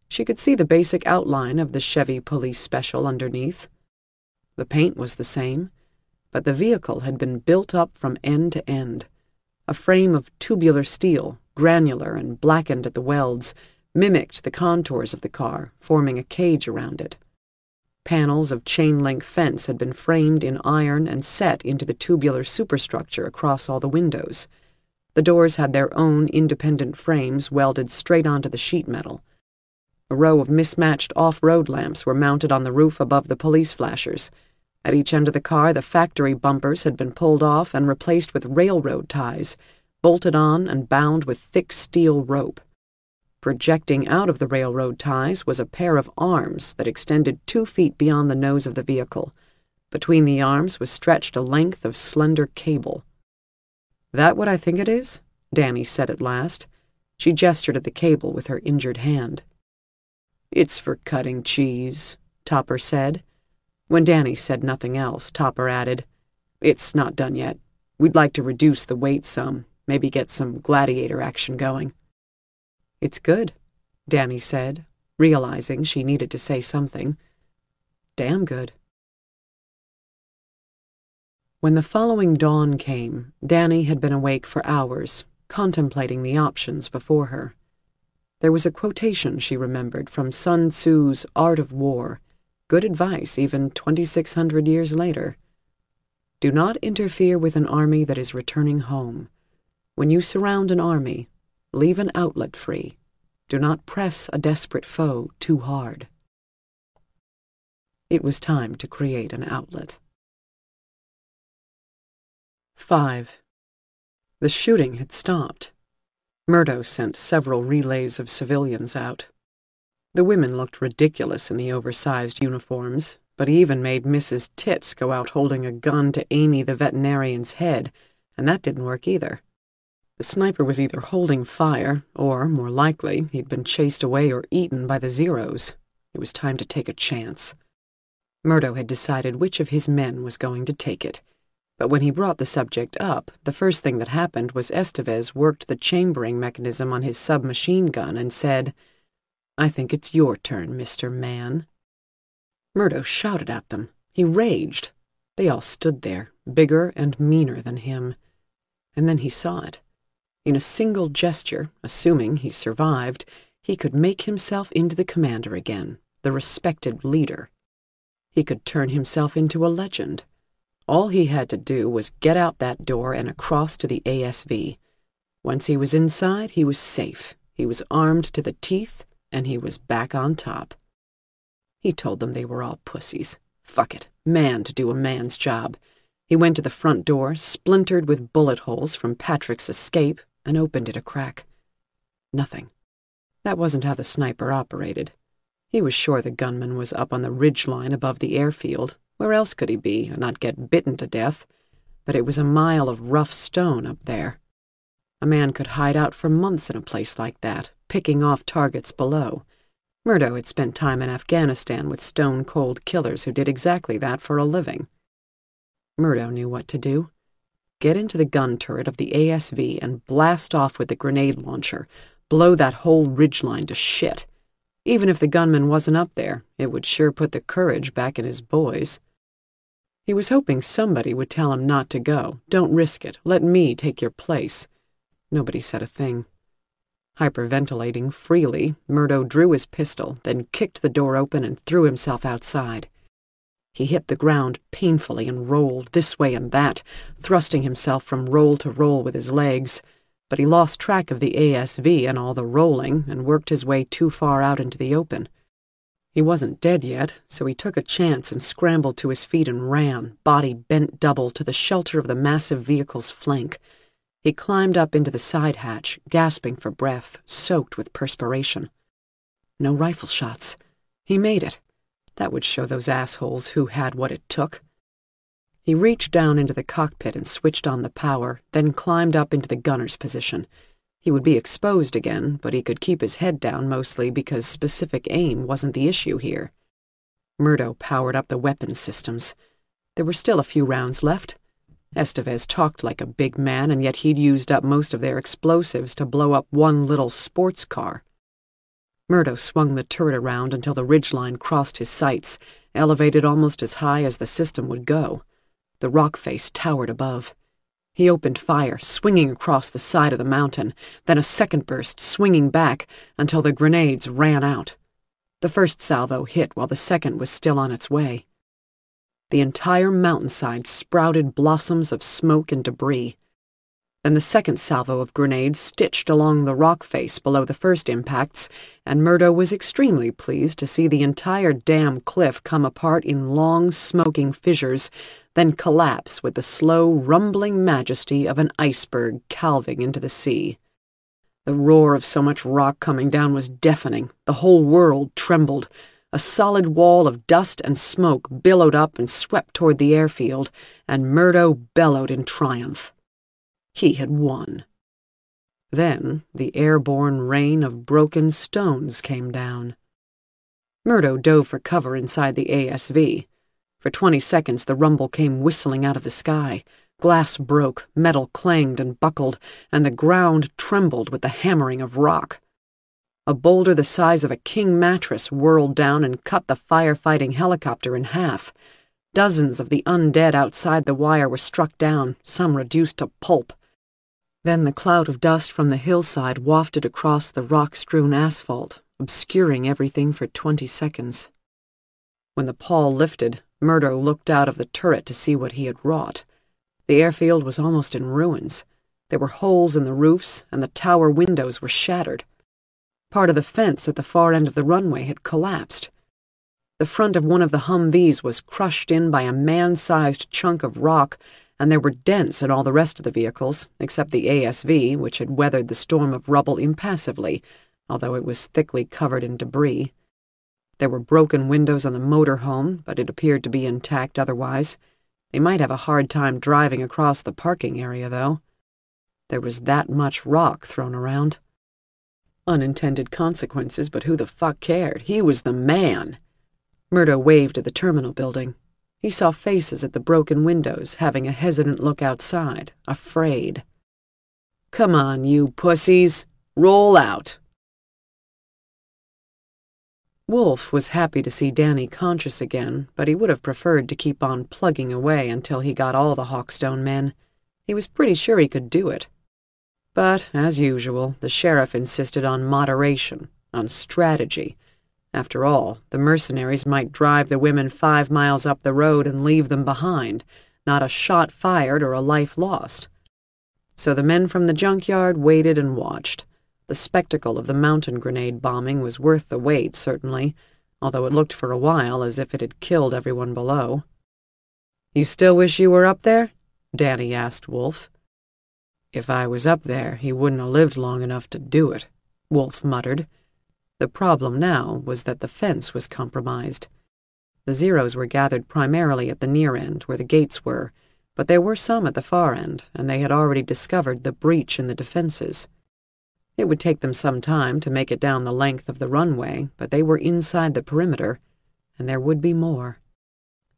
She could see the basic outline of the Chevy Police Special underneath. The paint was the same, but the vehicle had been built up from end to end. A frame of tubular steel, granular and blackened at the welds, mimicked the contours of the car, forming a cage around it. Panels of chain-link fence had been framed in iron and set into the tubular superstructure across all the windows. The doors had their own independent frames welded straight onto the sheet metal. A row of mismatched off-road lamps were mounted on the roof above the police flashers, at each end of the car, the factory bumpers had been pulled off and replaced with railroad ties, bolted on and bound with thick steel rope. Projecting out of the railroad ties was a pair of arms that extended two feet beyond the nose of the vehicle. Between the arms was stretched a length of slender cable. That what I think it is? Danny said at last. She gestured at the cable with her injured hand. It's for cutting cheese, Topper said. When Danny said nothing else, Topper added, It's not done yet. We'd like to reduce the weight some, maybe get some gladiator action going. It's good, Danny said, realizing she needed to say something. Damn good. When the following dawn came, Danny had been awake for hours, contemplating the options before her. There was a quotation she remembered from Sun Tzu's Art of War, good advice even 2,600 years later. Do not interfere with an army that is returning home. When you surround an army, leave an outlet free. Do not press a desperate foe too hard. It was time to create an outlet. 5. The shooting had stopped. Murdo sent several relays of civilians out. The women looked ridiculous in the oversized uniforms, but even made Mrs. Tits go out holding a gun to Amy the veterinarian's head, and that didn't work either. The sniper was either holding fire, or, more likely, he'd been chased away or eaten by the Zeros. It was time to take a chance. Murdo had decided which of his men was going to take it. But when he brought the subject up, the first thing that happened was Estevez worked the chambering mechanism on his submachine gun and said, I think it's your turn, Mr. Man. Murdo shouted at them. He raged. They all stood there, bigger and meaner than him. And then he saw it. In a single gesture, assuming he survived, he could make himself into the commander again, the respected leader. He could turn himself into a legend. All he had to do was get out that door and across to the ASV. Once he was inside, he was safe. He was armed to the teeth, and he was back on top. He told them they were all pussies. Fuck it, man to do a man's job. He went to the front door, splintered with bullet holes from Patrick's escape, and opened it a crack. Nothing. That wasn't how the sniper operated. He was sure the gunman was up on the ridge line above the airfield. Where else could he be and not get bitten to death? But it was a mile of rough stone up there. A man could hide out for months in a place like that, picking off targets below. Murdo had spent time in Afghanistan with stone-cold killers who did exactly that for a living. Murdo knew what to do. Get into the gun turret of the ASV and blast off with the grenade launcher, blow that whole ridgeline to shit. Even if the gunman wasn't up there, it would sure put the courage back in his boys. He was hoping somebody would tell him not to go. Don't risk it. Let me take your place. Nobody said a thing. Hyperventilating freely, Murdo drew his pistol, then kicked the door open and threw himself outside. He hit the ground painfully and rolled this way and that, thrusting himself from roll to roll with his legs. But he lost track of the ASV and all the rolling and worked his way too far out into the open. He wasn't dead yet, so he took a chance and scrambled to his feet and ran, body bent double, to the shelter of the massive vehicle's flank. He climbed up into the side hatch, gasping for breath, soaked with perspiration. No rifle shots. He made it. That would show those assholes who had what it took. He reached down into the cockpit and switched on the power, then climbed up into the gunner's position. He would be exposed again, but he could keep his head down mostly because specific aim wasn't the issue here. Murdo powered up the weapons systems. There were still a few rounds left. Estevez talked like a big man, and yet he'd used up most of their explosives to blow up one little sports car. Murdo swung the turret around until the ridgeline crossed his sights, elevated almost as high as the system would go. The rock face towered above. He opened fire, swinging across the side of the mountain, then a second burst, swinging back until the grenades ran out. The first salvo hit while the second was still on its way. The entire mountainside sprouted blossoms of smoke and debris. Then the second salvo of grenades stitched along the rock face below the first impacts, and Murdo was extremely pleased to see the entire damn cliff come apart in long, smoking fissures, then collapse with the slow, rumbling majesty of an iceberg calving into the sea. The roar of so much rock coming down was deafening. The whole world trembled. A solid wall of dust and smoke billowed up and swept toward the airfield, and Murdo bellowed in triumph. He had won. Then the airborne rain of broken stones came down. Murdo dove for cover inside the ASV. For twenty seconds the rumble came whistling out of the sky. Glass broke, metal clanged and buckled, and the ground trembled with the hammering of rock. A boulder the size of a king mattress whirled down and cut the firefighting helicopter in half. Dozens of the undead outside the wire were struck down, some reduced to pulp. Then the cloud of dust from the hillside wafted across the rock-strewn asphalt, obscuring everything for twenty seconds. When the pall lifted, Murdo looked out of the turret to see what he had wrought. The airfield was almost in ruins. There were holes in the roofs, and the tower windows were shattered. Part of the fence at the far end of the runway had collapsed. The front of one of the Humvees was crushed in by a man-sized chunk of rock, and there were dents in all the rest of the vehicles, except the ASV, which had weathered the storm of rubble impassively, although it was thickly covered in debris. There were broken windows on the motorhome, but it appeared to be intact otherwise. They might have a hard time driving across the parking area, though. There was that much rock thrown around. Unintended consequences, but who the fuck cared? He was the man. Murdo waved at the terminal building. He saw faces at the broken windows, having a hesitant look outside, afraid. Come on, you pussies. Roll out. Wolf was happy to see Danny conscious again, but he would have preferred to keep on plugging away until he got all the Hawkstone men. He was pretty sure he could do it. But, as usual, the sheriff insisted on moderation, on strategy. After all, the mercenaries might drive the women five miles up the road and leave them behind, not a shot fired or a life lost. So the men from the junkyard waited and watched. The spectacle of the mountain grenade bombing was worth the wait, certainly, although it looked for a while as if it had killed everyone below. You still wish you were up there? Danny asked Wolf. If I was up there, he wouldn't have lived long enough to do it, Wolf muttered. The problem now was that the fence was compromised. The Zeros were gathered primarily at the near end, where the gates were, but there were some at the far end, and they had already discovered the breach in the defenses. It would take them some time to make it down the length of the runway, but they were inside the perimeter, and there would be more.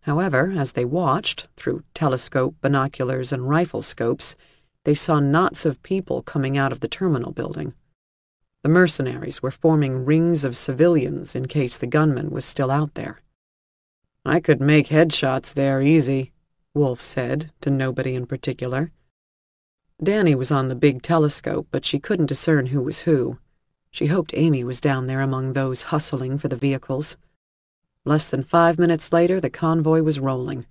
However, as they watched, through telescope, binoculars, and rifle scopes, they saw knots of people coming out of the terminal building. The mercenaries were forming rings of civilians in case the gunman was still out there. I could make headshots there easy, Wolf said, to nobody in particular. Danny was on the big telescope, but she couldn't discern who was who. She hoped Amy was down there among those hustling for the vehicles. Less than five minutes later, the convoy was rolling.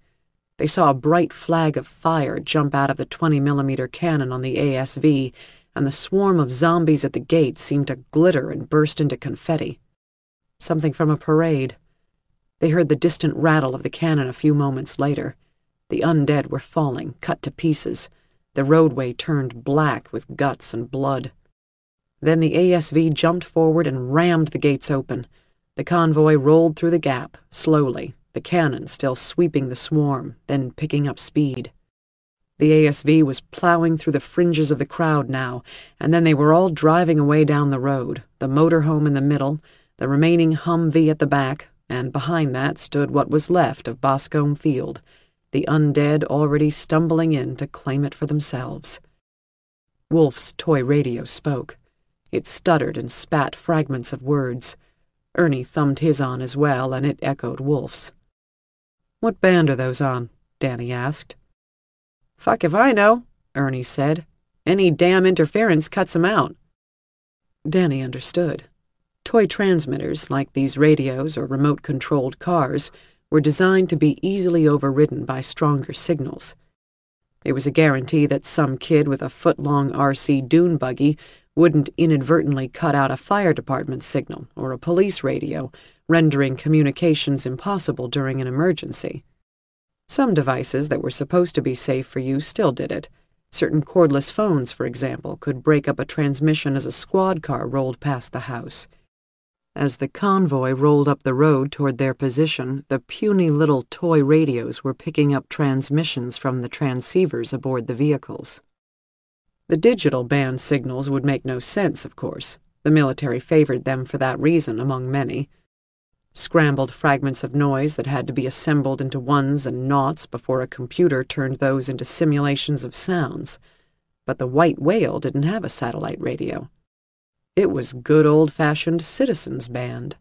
They saw a bright flag of fire jump out of the 20 millimeter cannon on the ASV, and the swarm of zombies at the gate seemed to glitter and burst into confetti. Something from a parade. They heard the distant rattle of the cannon a few moments later. The undead were falling, cut to pieces. The roadway turned black with guts and blood. Then the ASV jumped forward and rammed the gates open. The convoy rolled through the gap, slowly, the cannon still sweeping the swarm, then picking up speed. The ASV was plowing through the fringes of the crowd now, and then they were all driving away down the road, the motorhome in the middle, the remaining Humvee at the back, and behind that stood what was left of Boscombe Field, the undead already stumbling in to claim it for themselves. Wolf's toy radio spoke. It stuttered and spat fragments of words. Ernie thumbed his on as well, and it echoed Wolf's. What band are those on? Danny asked. Fuck if I know, Ernie said. Any damn interference cuts 'em out. Danny understood. Toy transmitters, like these radios or remote-controlled cars, were designed to be easily overridden by stronger signals. It was a guarantee that some kid with a foot-long RC dune buggy wouldn't inadvertently cut out a fire department signal or a police radio, rendering communications impossible during an emergency. Some devices that were supposed to be safe for you still did it. Certain cordless phones, for example, could break up a transmission as a squad car rolled past the house. As the convoy rolled up the road toward their position, the puny little toy radios were picking up transmissions from the transceivers aboard the vehicles. The digital band signals would make no sense, of course. The military favored them for that reason, among many. Scrambled fragments of noise that had to be assembled into ones and naughts before a computer turned those into simulations of sounds. But the White Whale didn't have a satellite radio. It was good old-fashioned citizens band.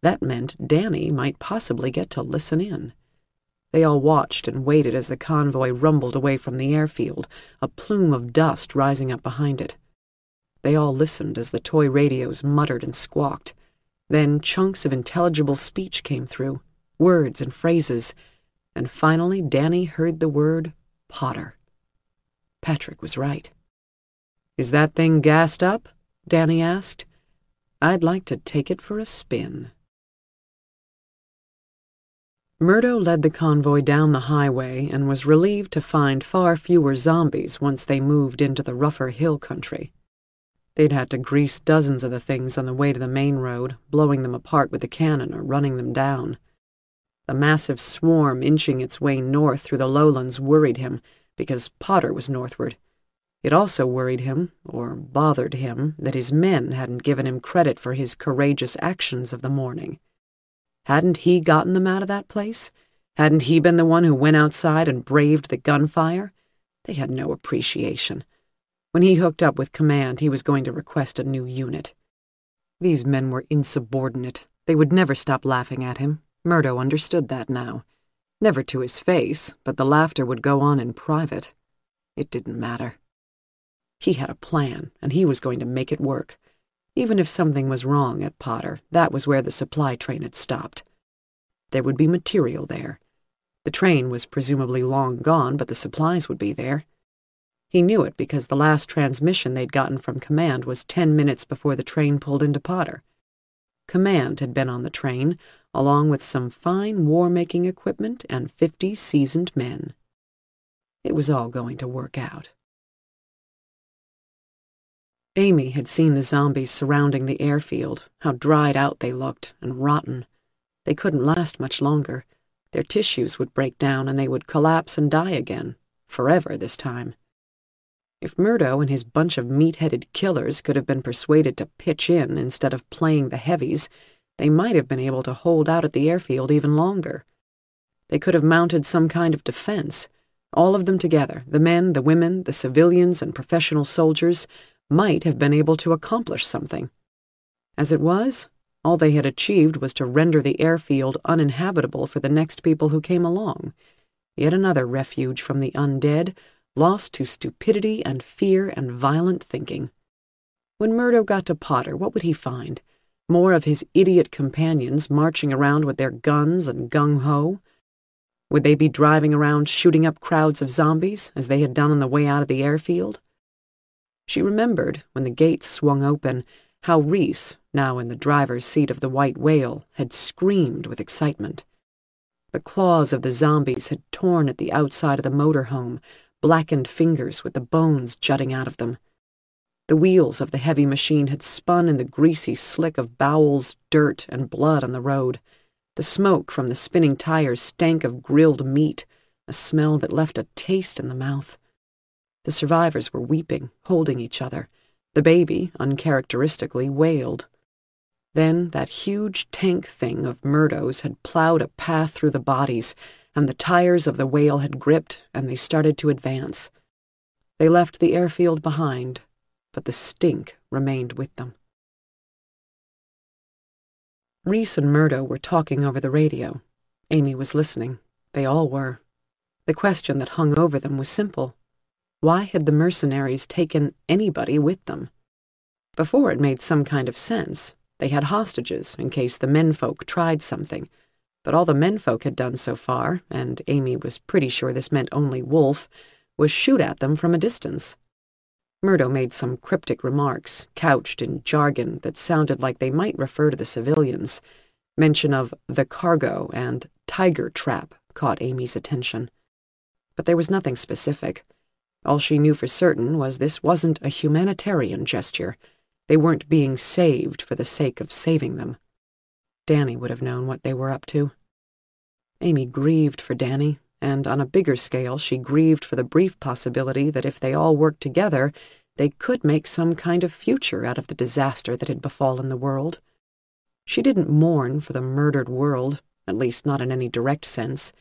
That meant Danny might possibly get to listen in. They all watched and waited as the convoy rumbled away from the airfield, a plume of dust rising up behind it. They all listened as the toy radios muttered and squawked. Then chunks of intelligible speech came through, words and phrases, and finally Danny heard the word Potter. Patrick was right. Is that thing gassed up? Danny asked. I'd like to take it for a spin. Murdo led the convoy down the highway and was relieved to find far fewer zombies once they moved into the rougher hill country. They'd had to grease dozens of the things on the way to the main road, blowing them apart with the cannon or running them down. The massive swarm inching its way north through the lowlands worried him, because Potter was northward. It also worried him, or bothered him, that his men hadn't given him credit for his courageous actions of the morning. Hadn't he gotten them out of that place? Hadn't he been the one who went outside and braved the gunfire? They had no appreciation. When he hooked up with command, he was going to request a new unit. These men were insubordinate. They would never stop laughing at him. Murdo understood that now. Never to his face, but the laughter would go on in private. It didn't matter. He had a plan, and he was going to make it work. Even if something was wrong at Potter, that was where the supply train had stopped. There would be material there. The train was presumably long gone, but the supplies would be there. He knew it because the last transmission they'd gotten from Command was ten minutes before the train pulled into Potter. Command had been on the train, along with some fine war-making equipment and fifty seasoned men. It was all going to work out. Amy had seen the zombies surrounding the airfield, how dried out they looked and rotten. They couldn't last much longer. Their tissues would break down and they would collapse and die again, forever this time. If Murdo and his bunch of meat-headed killers could have been persuaded to pitch in instead of playing the heavies, they might have been able to hold out at the airfield even longer. They could have mounted some kind of defense. All of them together, the men, the women, the civilians, and professional soldiers, might have been able to accomplish something. As it was, all they had achieved was to render the airfield uninhabitable for the next people who came along. Yet another refuge from the undead, lost to stupidity and fear and violent thinking. When Murdo got to Potter, what would he find? More of his idiot companions marching around with their guns and gung-ho? Would they be driving around shooting up crowds of zombies, as they had done on the way out of the airfield? She remembered, when the gates swung open, how Reese, now in the driver's seat of the White Whale, had screamed with excitement. The claws of the zombies had torn at the outside of the motorhome, blackened fingers with the bones jutting out of them. The wheels of the heavy machine had spun in the greasy slick of bowels, dirt, and blood on the road. The smoke from the spinning tires stank of grilled meat, a smell that left a taste in the mouth. The survivors were weeping, holding each other. The baby, uncharacteristically, wailed. Then that huge tank thing of Murdo's had plowed a path through the bodies, and the tires of the whale had gripped, and they started to advance. They left the airfield behind, but the stink remained with them. Reese and Murdo were talking over the radio. Amy was listening. They all were. The question that hung over them was simple. Why had the mercenaries taken anybody with them? Before it made some kind of sense. They had hostages in case the menfolk tried something, but all the menfolk had done so far, and Amy was pretty sure this meant only Wolf, was shoot at them from a distance. Murdo made some cryptic remarks, couched in jargon that sounded like they might refer to the civilians. Mention of the cargo and tiger trap caught Amy's attention. But there was nothing specific. All she knew for certain was this wasn't a humanitarian gesture. They weren't being saved for the sake of saving them. Danny would have known what they were up to. Amy grieved for Danny, and on a bigger scale, she grieved for the brief possibility that if they all worked together, they could make some kind of future out of the disaster that had befallen the world. She didn't mourn for the murdered world, at least not in any direct sense.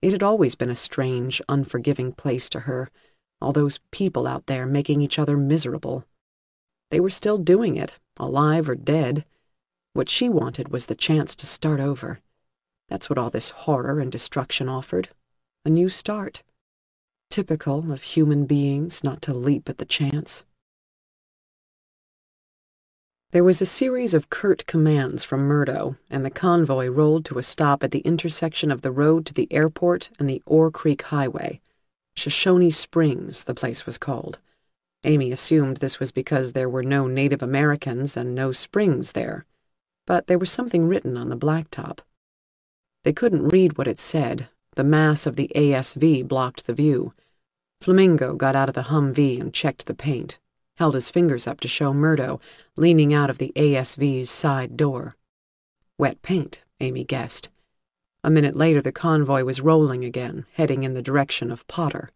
It had always been a strange, unforgiving place to her, all those people out there making each other miserable. They were still doing it, alive or dead. What she wanted was the chance to start over. That's what all this horror and destruction offered. A new start. Typical of human beings not to leap at the chance. There was a series of curt commands from Murdo, and the convoy rolled to a stop at the intersection of the road to the airport and the Ore Creek Highway. Shoshone Springs, the place was called. Amy assumed this was because there were no Native Americans and no springs there, but there was something written on the blacktop. They couldn't read what it said. The mass of the ASV blocked the view. Flamingo got out of the Humvee and checked the paint, held his fingers up to show Murdo, leaning out of the ASV's side door. Wet paint, Amy guessed. A minute later, the convoy was rolling again, heading in the direction of Potter.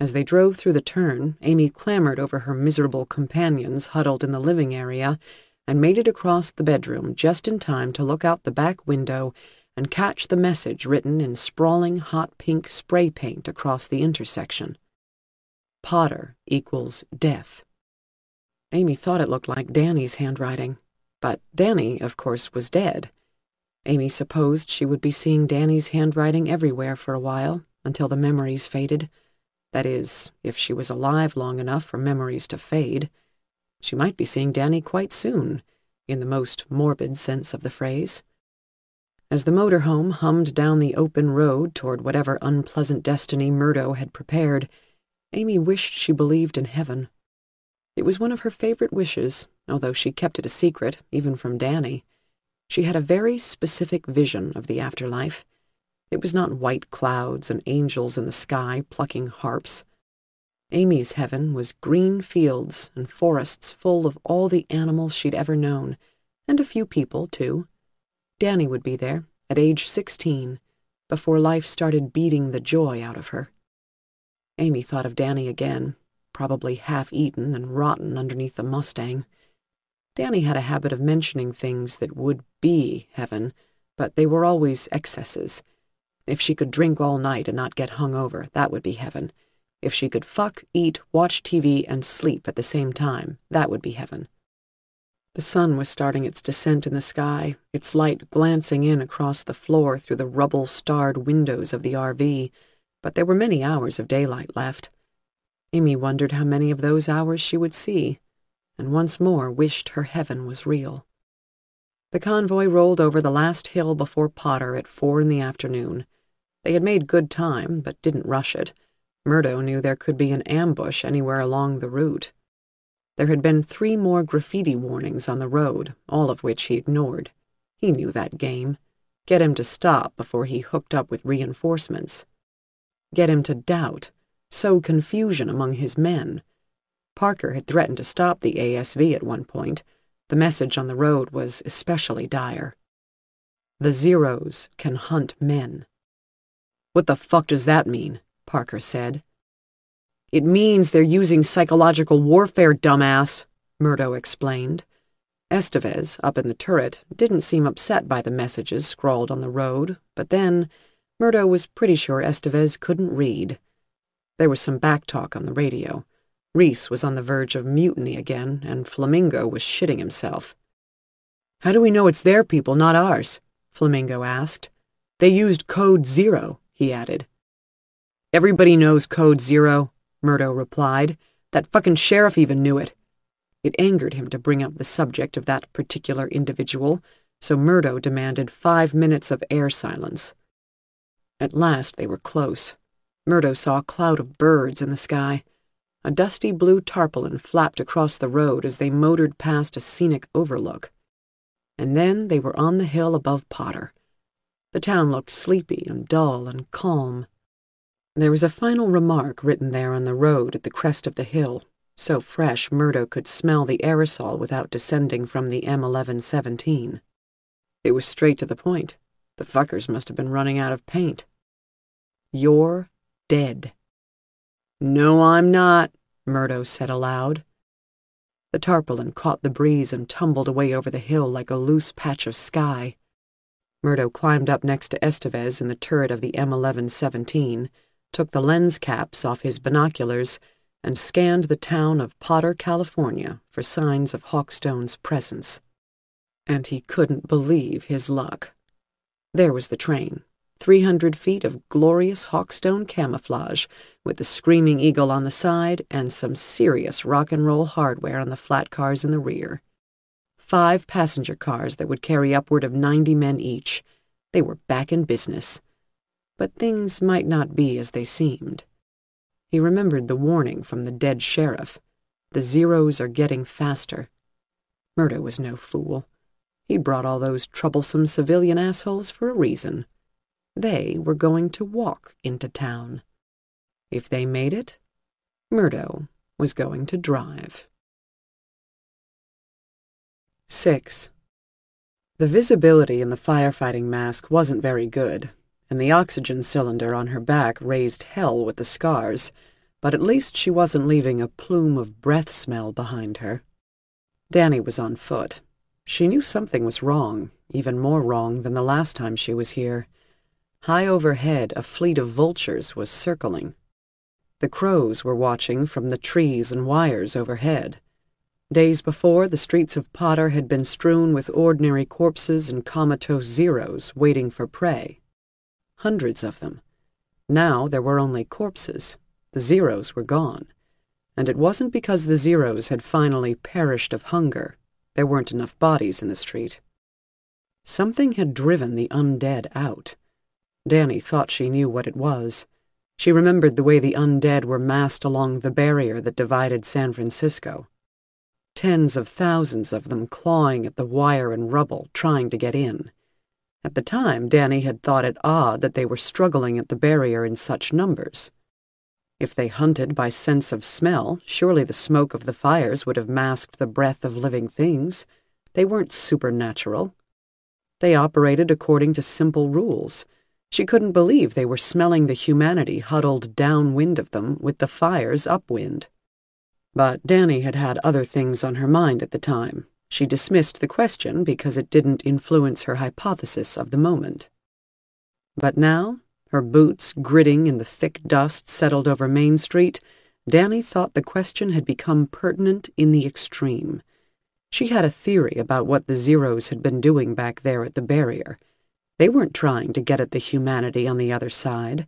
As they drove through the turn, Amy clambered over her miserable companions huddled in the living area and made it across the bedroom just in time to look out the back window and catch the message written in sprawling hot pink spray paint across the intersection. Potter equals death. Amy thought it looked like Danny's handwriting, but Danny, of course, was dead. Amy supposed she would be seeing Danny's handwriting everywhere for a while, until the memories faded. That is, if she was alive long enough for memories to fade. She might be seeing Danny quite soon, in the most morbid sense of the phrase. As the motorhome hummed down the open road toward whatever unpleasant destiny Murdo had prepared, Amy wished she believed in heaven. It was one of her favorite wishes, although she kept it a secret, even from Danny. She had a very specific vision of the afterlife. It was not white clouds and angels in the sky plucking harps. Amy's heaven was green fields and forests full of all the animals she'd ever known, and a few people, too. Danny would be there, at age sixteen, before life started beating the joy out of her. Amy thought of Danny again, probably half-eaten and rotten underneath the Mustang. Danny had a habit of mentioning things that would be heaven, but they were always excesses. If she could drink all night and not get hung over, that would be heaven. If she could fuck, eat, watch TV, and sleep at the same time, that would be heaven. The sun was starting its descent in the sky, its light glancing in across the floor through the rubble-starred windows of the RV, but there were many hours of daylight left. Amy wondered how many of those hours she would see, and once more wished her heaven was real. The convoy rolled over the last hill before Potter at four in the afternoon. They had made good time, but didn't rush it. Murdo knew there could be an ambush anywhere along the route. There had been three more graffiti warnings on the road, all of which he ignored. He knew that game. Get him to stop before he hooked up with reinforcements. Get him to doubt, sow confusion among his men. Parker had threatened to stop the ASV at one point. The message on the road was especially dire. The Zeros can hunt men. What the fuck does that mean? Parker said. It means they're using psychological warfare, dumbass, Murdo explained. Estevez, up in the turret, didn't seem upset by the messages scrawled on the road, but then, Murdo was pretty sure Estevez couldn't read. There was some backtalk on the radio. Reese was on the verge of mutiny again, and Flamingo was shitting himself. How do we know it's their people, not ours? Flamingo asked. They used Code Zero, he added. Everybody knows Code Zero, Murdo replied. That fucking sheriff even knew it. It angered him to bring up the subject of that particular individual, so Murdo demanded five minutes of air silence. At last they were close. Murdo saw a cloud of birds in the sky. A dusty blue tarpaulin flapped across the road as they motored past a scenic overlook. And then they were on the hill above Potter. The town looked sleepy and dull and calm. There was a final remark written there on the road at the crest of the hill, so fresh Murdo could smell the aerosol without descending from the M1117. It was straight to the point. The fuckers must have been running out of paint. You're dead. No, I'm not, Murdo said aloud. The tarpaulin caught the breeze and tumbled away over the hill like a loose patch of sky. Murdo climbed up next to Estevez in the turret of the M1117, took the lens caps off his binoculars, and scanned the town of Potter, California for signs of Hawkstone's presence. And he couldn't believe his luck. There was the train, 300 feet of glorious Hawkstone camouflage, with the Screaming Eagle on the side and some serious rock and roll hardware on the flat cars in the rear. Five passenger cars that would carry upward of 90 men each. They were back in business but things might not be as they seemed. He remembered the warning from the dead sheriff. The zeros are getting faster. Murdo was no fool. He'd brought all those troublesome civilian assholes for a reason. They were going to walk into town. If they made it, Murdo was going to drive. 6. The visibility in the firefighting mask wasn't very good, and the oxygen cylinder on her back raised hell with the scars, but at least she wasn't leaving a plume of breath smell behind her. Danny was on foot. She knew something was wrong, even more wrong than the last time she was here. High overhead, a fleet of vultures was circling. The crows were watching from the trees and wires overhead. Days before, the streets of Potter had been strewn with ordinary corpses and comatose zeros waiting for prey hundreds of them. Now there were only corpses. The Zeros were gone. And it wasn't because the Zeros had finally perished of hunger. There weren't enough bodies in the street. Something had driven the undead out. Danny thought she knew what it was. She remembered the way the undead were massed along the barrier that divided San Francisco. Tens of thousands of them clawing at the wire and rubble, trying to get in. At the time, Danny had thought it odd that they were struggling at the barrier in such numbers. If they hunted by sense of smell, surely the smoke of the fires would have masked the breath of living things. They weren't supernatural. They operated according to simple rules. She couldn't believe they were smelling the humanity huddled downwind of them with the fires upwind. But Danny had had other things on her mind at the time, she dismissed the question because it didn't influence her hypothesis of the moment. But now, her boots gritting in the thick dust settled over Main Street, Danny thought the question had become pertinent in the extreme. She had a theory about what the Zeros had been doing back there at the barrier. They weren't trying to get at the humanity on the other side.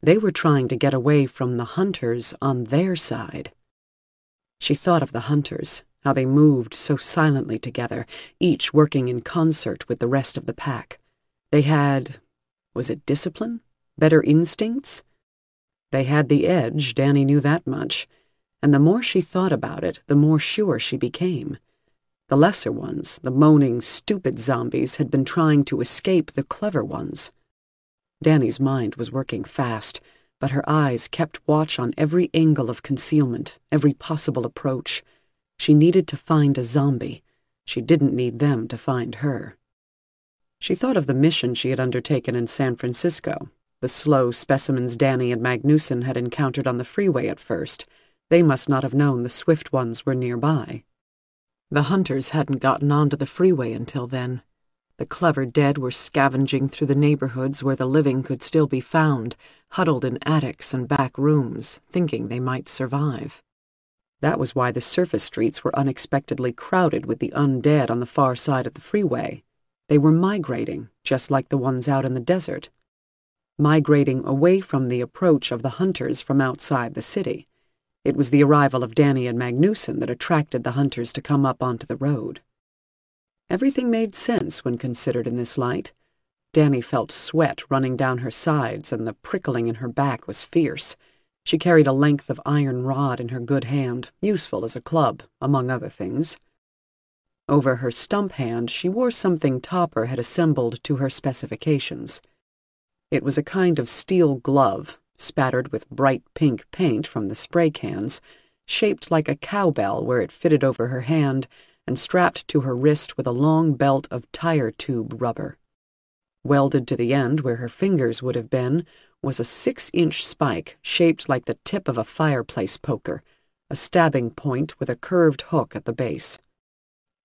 They were trying to get away from the hunters on their side. She thought of the hunters how they moved so silently together, each working in concert with the rest of the pack. They had, was it discipline? Better instincts? They had the edge, Danny knew that much, and the more she thought about it, the more sure she became. The lesser ones, the moaning, stupid zombies, had been trying to escape the clever ones. Danny's mind was working fast, but her eyes kept watch on every angle of concealment, every possible approach. She needed to find a zombie. She didn't need them to find her. She thought of the mission she had undertaken in San Francisco, the slow specimens Danny and Magnusson had encountered on the freeway at first. They must not have known the swift ones were nearby. The hunters hadn't gotten onto the freeway until then. The clever dead were scavenging through the neighborhoods where the living could still be found, huddled in attics and back rooms, thinking they might survive. That was why the surface streets were unexpectedly crowded with the undead on the far side of the freeway. They were migrating, just like the ones out in the desert. Migrating away from the approach of the hunters from outside the city. It was the arrival of Danny and Magnusson that attracted the hunters to come up onto the road. Everything made sense when considered in this light. Danny felt sweat running down her sides, and the prickling in her back was fierce. She carried a length of iron rod in her good hand, useful as a club, among other things. Over her stump hand, she wore something Topper had assembled to her specifications. It was a kind of steel glove, spattered with bright pink paint from the spray cans, shaped like a cowbell where it fitted over her hand and strapped to her wrist with a long belt of tire tube rubber. Welded to the end where her fingers would have been was a six-inch spike shaped like the tip of a fireplace poker, a stabbing point with a curved hook at the base.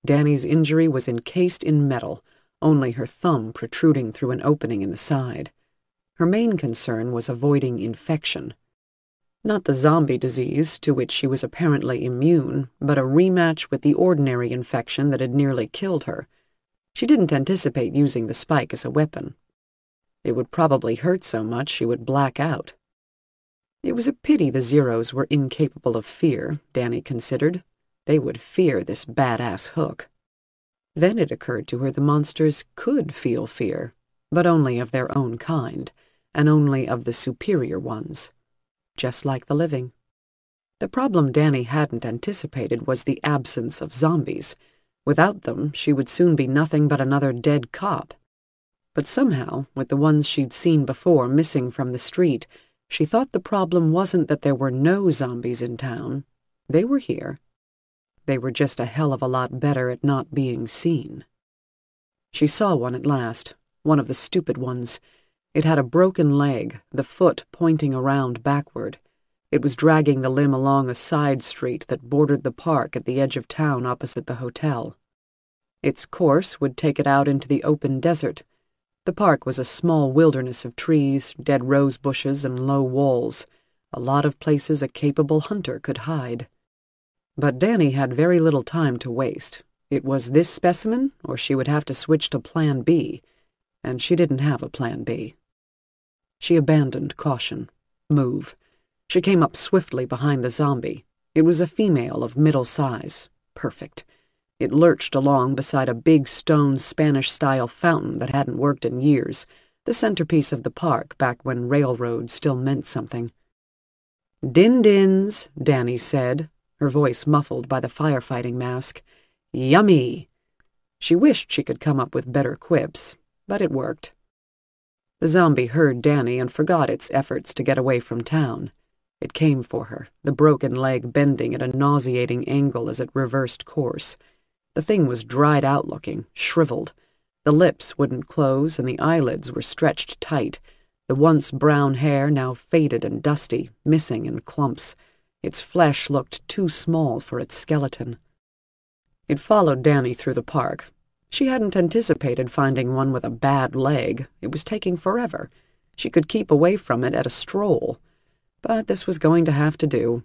Danny's injury was encased in metal, only her thumb protruding through an opening in the side. Her main concern was avoiding infection. Not the zombie disease, to which she was apparently immune, but a rematch with the ordinary infection that had nearly killed her. She didn't anticipate using the spike as a weapon. It would probably hurt so much she would black out. It was a pity the Zeros were incapable of fear, Danny considered. They would fear this badass hook. Then it occurred to her the monsters could feel fear, but only of their own kind, and only of the superior ones. Just like the living. The problem Danny hadn't anticipated was the absence of zombies. Without them, she would soon be nothing but another dead cop. But somehow, with the ones she'd seen before missing from the street, she thought the problem wasn't that there were no zombies in town. They were here. They were just a hell of a lot better at not being seen. She saw one at last, one of the stupid ones. It had a broken leg, the foot pointing around backward. It was dragging the limb along a side street that bordered the park at the edge of town opposite the hotel. Its course would take it out into the open desert. The park was a small wilderness of trees, dead rose bushes, and low walls, a lot of places a capable hunter could hide. But Danny had very little time to waste. It was this specimen, or she would have to switch to Plan B, and she didn't have a Plan B. She abandoned caution. Move. She came up swiftly behind the zombie. It was a female of middle size. Perfect. It lurched along beside a big stone Spanish-style fountain that hadn't worked in years, the centerpiece of the park back when railroads still meant something. Din-dins, Danny said, her voice muffled by the firefighting mask. Yummy! She wished she could come up with better quips, but it worked. The zombie heard Danny and forgot its efforts to get away from town. It came for her, the broken leg bending at a nauseating angle as it reversed course. The thing was dried out looking, shriveled. The lips wouldn't close and the eyelids were stretched tight, the once brown hair now faded and dusty, missing in clumps. Its flesh looked too small for its skeleton. It followed Danny through the park. She hadn't anticipated finding one with a bad leg. It was taking forever. She could keep away from it at a stroll but this was going to have to do.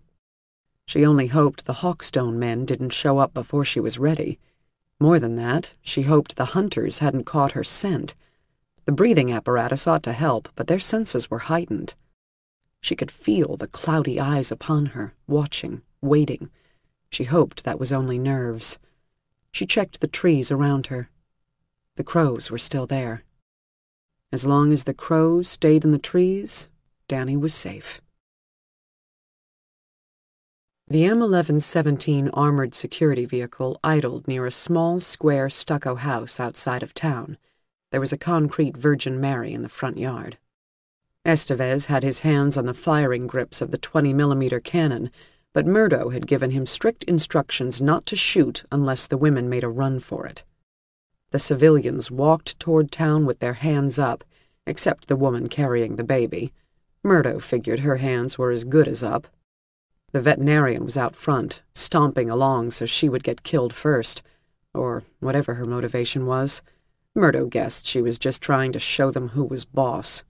She only hoped the Hawkstone men didn't show up before she was ready. More than that, she hoped the hunters hadn't caught her scent. The breathing apparatus ought to help, but their senses were heightened. She could feel the cloudy eyes upon her, watching, waiting. She hoped that was only nerves. She checked the trees around her. The crows were still there. As long as the crows stayed in the trees, Danny was safe. The M1117 armored security vehicle idled near a small, square stucco house outside of town. There was a concrete Virgin Mary in the front yard. Estevez had his hands on the firing grips of the 20 millimeter cannon, but Murdo had given him strict instructions not to shoot unless the women made a run for it. The civilians walked toward town with their hands up, except the woman carrying the baby. Murdo figured her hands were as good as up. The veterinarian was out front, stomping along so she would get killed first, or whatever her motivation was. Murdo guessed she was just trying to show them who was boss.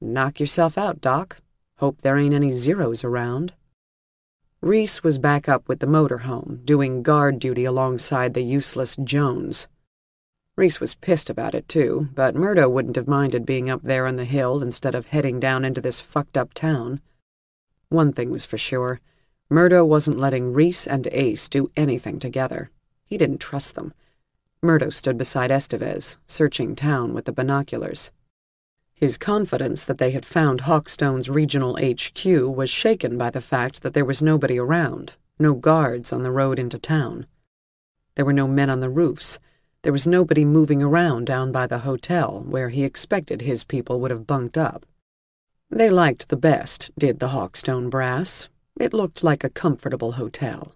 Knock yourself out, Doc. Hope there ain't any zeros around. Reese was back up with the motorhome, doing guard duty alongside the useless Jones. Reese was pissed about it, too, but Murdo wouldn't have minded being up there on the hill instead of heading down into this fucked-up town. One thing was for sure. Murdo wasn't letting Reese and Ace do anything together. He didn't trust them. Murdo stood beside Estevez, searching town with the binoculars. His confidence that they had found Hawkstone's regional HQ was shaken by the fact that there was nobody around, no guards on the road into town. There were no men on the roofs. There was nobody moving around down by the hotel, where he expected his people would have bunked up. They liked the best, did the Hawkstone brass. It looked like a comfortable hotel.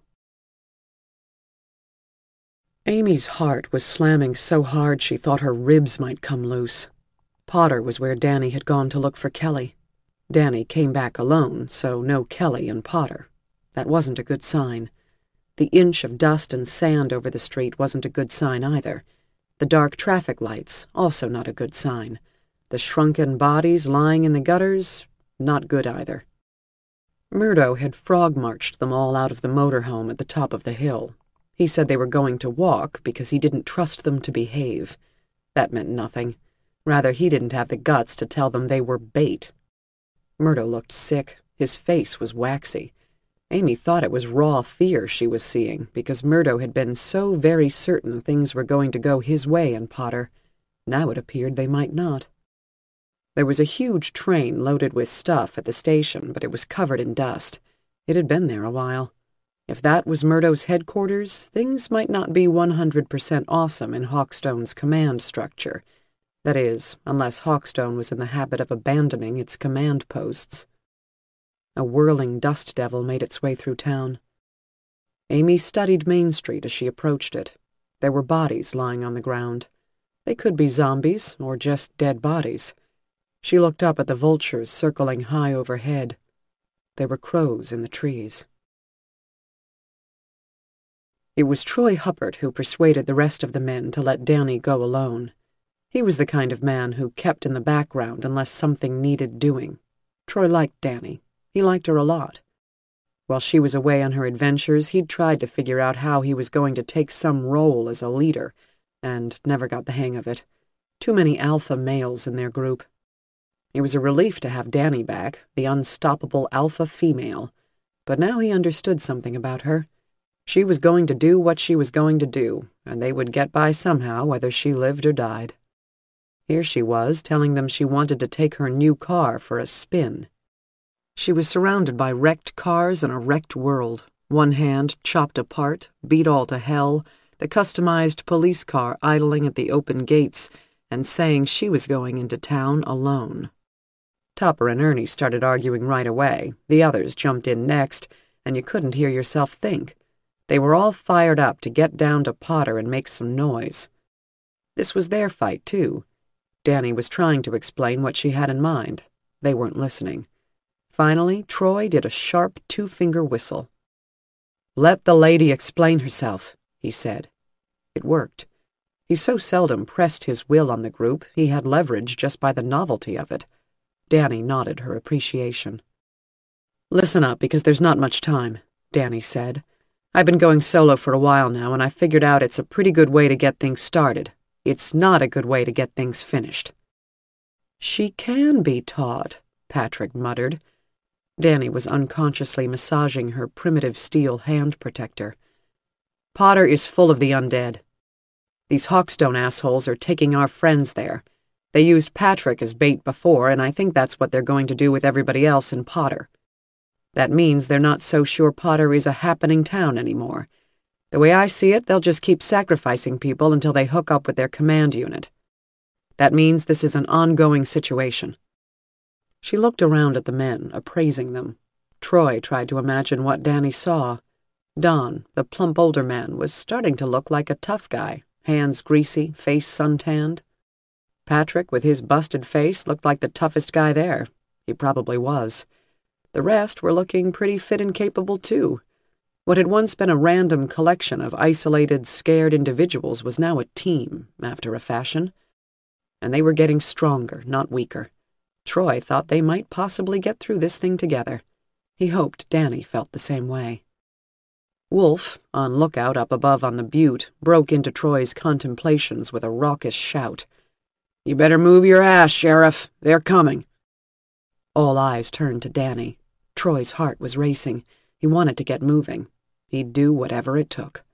Amy's heart was slamming so hard she thought her ribs might come loose. Potter was where Danny had gone to look for Kelly. Danny came back alone, so no Kelly and Potter. That wasn't a good sign. The inch of dust and sand over the street wasn't a good sign either. The dark traffic lights, also not a good sign. The shrunken bodies lying in the gutters, not good either. Murdo had frog-marched them all out of the motorhome at the top of the hill. He said they were going to walk because he didn't trust them to behave. That meant nothing. Rather, he didn't have the guts to tell them they were bait. Murdo looked sick. His face was waxy. Amy thought it was raw fear she was seeing, because Murdo had been so very certain things were going to go his way in Potter. Now it appeared they might not. There was a huge train loaded with stuff at the station, but it was covered in dust. It had been there a while. If that was Murdo's headquarters, things might not be 100% awesome in Hawkstone's command structure. That is, unless Hawkstone was in the habit of abandoning its command posts. A whirling dust devil made its way through town. Amy studied Main Street as she approached it. There were bodies lying on the ground. They could be zombies or just dead bodies. She looked up at the vultures circling high overhead. There were crows in the trees. It was Troy Huppert who persuaded the rest of the men to let Danny go alone. He was the kind of man who kept in the background unless something needed doing. Troy liked Danny. He liked her a lot. While she was away on her adventures, he'd tried to figure out how he was going to take some role as a leader, and never got the hang of it. Too many alpha males in their group. It was a relief to have Danny back, the unstoppable alpha female. But now he understood something about her. She was going to do what she was going to do, and they would get by somehow whether she lived or died. Here she was, telling them she wanted to take her new car for a spin. She was surrounded by wrecked cars and a wrecked world, one hand chopped apart, beat all to hell, the customized police car idling at the open gates, and saying she was going into town alone. Topper and Ernie started arguing right away, the others jumped in next, and you couldn't hear yourself think. They were all fired up to get down to Potter and make some noise. This was their fight, too. Danny was trying to explain what she had in mind. They weren't listening. Finally, Troy did a sharp two-finger whistle. Let the lady explain herself, he said. It worked. He so seldom pressed his will on the group, he had leverage just by the novelty of it. Danny nodded her appreciation. Listen up, because there's not much time, Danny said. I've been going solo for a while now, and I figured out it's a pretty good way to get things started. It's not a good way to get things finished. She can be taught, Patrick muttered. Danny was unconsciously massaging her primitive steel hand protector. Potter is full of the undead. These Hawkstone assholes are taking our friends there. They used Patrick as bait before, and I think that's what they're going to do with everybody else in Potter. That means they're not so sure Potter is a happening town anymore. The way I see it, they'll just keep sacrificing people until they hook up with their command unit. That means this is an ongoing situation. She looked around at the men, appraising them. Troy tried to imagine what Danny saw. Don, the plump older man, was starting to look like a tough guy, hands greasy, face suntanned. Patrick, with his busted face, looked like the toughest guy there. He probably was. The rest were looking pretty fit and capable, too. What had once been a random collection of isolated, scared individuals was now a team, after a fashion. And they were getting stronger, not weaker. Troy thought they might possibly get through this thing together. He hoped Danny felt the same way. Wolf, on lookout up above on the butte, broke into Troy's contemplations with a raucous shout. You better move your ass, Sheriff. They're coming. All eyes turned to Danny. Troy's heart was racing. He wanted to get moving. He'd do whatever it took.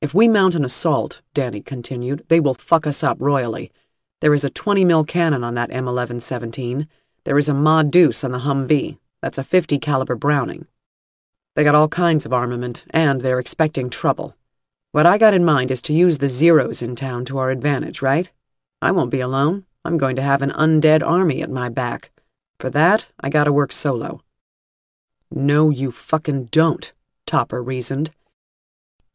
If we mount an assault, Danny continued, they will fuck us up royally. There is a 20 mil cannon on that M1117. There is a Ma Deuce on the Humvee. That's a 50 caliber Browning. They got all kinds of armament, and they're expecting trouble. What I got in mind is to use the Zeros in town to our advantage, right? I won't be alone. I'm going to have an undead army at my back. For that, I gotta work solo. No, you fucking don't, Topper reasoned.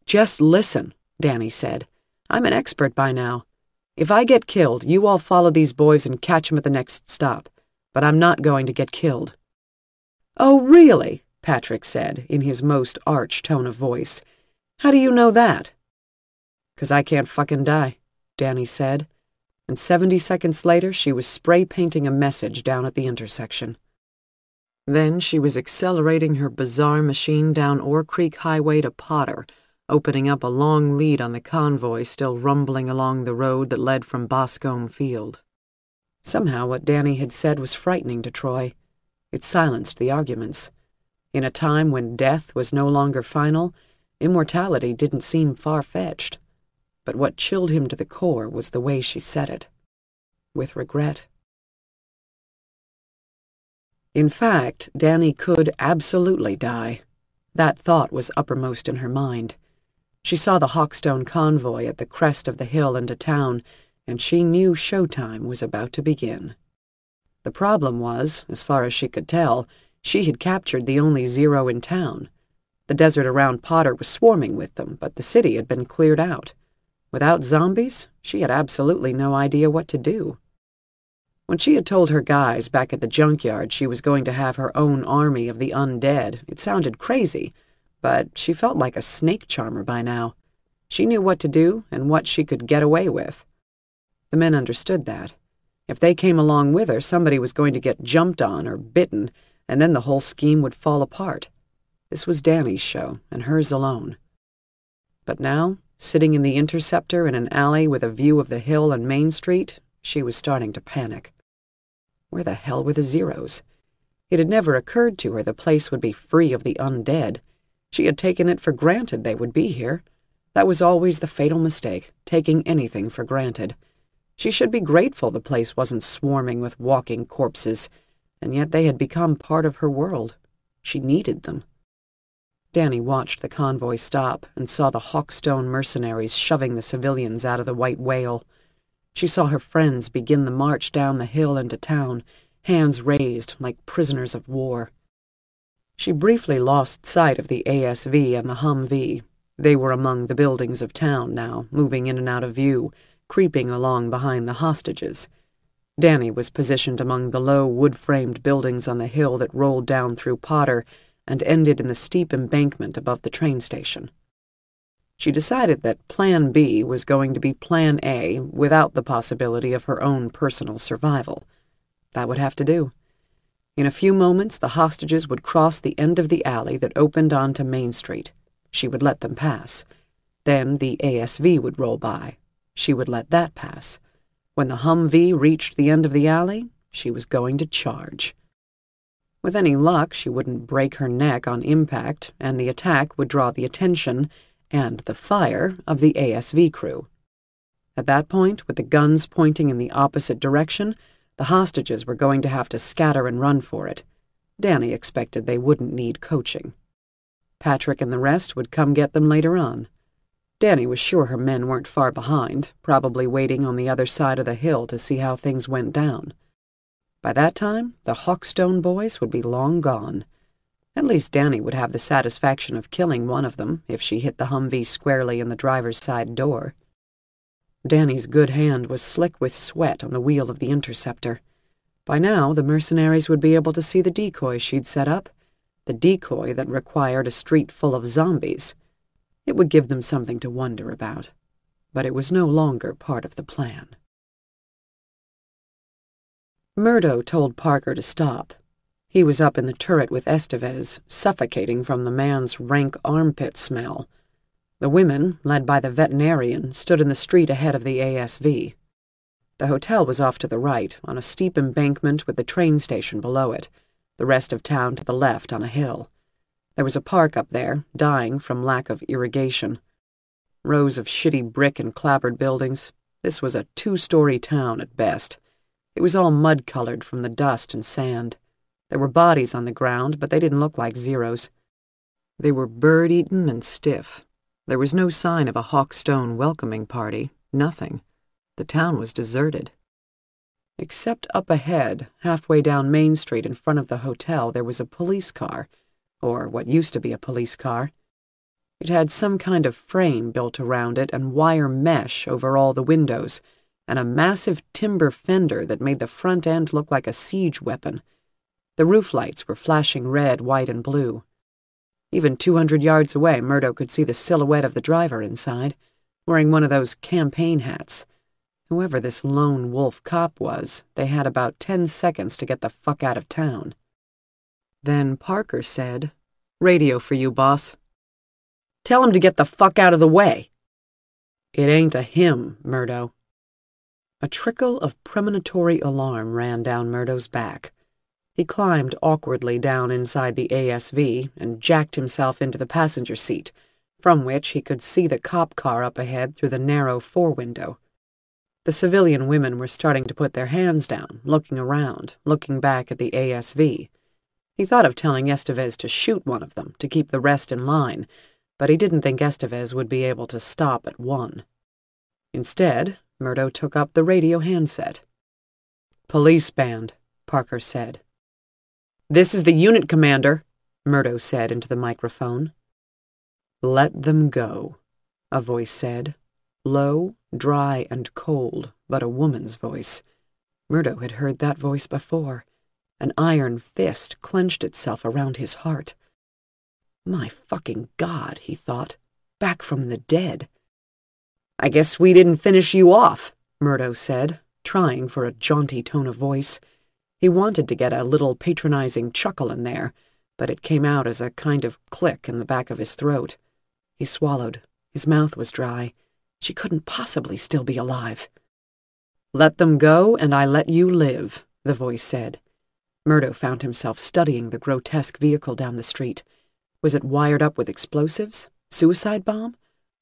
Just listen, Danny said. I'm an expert by now. If I get killed, you all follow these boys and catch 'em at the next stop. But I'm not going to get killed. Oh, really? Patrick said, in his most arch tone of voice. How do you know that? 'Cause I can't fucking die, Danny said, and 70 seconds later she was spray painting a message down at the intersection. Then she was accelerating her bizarre machine down Ore Creek Highway to Potter, opening up a long lead on the convoy still rumbling along the road that led from Boscombe Field. Somehow what Danny had said was frightening to Troy. It silenced the arguments. In a time when death was no longer final, immortality didn't seem far-fetched. But what chilled him to the core was the way she said it. With regret. In fact, Danny could absolutely die. That thought was uppermost in her mind. She saw the Hawkstone convoy at the crest of the hill into town, and she knew showtime was about to begin. The problem was, as far as she could tell, she had captured the only Zero in town. The desert around Potter was swarming with them, but the city had been cleared out. Without zombies, she had absolutely no idea what to do. When she had told her guys back at the junkyard she was going to have her own army of the undead, it sounded crazy, but she felt like a snake charmer by now. She knew what to do and what she could get away with. The men understood that. If they came along with her, somebody was going to get jumped on or bitten, and then the whole scheme would fall apart. This was Danny's show, and hers alone. But now, sitting in the interceptor in an alley with a view of the hill and Main Street, she was starting to panic. Where the hell were the Zeros? It had never occurred to her the place would be free of the undead. She had taken it for granted they would be here. That was always the fatal mistake, taking anything for granted. She should be grateful the place wasn't swarming with walking corpses, and yet they had become part of her world. She needed them. Danny watched the convoy stop and saw the Hawkstone mercenaries shoving the civilians out of the White Whale. She saw her friends begin the march down the hill into town, hands raised like prisoners of war. She briefly lost sight of the ASV and the Humvee. They were among the buildings of town now, moving in and out of view, creeping along behind the hostages. Danny was positioned among the low wood-framed buildings on the hill that rolled down through Potter and ended in the steep embankment above the train station. She decided that Plan B was going to be Plan A without the possibility of her own personal survival. That would have to do. In a few moments, the hostages would cross the end of the alley that opened onto Main Street. She would let them pass. Then the ASV would roll by, she would let that pass. When the Humvee reached the end of the alley, she was going to charge. With any luck, she wouldn't break her neck on impact, and the attack would draw the attention and the fire of the ASV crew. At that point, with the guns pointing in the opposite direction, the hostages were going to have to scatter and run for it. Danny expected they wouldn't need coaching. Patrick and the rest would come get them later on. Danny was sure her men weren't far behind, probably waiting on the other side of the hill to see how things went down. By that time, the Hawkstone boys would be long gone. At least Danny would have the satisfaction of killing one of them if she hit the Humvee squarely in the driver's side door. Danny's good hand was slick with sweat on the wheel of the interceptor. By now, the mercenaries would be able to see the decoy she'd set up, the decoy that required a street full of zombies. It would give them something to wonder about, but it was no longer part of the plan. Murdo told Parker to stop. He was up in the turret with Estevez, suffocating from the man's rank armpit smell. The women, led by the veterinarian, stood in the street ahead of the ASV. The hotel was off to the right, on a steep embankment with the train station below it, the rest of town to the left on a hill. There was a park up there, dying from lack of irrigation. Rows of shitty brick and clapboard buildings. This was a two-story town at best. It was all mud-colored from the dust and sand. There were bodies on the ground, but they didn't look like zeros. They were bird-eaten and stiff. There was no sign of a Hawkstone welcoming party, nothing. The town was deserted. Except up ahead, halfway down Main Street in front of the hotel, there was a police car, or what used to be a police car. It had some kind of frame built around it and wire mesh over all the windows, and a massive timber fender that made the front end look like a siege weapon. The roof lights were flashing red, white, and blue. Even 200 yards away, Murdo could see the silhouette of the driver inside, wearing one of those campaign hats. Whoever this lone wolf cop was, they had about 10 seconds to get the fuck out of town. Then Parker said, Radio for you, boss. Tell him to get the fuck out of the way. It ain't a him, Murdo. A trickle of premonitory alarm ran down Murdo's back. He climbed awkwardly down inside the ASV and jacked himself into the passenger seat, from which he could see the cop car up ahead through the narrow fore-window. The civilian women were starting to put their hands down, looking around, looking back at the ASV. He thought of telling Estevez to shoot one of them to keep the rest in line, but he didn't think Estevez would be able to stop at one. Instead, Murdo took up the radio handset. Police band, Parker said. This is the unit commander, Murdo said into the microphone. Let them go, a voice said, low, dry, and cold, but a woman's voice. Murdo had heard that voice before. An iron fist clenched itself around his heart. My fucking God, he thought. Back from the dead. I guess we didn't finish you off, Murdo said, trying for a jaunty tone of voice. He wanted to get a little patronizing chuckle in there, but it came out as a kind of click in the back of his throat. He swallowed. His mouth was dry. She couldn't possibly still be alive. Let them go, and I let you live, the voice said. Murdo found himself studying the grotesque vehicle down the street. Was it wired up with explosives? Suicide bomb?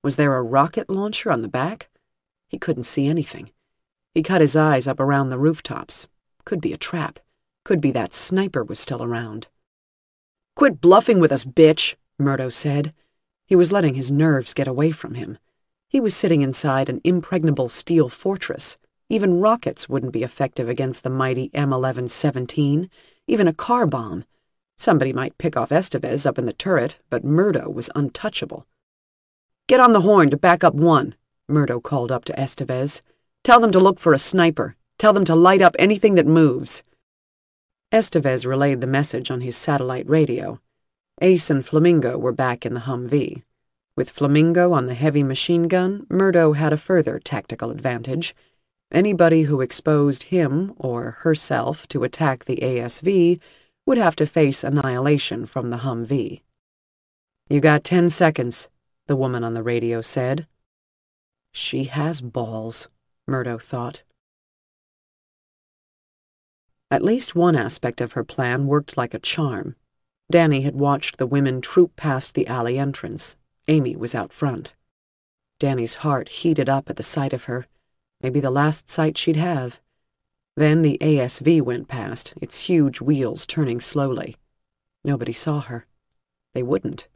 Was there a rocket launcher on the back? He couldn't see anything. He cut his eyes up around the rooftops, could be a trap. Could be that sniper was still around. Quit bluffing with us, bitch, Murdo said. He was letting his nerves get away from him. He was sitting inside an impregnable steel fortress. Even rockets wouldn't be effective against the mighty M1117, even a car bomb. Somebody might pick off Estevez up in the turret, but Murdo was untouchable. Get on the horn to back up one, Murdo called up to Estevez. Tell them to look for a sniper. Tell them to light up anything that moves. Estevez relayed the message on his satellite radio. Ace and Flamingo were back in the Humvee. With Flamingo on the heavy machine gun, Murdo had a further tactical advantage. Anybody who exposed him or herself to attack the ASV would have to face annihilation from the Humvee. You got ten seconds, the woman on the radio said. She has balls, Murdo thought. At least one aspect of her plan worked like a charm. Danny had watched the women troop past the alley entrance. Amy was out front. Danny's heart heated up at the sight of her, maybe the last sight she'd have. Then the ASV went past, its huge wheels turning slowly. Nobody saw her. They wouldn't.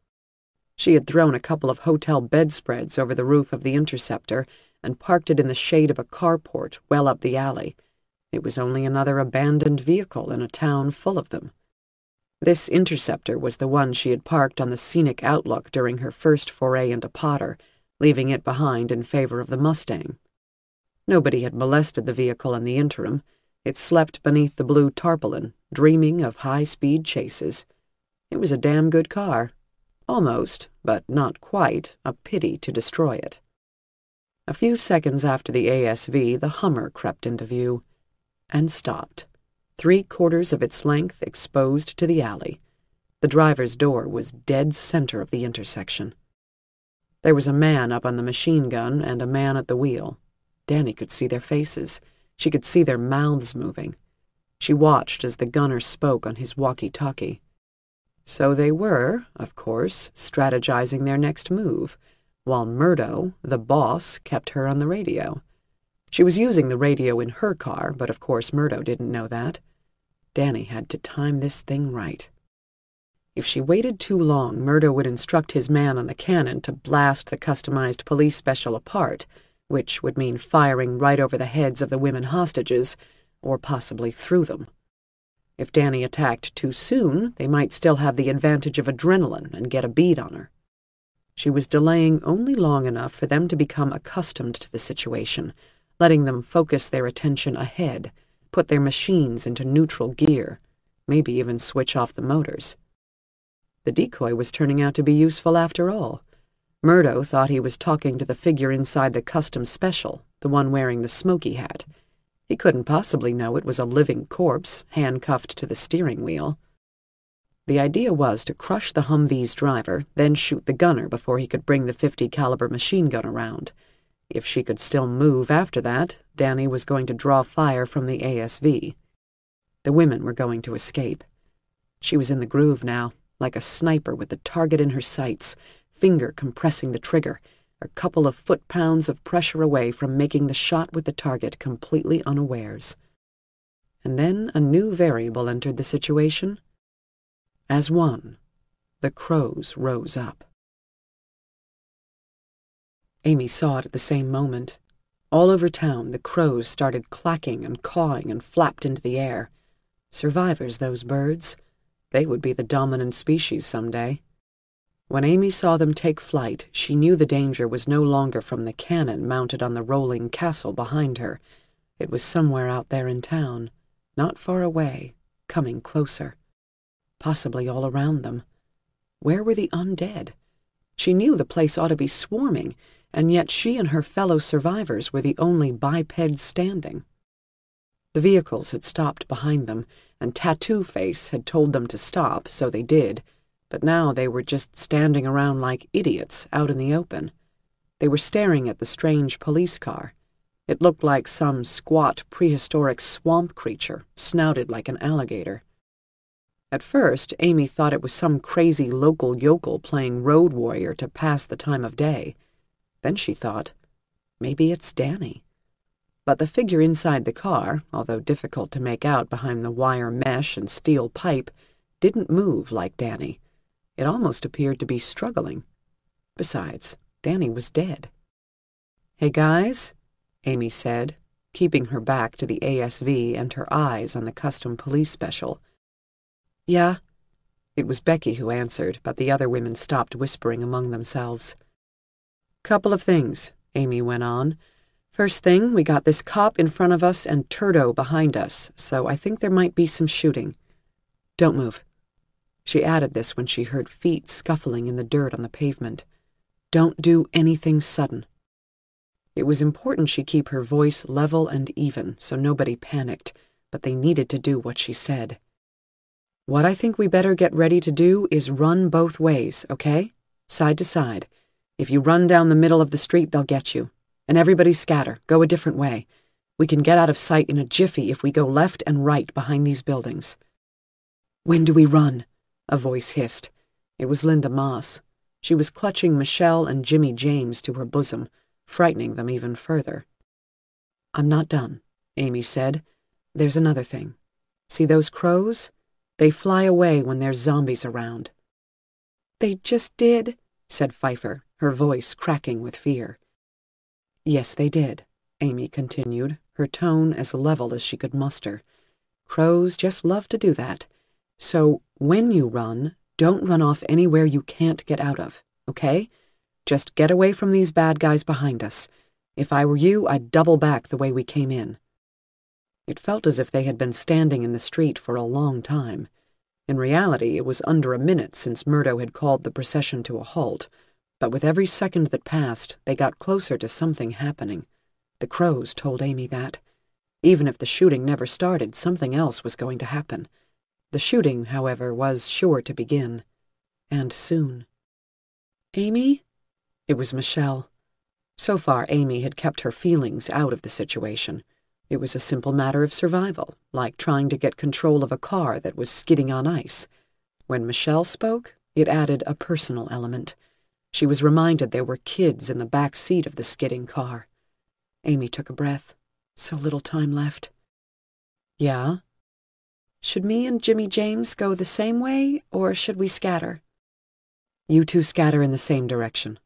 She had thrown a couple of hotel bedspreads over the roof of the Interceptor and parked it in the shade of a carport well up the alley, it was only another abandoned vehicle in a town full of them. This interceptor was the one she had parked on the scenic outlook during her first foray into Potter, leaving it behind in favor of the Mustang. Nobody had molested the vehicle in the interim. It slept beneath the blue tarpaulin, dreaming of high-speed chases. It was a damn good car. Almost, but not quite, a pity to destroy it. A few seconds after the ASV, the Hummer crept into view and stopped, three quarters of its length exposed to the alley. The driver's door was dead center of the intersection. There was a man up on the machine gun and a man at the wheel. Danny could see their faces. She could see their mouths moving. She watched as the gunner spoke on his walkie-talkie. So they were, of course, strategizing their next move, while Murdo, the boss, kept her on the radio. She was using the radio in her car, but of course Murdo didn't know that. Danny had to time this thing right. If she waited too long, Murdo would instruct his man on the cannon to blast the customized police special apart, which would mean firing right over the heads of the women hostages, or possibly through them. If Danny attacked too soon, they might still have the advantage of adrenaline and get a bead on her. She was delaying only long enough for them to become accustomed to the situation, letting them focus their attention ahead, put their machines into neutral gear, maybe even switch off the motors. The decoy was turning out to be useful after all. Murdo thought he was talking to the figure inside the custom special, the one wearing the smoky hat. He couldn't possibly know it was a living corpse handcuffed to the steering wheel. The idea was to crush the Humvee's driver, then shoot the gunner before he could bring the 50 caliber machine gun around. If she could still move after that, Danny was going to draw fire from the ASV. The women were going to escape. She was in the groove now, like a sniper with the target in her sights, finger compressing the trigger, a couple of foot-pounds of pressure away from making the shot with the target completely unawares. And then a new variable entered the situation. As one, the crows rose up. Amy saw it at the same moment. All over town, the crows started clacking and cawing and flapped into the air. Survivors, those birds. They would be the dominant species someday. When Amy saw them take flight, she knew the danger was no longer from the cannon mounted on the rolling castle behind her. It was somewhere out there in town, not far away, coming closer possibly all around them. Where were the undead? She knew the place ought to be swarming, and yet she and her fellow survivors were the only bipeds standing. The vehicles had stopped behind them, and Tattoo Face had told them to stop, so they did, but now they were just standing around like idiots out in the open. They were staring at the strange police car. It looked like some squat prehistoric swamp creature, snouted like an alligator. At first, Amy thought it was some crazy local yokel playing road warrior to pass the time of day. Then she thought, maybe it's Danny. But the figure inside the car, although difficult to make out behind the wire mesh and steel pipe, didn't move like Danny. It almost appeared to be struggling. Besides, Danny was dead. Hey, guys, Amy said, keeping her back to the ASV and her eyes on the custom police special. Yeah? It was Becky who answered, but the other women stopped whispering among themselves. Couple of things, Amy went on. First thing, we got this cop in front of us and Turdo behind us, so I think there might be some shooting. Don't move. She added this when she heard feet scuffling in the dirt on the pavement. Don't do anything sudden. It was important she keep her voice level and even so nobody panicked, but they needed to do what she said. What I think we better get ready to do is run both ways, okay? Side to side. If you run down the middle of the street, they'll get you. And everybody scatter, go a different way. We can get out of sight in a jiffy if we go left and right behind these buildings. When do we run? A voice hissed. It was Linda Moss. She was clutching Michelle and Jimmy James to her bosom, frightening them even further. I'm not done, Amy said. There's another thing. See those crows? They fly away when there's zombies around. They just did, said Pfeiffer, her voice cracking with fear. Yes, they did, Amy continued, her tone as level as she could muster. Crows just love to do that. So when you run, don't run off anywhere you can't get out of, okay? Just get away from these bad guys behind us. If I were you, I'd double back the way we came in. It felt as if they had been standing in the street for a long time. In reality, it was under a minute since Murdo had called the procession to a halt, but with every second that passed, they got closer to something happening. The crows told Amy that. Even if the shooting never started, something else was going to happen. The shooting, however, was sure to begin. And soon. Amy? It was Michelle. So far, Amy had kept her feelings out of the situation. It was a simple matter of survival, like trying to get control of a car that was skidding on ice. When Michelle spoke, it added a personal element. She was reminded there were kids in the back seat of the skidding car. Amy took a breath. So little time left. Yeah? Should me and Jimmy James go the same way, or should we scatter? You two scatter in the same direction.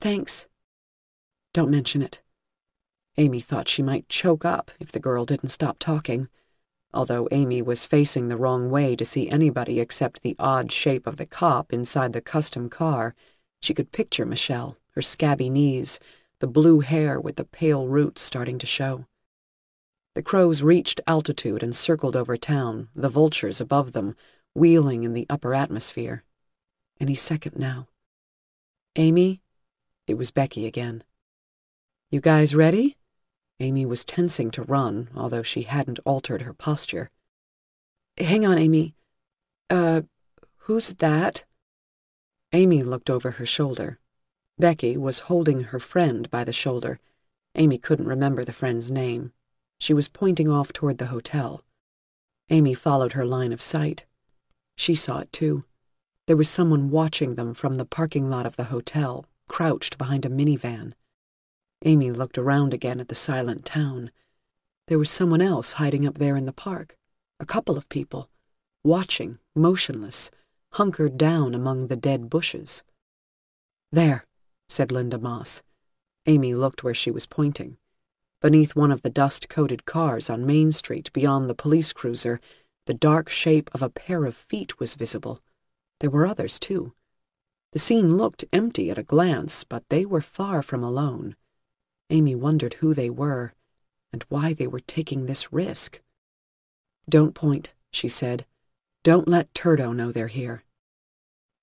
Thanks. Don't mention it. Amy thought she might choke up if the girl didn't stop talking. Although Amy was facing the wrong way to see anybody except the odd shape of the cop inside the custom car, she could picture Michelle, her scabby knees, the blue hair with the pale roots starting to show. The crows reached altitude and circled over town, the vultures above them, wheeling in the upper atmosphere. Any second now. Amy? It was Becky again. You guys ready? Amy was tensing to run, although she hadn't altered her posture. Hang on, Amy. Uh, who's that? Amy looked over her shoulder. Becky was holding her friend by the shoulder. Amy couldn't remember the friend's name. She was pointing off toward the hotel. Amy followed her line of sight. She saw it too. There was someone watching them from the parking lot of the hotel, crouched behind a minivan. Amy looked around again at the silent town. There was someone else hiding up there in the park. A couple of people, watching, motionless, hunkered down among the dead bushes. There, said Linda Moss. Amy looked where she was pointing. Beneath one of the dust-coated cars on Main Street beyond the police cruiser, the dark shape of a pair of feet was visible. There were others, too. The scene looked empty at a glance, but they were far from alone. Amy wondered who they were and why they were taking this risk. Don't point, she said. Don't let Turdo know they're here.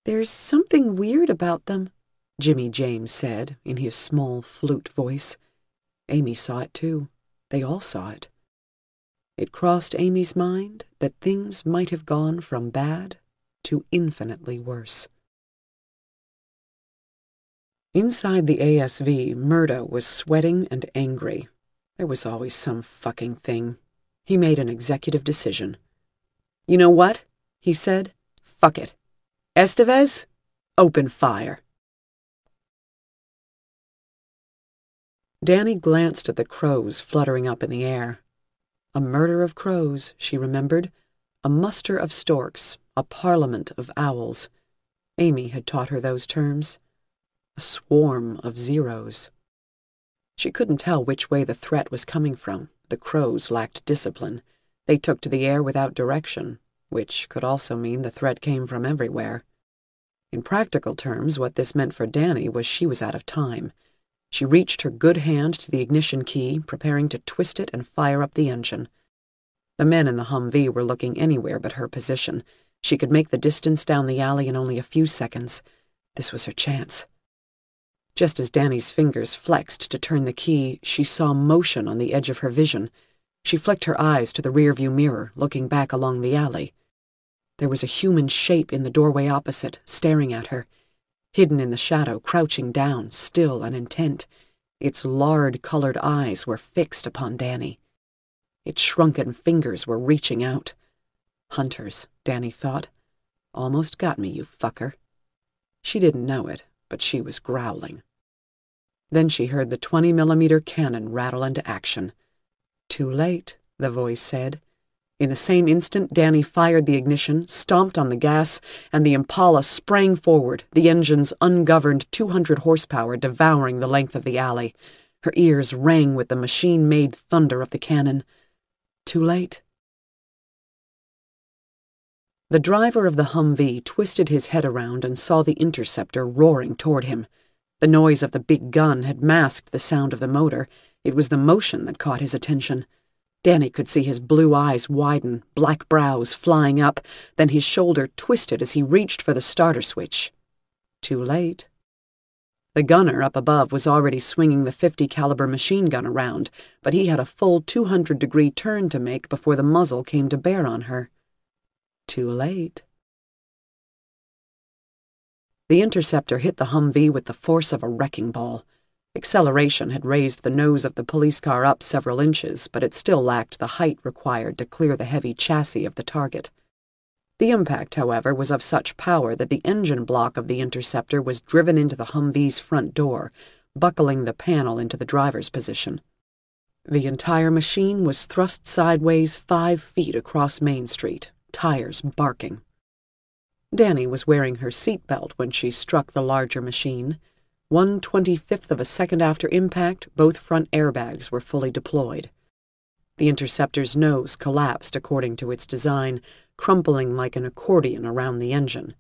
There's something weird about them, Jimmy James said in his small flute voice. Amy saw it too. They all saw it. It crossed Amy's mind that things might have gone from bad to infinitely worse. Inside the ASV, Murdo was sweating and angry. There was always some fucking thing. He made an executive decision. You know what? He said. Fuck it. Estevez, open fire. Danny glanced at the crows fluttering up in the air. A murder of crows, she remembered. A muster of storks, a parliament of owls. Amy had taught her those terms a swarm of zeros. She couldn't tell which way the threat was coming from. The crows lacked discipline. They took to the air without direction, which could also mean the threat came from everywhere. In practical terms, what this meant for Danny was she was out of time. She reached her good hand to the ignition key, preparing to twist it and fire up the engine. The men in the Humvee were looking anywhere but her position. She could make the distance down the alley in only a few seconds. This was her chance. Just as Danny's fingers flexed to turn the key, she saw motion on the edge of her vision. She flicked her eyes to the rearview mirror, looking back along the alley. There was a human shape in the doorway opposite, staring at her. Hidden in the shadow, crouching down, still and intent, its lard-colored eyes were fixed upon Danny. Its shrunken fingers were reaching out. Hunters, Danny thought. Almost got me, you fucker. She didn't know it, but she was growling. Then she heard the 20 millimeter cannon rattle into action. Too late, the voice said. In the same instant, Danny fired the ignition, stomped on the gas, and the Impala sprang forward, the engine's ungoverned 200 horsepower devouring the length of the alley. Her ears rang with the machine-made thunder of the cannon. Too late. The driver of the Humvee twisted his head around and saw the interceptor roaring toward him. The noise of the big gun had masked the sound of the motor. It was the motion that caught his attention. Danny could see his blue eyes widen, black brows flying up, then his shoulder twisted as he reached for the starter switch. Too late. The gunner up above was already swinging the 50 caliber machine gun around, but he had a full 200 degree turn to make before the muzzle came to bear on her. Too late. The interceptor hit the Humvee with the force of a wrecking ball. Acceleration had raised the nose of the police car up several inches, but it still lacked the height required to clear the heavy chassis of the target. The impact, however, was of such power that the engine block of the interceptor was driven into the Humvee's front door, buckling the panel into the driver's position. The entire machine was thrust sideways five feet across Main Street, tires barking. Danny was wearing her seat belt when she struck the larger machine. One twenty-fifth of a second after impact, both front airbags were fully deployed. The interceptor's nose collapsed according to its design, crumpling like an accordion around the engine.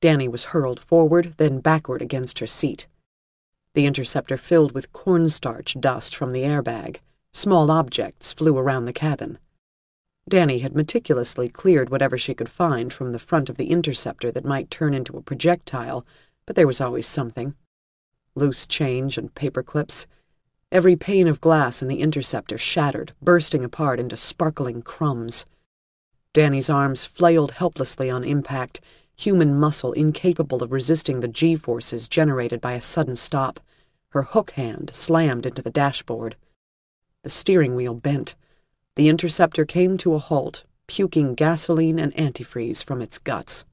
Danny was hurled forward, then backward against her seat. The interceptor filled with cornstarch dust from the airbag. Small objects flew around the cabin. Danny had meticulously cleared whatever she could find from the front of the interceptor that might turn into a projectile, but there was always something. Loose change and paper clips. Every pane of glass in the interceptor shattered, bursting apart into sparkling crumbs. Danny's arms flailed helplessly on impact, human muscle incapable of resisting the G-forces generated by a sudden stop. Her hook hand slammed into the dashboard. The steering wheel bent. The interceptor came to a halt, puking gasoline and antifreeze from its guts.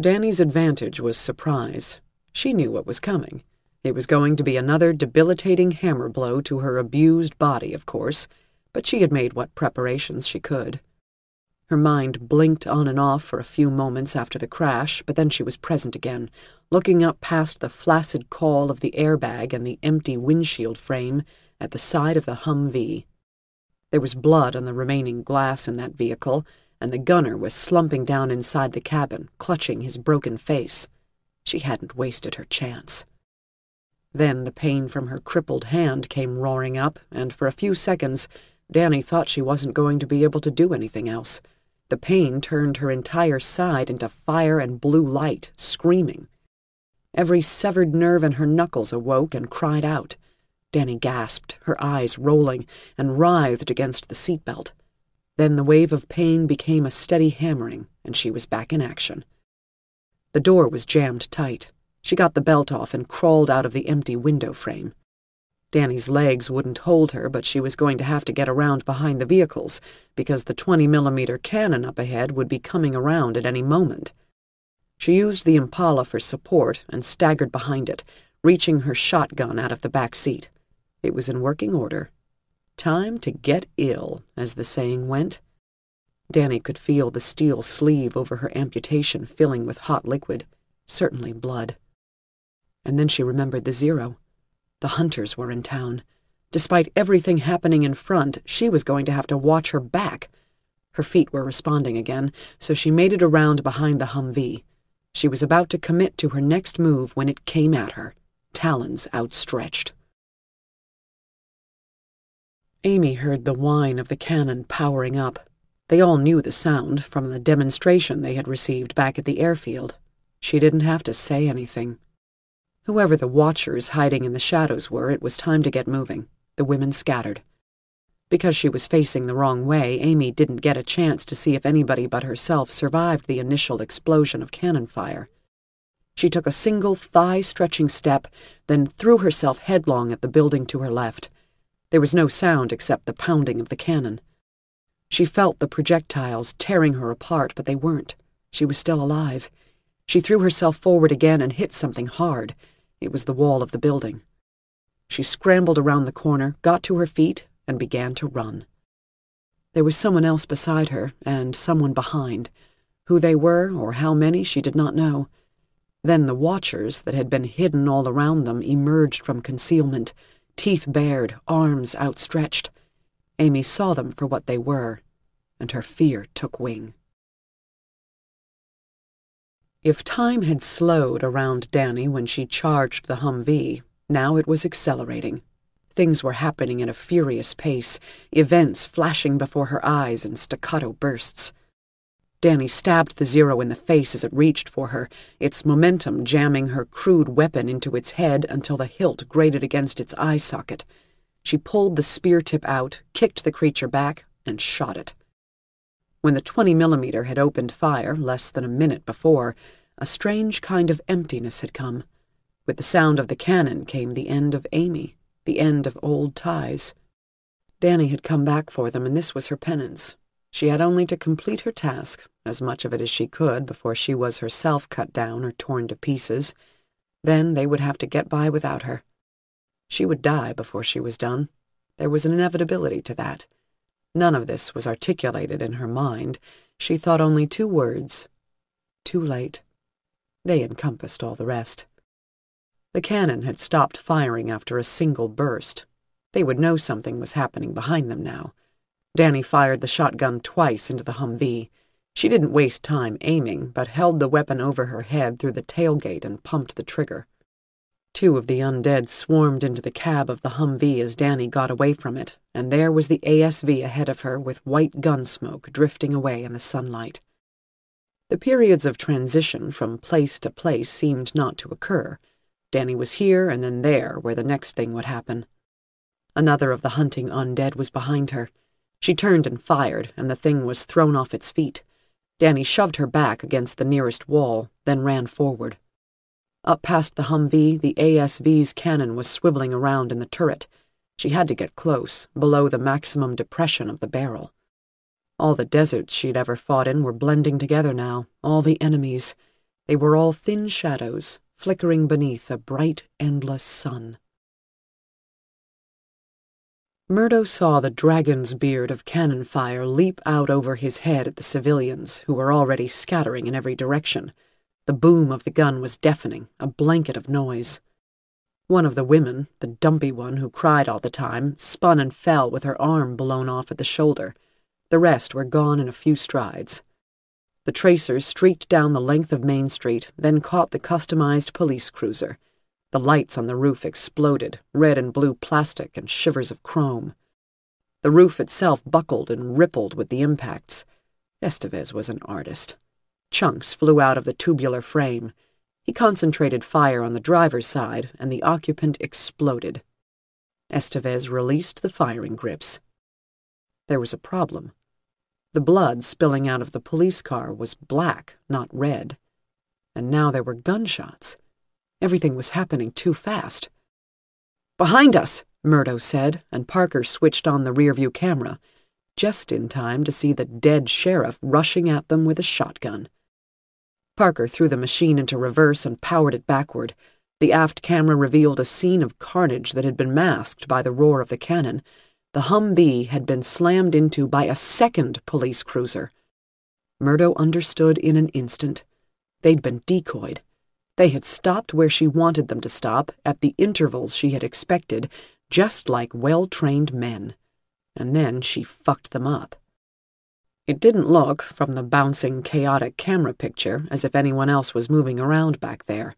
Danny's advantage was surprise. She knew what was coming. It was going to be another debilitating hammer blow to her abused body, of course, but she had made what preparations she could. Her mind blinked on and off for a few moments after the crash, but then she was present again, looking up past the flaccid caul of the airbag and the empty windshield frame at the side of the Humvee. There was blood on the remaining glass in that vehicle, and the gunner was slumping down inside the cabin, clutching his broken face. She hadn't wasted her chance. Then the pain from her crippled hand came roaring up, and for a few seconds, Danny thought she wasn't going to be able to do anything else. The pain turned her entire side into fire and blue light, screaming. Every severed nerve in her knuckles awoke and cried out. Danny gasped, her eyes rolling, and writhed against the seatbelt. Then the wave of pain became a steady hammering, and she was back in action. The door was jammed tight. She got the belt off and crawled out of the empty window frame. Danny's legs wouldn't hold her, but she was going to have to get around behind the vehicles, because the 20 millimeter cannon up ahead would be coming around at any moment. She used the Impala for support and staggered behind it, reaching her shotgun out of the back seat. It was in working order. Time to get ill, as the saying went. Danny could feel the steel sleeve over her amputation filling with hot liquid, certainly blood. And then she remembered the zero. The hunters were in town. Despite everything happening in front, she was going to have to watch her back. Her feet were responding again, so she made it around behind the Humvee. She was about to commit to her next move when it came at her, talons outstretched. Amy heard the whine of the cannon powering up. They all knew the sound from the demonstration they had received back at the airfield. She didn't have to say anything. Whoever the watchers hiding in the shadows were, it was time to get moving. The women scattered. Because she was facing the wrong way, Amy didn't get a chance to see if anybody but herself survived the initial explosion of cannon fire. She took a single thigh-stretching step, then threw herself headlong at the building to her left. There was no sound except the pounding of the cannon. She felt the projectiles tearing her apart, but they weren't. She was still alive. She threw herself forward again and hit something hard. It was the wall of the building. She scrambled around the corner, got to her feet, and began to run. There was someone else beside her, and someone behind. Who they were, or how many, she did not know. Then the watchers that had been hidden all around them emerged from concealment, teeth bared, arms outstretched. Amy saw them for what they were, and her fear took wing. If time had slowed around Danny when she charged the Humvee, now it was accelerating. Things were happening at a furious pace, events flashing before her eyes in staccato bursts. Danny stabbed the Zero in the face as it reached for her, its momentum jamming her crude weapon into its head until the hilt grated against its eye socket. She pulled the spear tip out, kicked the creature back, and shot it. When the 20 millimeter had opened fire less than a minute before, a strange kind of emptiness had come. With the sound of the cannon came the end of Amy, the end of old ties. Danny had come back for them, and this was her penance. She had only to complete her task, as much of it as she could, before she was herself cut down or torn to pieces. Then they would have to get by without her. She would die before she was done. There was an inevitability to that. None of this was articulated in her mind. She thought only two words. Too late. They encompassed all the rest. The cannon had stopped firing after a single burst. They would know something was happening behind them now. Danny fired the shotgun twice into the Humvee. She didn't waste time aiming, but held the weapon over her head through the tailgate and pumped the trigger. Two of the undead swarmed into the cab of the Humvee as Danny got away from it, and there was the ASV ahead of her with white gun smoke drifting away in the sunlight. The periods of transition from place to place seemed not to occur. Danny was here and then there where the next thing would happen. Another of the hunting undead was behind her. She turned and fired, and the thing was thrown off its feet. Danny shoved her back against the nearest wall, then ran forward. Up past the Humvee, the ASV's cannon was swiveling around in the turret. She had to get close, below the maximum depression of the barrel. All the deserts she'd ever fought in were blending together now, all the enemies. They were all thin shadows, flickering beneath a bright, endless sun. Murdo saw the dragon's beard of cannon fire leap out over his head at the civilians, who were already scattering in every direction. The boom of the gun was deafening, a blanket of noise. One of the women, the dumpy one who cried all the time, spun and fell with her arm blown off at the shoulder. The rest were gone in a few strides. The tracers streaked down the length of Main Street, then caught the customized police cruiser. The lights on the roof exploded, red and blue plastic and shivers of chrome. The roof itself buckled and rippled with the impacts. Estevez was an artist. Chunks flew out of the tubular frame. He concentrated fire on the driver's side, and the occupant exploded. Estevez released the firing grips. There was a problem. The blood spilling out of the police car was black, not red. And now there were gunshots. Everything was happening too fast. Behind us, Murdo said, and Parker switched on the rearview camera, just in time to see the dead sheriff rushing at them with a shotgun. Parker threw the machine into reverse and powered it backward. The aft camera revealed a scene of carnage that had been masked by the roar of the cannon. The Humvee had been slammed into by a second police cruiser. Murdo understood in an instant. They'd been decoyed. They had stopped where she wanted them to stop, at the intervals she had expected, just like well-trained men. And then she fucked them up. It didn't look, from the bouncing, chaotic camera picture, as if anyone else was moving around back there.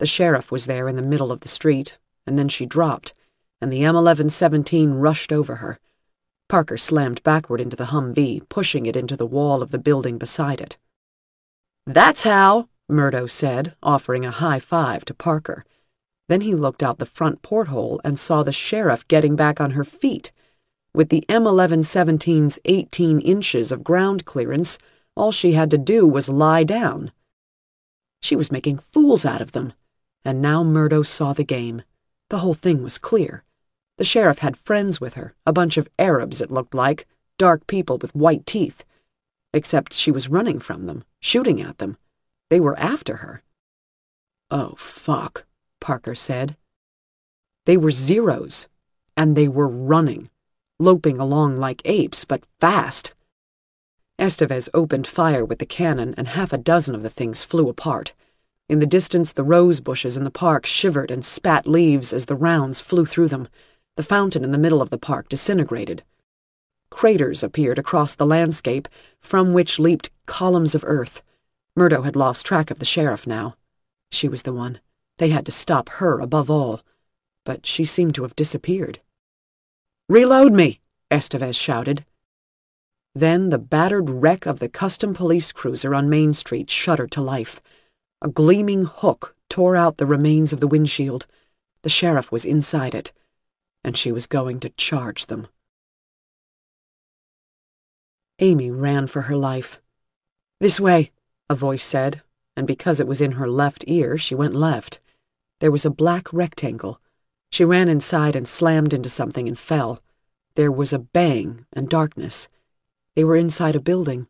The sheriff was there in the middle of the street, and then she dropped, and the M1117 rushed over her. Parker slammed backward into the Humvee, pushing it into the wall of the building beside it. That's how, Murdo said, offering a high five to Parker. Then he looked out the front porthole and saw the sheriff getting back on her feet. With the M1117's 18 inches of ground clearance, all she had to do was lie down. She was making fools out of them, and now Murdo saw the game. The whole thing was clear. The sheriff had friends with her, a bunch of Arabs, it looked like, dark people with white teeth. Except she was running from them, shooting at them. They were after her. Oh, fuck, Parker said. They were zeros, and they were running, loping along like apes, but fast. Estevez opened fire with the cannon, and half a dozen of the things flew apart. In the distance, the rose bushes in the park shivered and spat leaves as the rounds flew through them. The fountain in the middle of the park disintegrated. Craters appeared across the landscape, from which leaped columns of earth. Murdo had lost track of the sheriff now. She was the one. They had to stop her above all. But she seemed to have disappeared. Reload me, Estevez shouted. Then the battered wreck of the custom police cruiser on Main Street shuddered to life. A gleaming hook tore out the remains of the windshield. The sheriff was inside it, and she was going to charge them. Amy ran for her life. This way, a voice said, and because it was in her left ear, she went left. There was a black rectangle. She ran inside and slammed into something and fell. There was a bang and darkness. They were inside a building.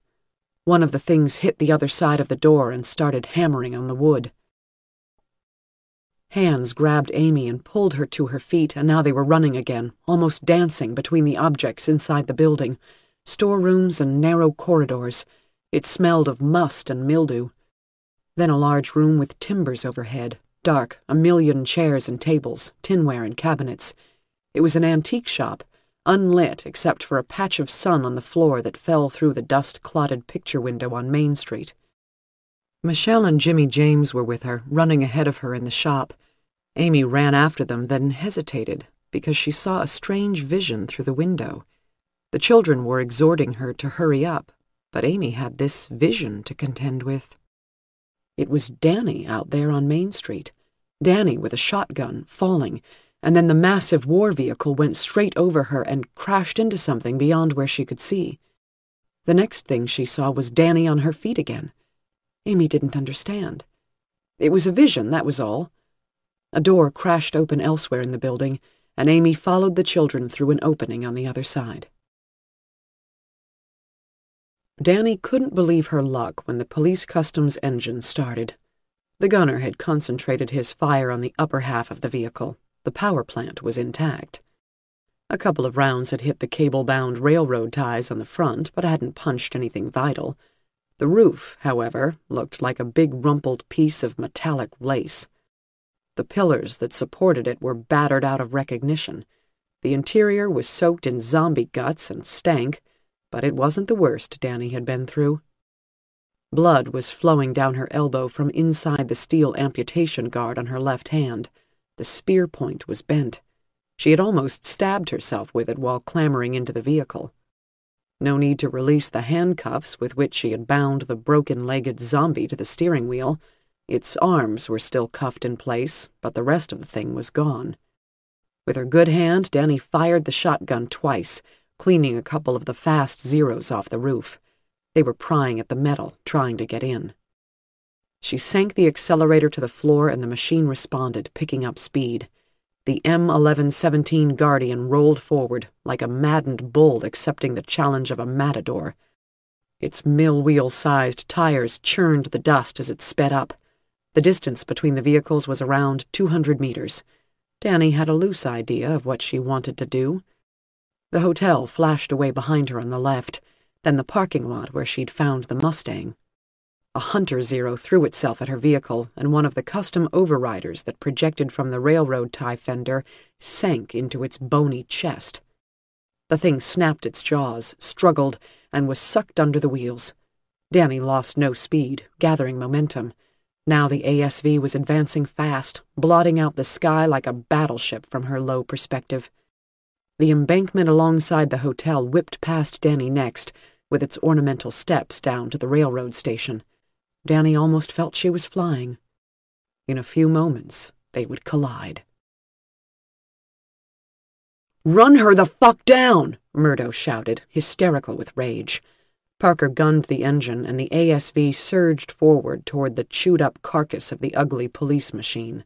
One of the things hit the other side of the door and started hammering on the wood. Hands grabbed Amy and pulled her to her feet, and now they were running again, almost dancing between the objects inside the building storerooms and narrow corridors. It smelled of must and mildew. Then a large room with timbers overhead, dark, a million chairs and tables, tinware and cabinets. It was an antique shop, unlit except for a patch of sun on the floor that fell through the dust-clotted picture window on Main Street. Michelle and Jimmy James were with her, running ahead of her in the shop. Amy ran after them, then hesitated because she saw a strange vision through the window. The children were exhorting her to hurry up, but Amy had this vision to contend with. It was Danny out there on Main Street. Danny with a shotgun, falling, and then the massive war vehicle went straight over her and crashed into something beyond where she could see. The next thing she saw was Danny on her feet again. Amy didn't understand. It was a vision, that was all. A door crashed open elsewhere in the building, and Amy followed the children through an opening on the other side. Danny couldn't believe her luck when the police customs engine started. The gunner had concentrated his fire on the upper half of the vehicle. The power plant was intact. A couple of rounds had hit the cable-bound railroad ties on the front, but hadn't punched anything vital. The roof, however, looked like a big rumpled piece of metallic lace. The pillars that supported it were battered out of recognition. The interior was soaked in zombie guts and stank, but it wasn't the worst Danny had been through. Blood was flowing down her elbow from inside the steel amputation guard on her left hand. The spear point was bent. She had almost stabbed herself with it while clambering into the vehicle. No need to release the handcuffs with which she had bound the broken-legged zombie to the steering wheel. Its arms were still cuffed in place, but the rest of the thing was gone. With her good hand, Danny fired the shotgun twice, cleaning a couple of the fast zeros off the roof. They were prying at the metal, trying to get in. She sank the accelerator to the floor and the machine responded, picking up speed. The M1117 Guardian rolled forward, like a maddened bull accepting the challenge of a matador. Its mill-wheel-sized tires churned the dust as it sped up. The distance between the vehicles was around 200 meters. Danny had a loose idea of what she wanted to do. The hotel flashed away behind her on the left, then the parking lot where she'd found the Mustang. A Hunter Zero threw itself at her vehicle, and one of the custom overriders that projected from the railroad tie fender sank into its bony chest. The thing snapped its jaws, struggled, and was sucked under the wheels. Danny lost no speed, gathering momentum. Now the ASV was advancing fast, blotting out the sky like a battleship from her low perspective. The embankment alongside the hotel whipped past Danny next, with its ornamental steps down to the railroad station. Danny almost felt she was flying. In a few moments, they would collide. Run her the fuck down! Murdo shouted, hysterical with rage. Parker gunned the engine, and the ASV surged forward toward the chewed-up carcass of the ugly police machine.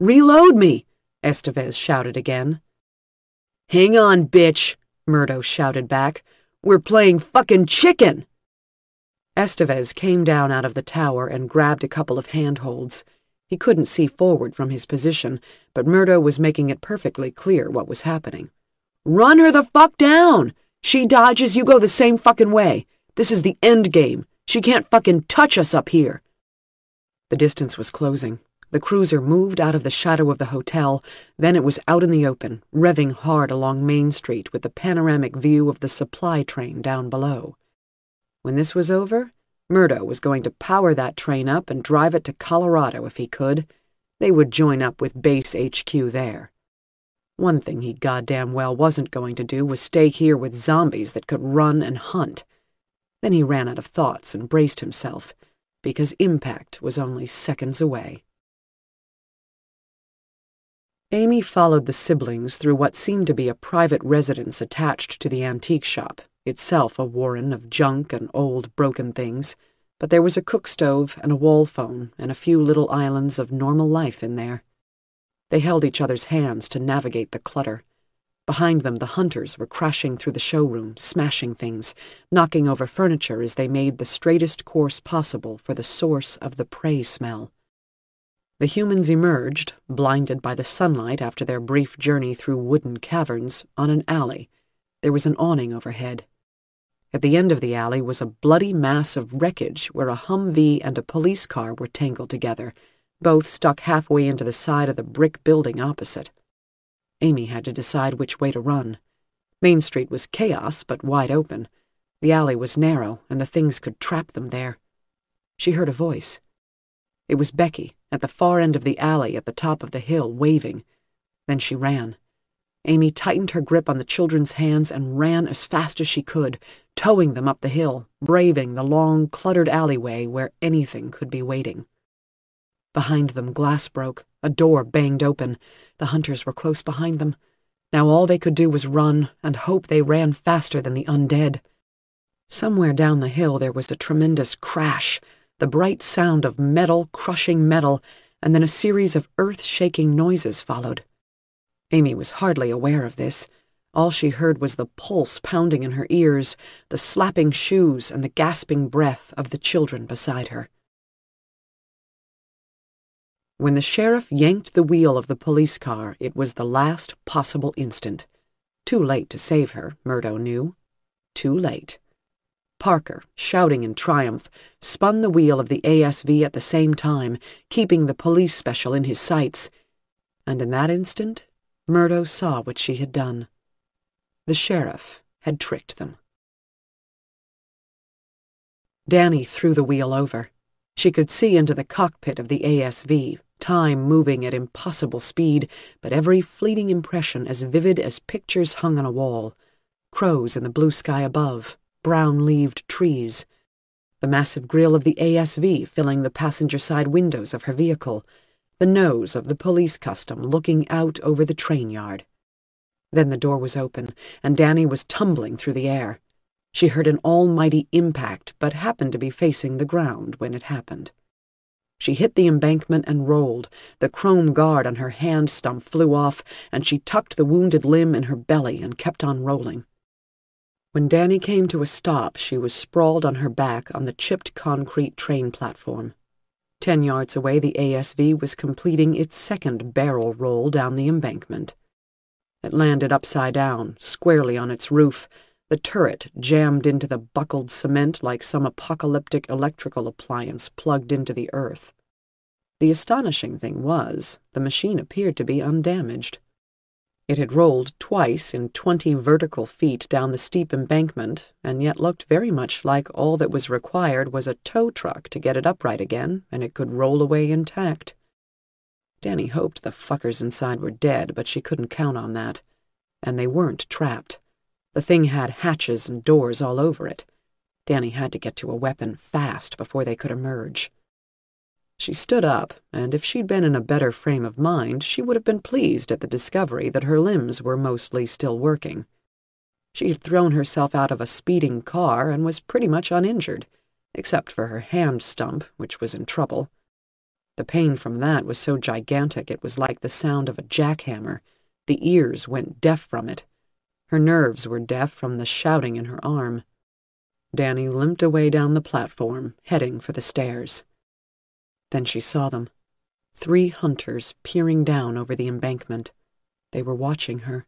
Reload me! Estevez shouted again. Hang on, bitch, Murdo shouted back. We're playing fucking chicken! Estevez came down out of the tower and grabbed a couple of handholds. He couldn't see forward from his position, but Murdo was making it perfectly clear what was happening. Run her the fuck down! She dodges, you go the same fucking way. This is the end game. She can't fucking touch us up here. The distance was closing. The cruiser moved out of the shadow of the hotel, then it was out in the open, revving hard along Main Street with the panoramic view of the supply train down below. When this was over, Murdo was going to power that train up and drive it to Colorado if he could. They would join up with base HQ there. One thing he goddamn well wasn't going to do was stay here with zombies that could run and hunt. Then he ran out of thoughts and braced himself, because impact was only seconds away. Amy followed the siblings through what seemed to be a private residence attached to the antique shop, itself a warren of junk and old broken things, but there was a cook stove and a wall phone and a few little islands of normal life in there. They held each other's hands to navigate the clutter. Behind them, the hunters were crashing through the showroom, smashing things, knocking over furniture as they made the straightest course possible for the source of the prey smell. The humans emerged, blinded by the sunlight after their brief journey through wooden caverns, on an alley. There was an awning overhead. At the end of the alley was a bloody mass of wreckage where a Humvee and a police car were tangled together, both stuck halfway into the side of the brick building opposite. Amy had to decide which way to run. Main Street was chaos, but wide open. The alley was narrow, and the things could trap them there. She heard a voice. It was Becky, at the far end of the alley at the top of the hill, waving. Then she ran. Amy tightened her grip on the children's hands and ran as fast as she could, towing them up the hill, braving the long, cluttered alleyway where anything could be waiting. Behind them, glass broke. A door banged open. The hunters were close behind them. Now all they could do was run and hope they ran faster than the undead. Somewhere down the hill there was a tremendous crash, the bright sound of metal crushing metal, and then a series of earth-shaking noises followed. Amy was hardly aware of this. All she heard was the pulse pounding in her ears, the slapping shoes, and the gasping breath of the children beside her. When the sheriff yanked the wheel of the police car, it was the last possible instant. Too late to save her, Murdo knew. Too late. Parker, shouting in triumph, spun the wheel of the ASV at the same time, keeping the police special in his sights. And in that instant, Murdo saw what she had done. The sheriff had tricked them. Danny threw the wheel over. She could see into the cockpit of the ASV, time moving at impossible speed, but every fleeting impression as vivid as pictures hung on a wall. Crows in the blue sky above, brown-leaved trees. The massive grille of the ASV filling the passenger side windows of her vehicle the nose of the police custom looking out over the train yard. Then the door was open, and Danny was tumbling through the air. She heard an almighty impact, but happened to be facing the ground when it happened. She hit the embankment and rolled. The chrome guard on her hand stump flew off, and she tucked the wounded limb in her belly and kept on rolling. When Danny came to a stop, she was sprawled on her back on the chipped concrete train platform. Ten yards away, the ASV was completing its second barrel roll down the embankment. It landed upside down, squarely on its roof, the turret jammed into the buckled cement like some apocalyptic electrical appliance plugged into the earth. The astonishing thing was, the machine appeared to be undamaged. It had rolled twice in twenty vertical feet down the steep embankment, and yet looked very much like all that was required was a tow truck to get it upright again, and it could roll away intact. Danny hoped the fuckers inside were dead, but she couldn't count on that. And they weren't trapped. The thing had hatches and doors all over it. Danny had to get to a weapon fast before they could emerge. She stood up, and if she'd been in a better frame of mind, she would have been pleased at the discovery that her limbs were mostly still working. She had thrown herself out of a speeding car and was pretty much uninjured, except for her hand stump, which was in trouble. The pain from that was so gigantic it was like the sound of a jackhammer. The ears went deaf from it. Her nerves were deaf from the shouting in her arm. Danny limped away down the platform, heading for the stairs. Then she saw them. Three hunters peering down over the embankment. They were watching her.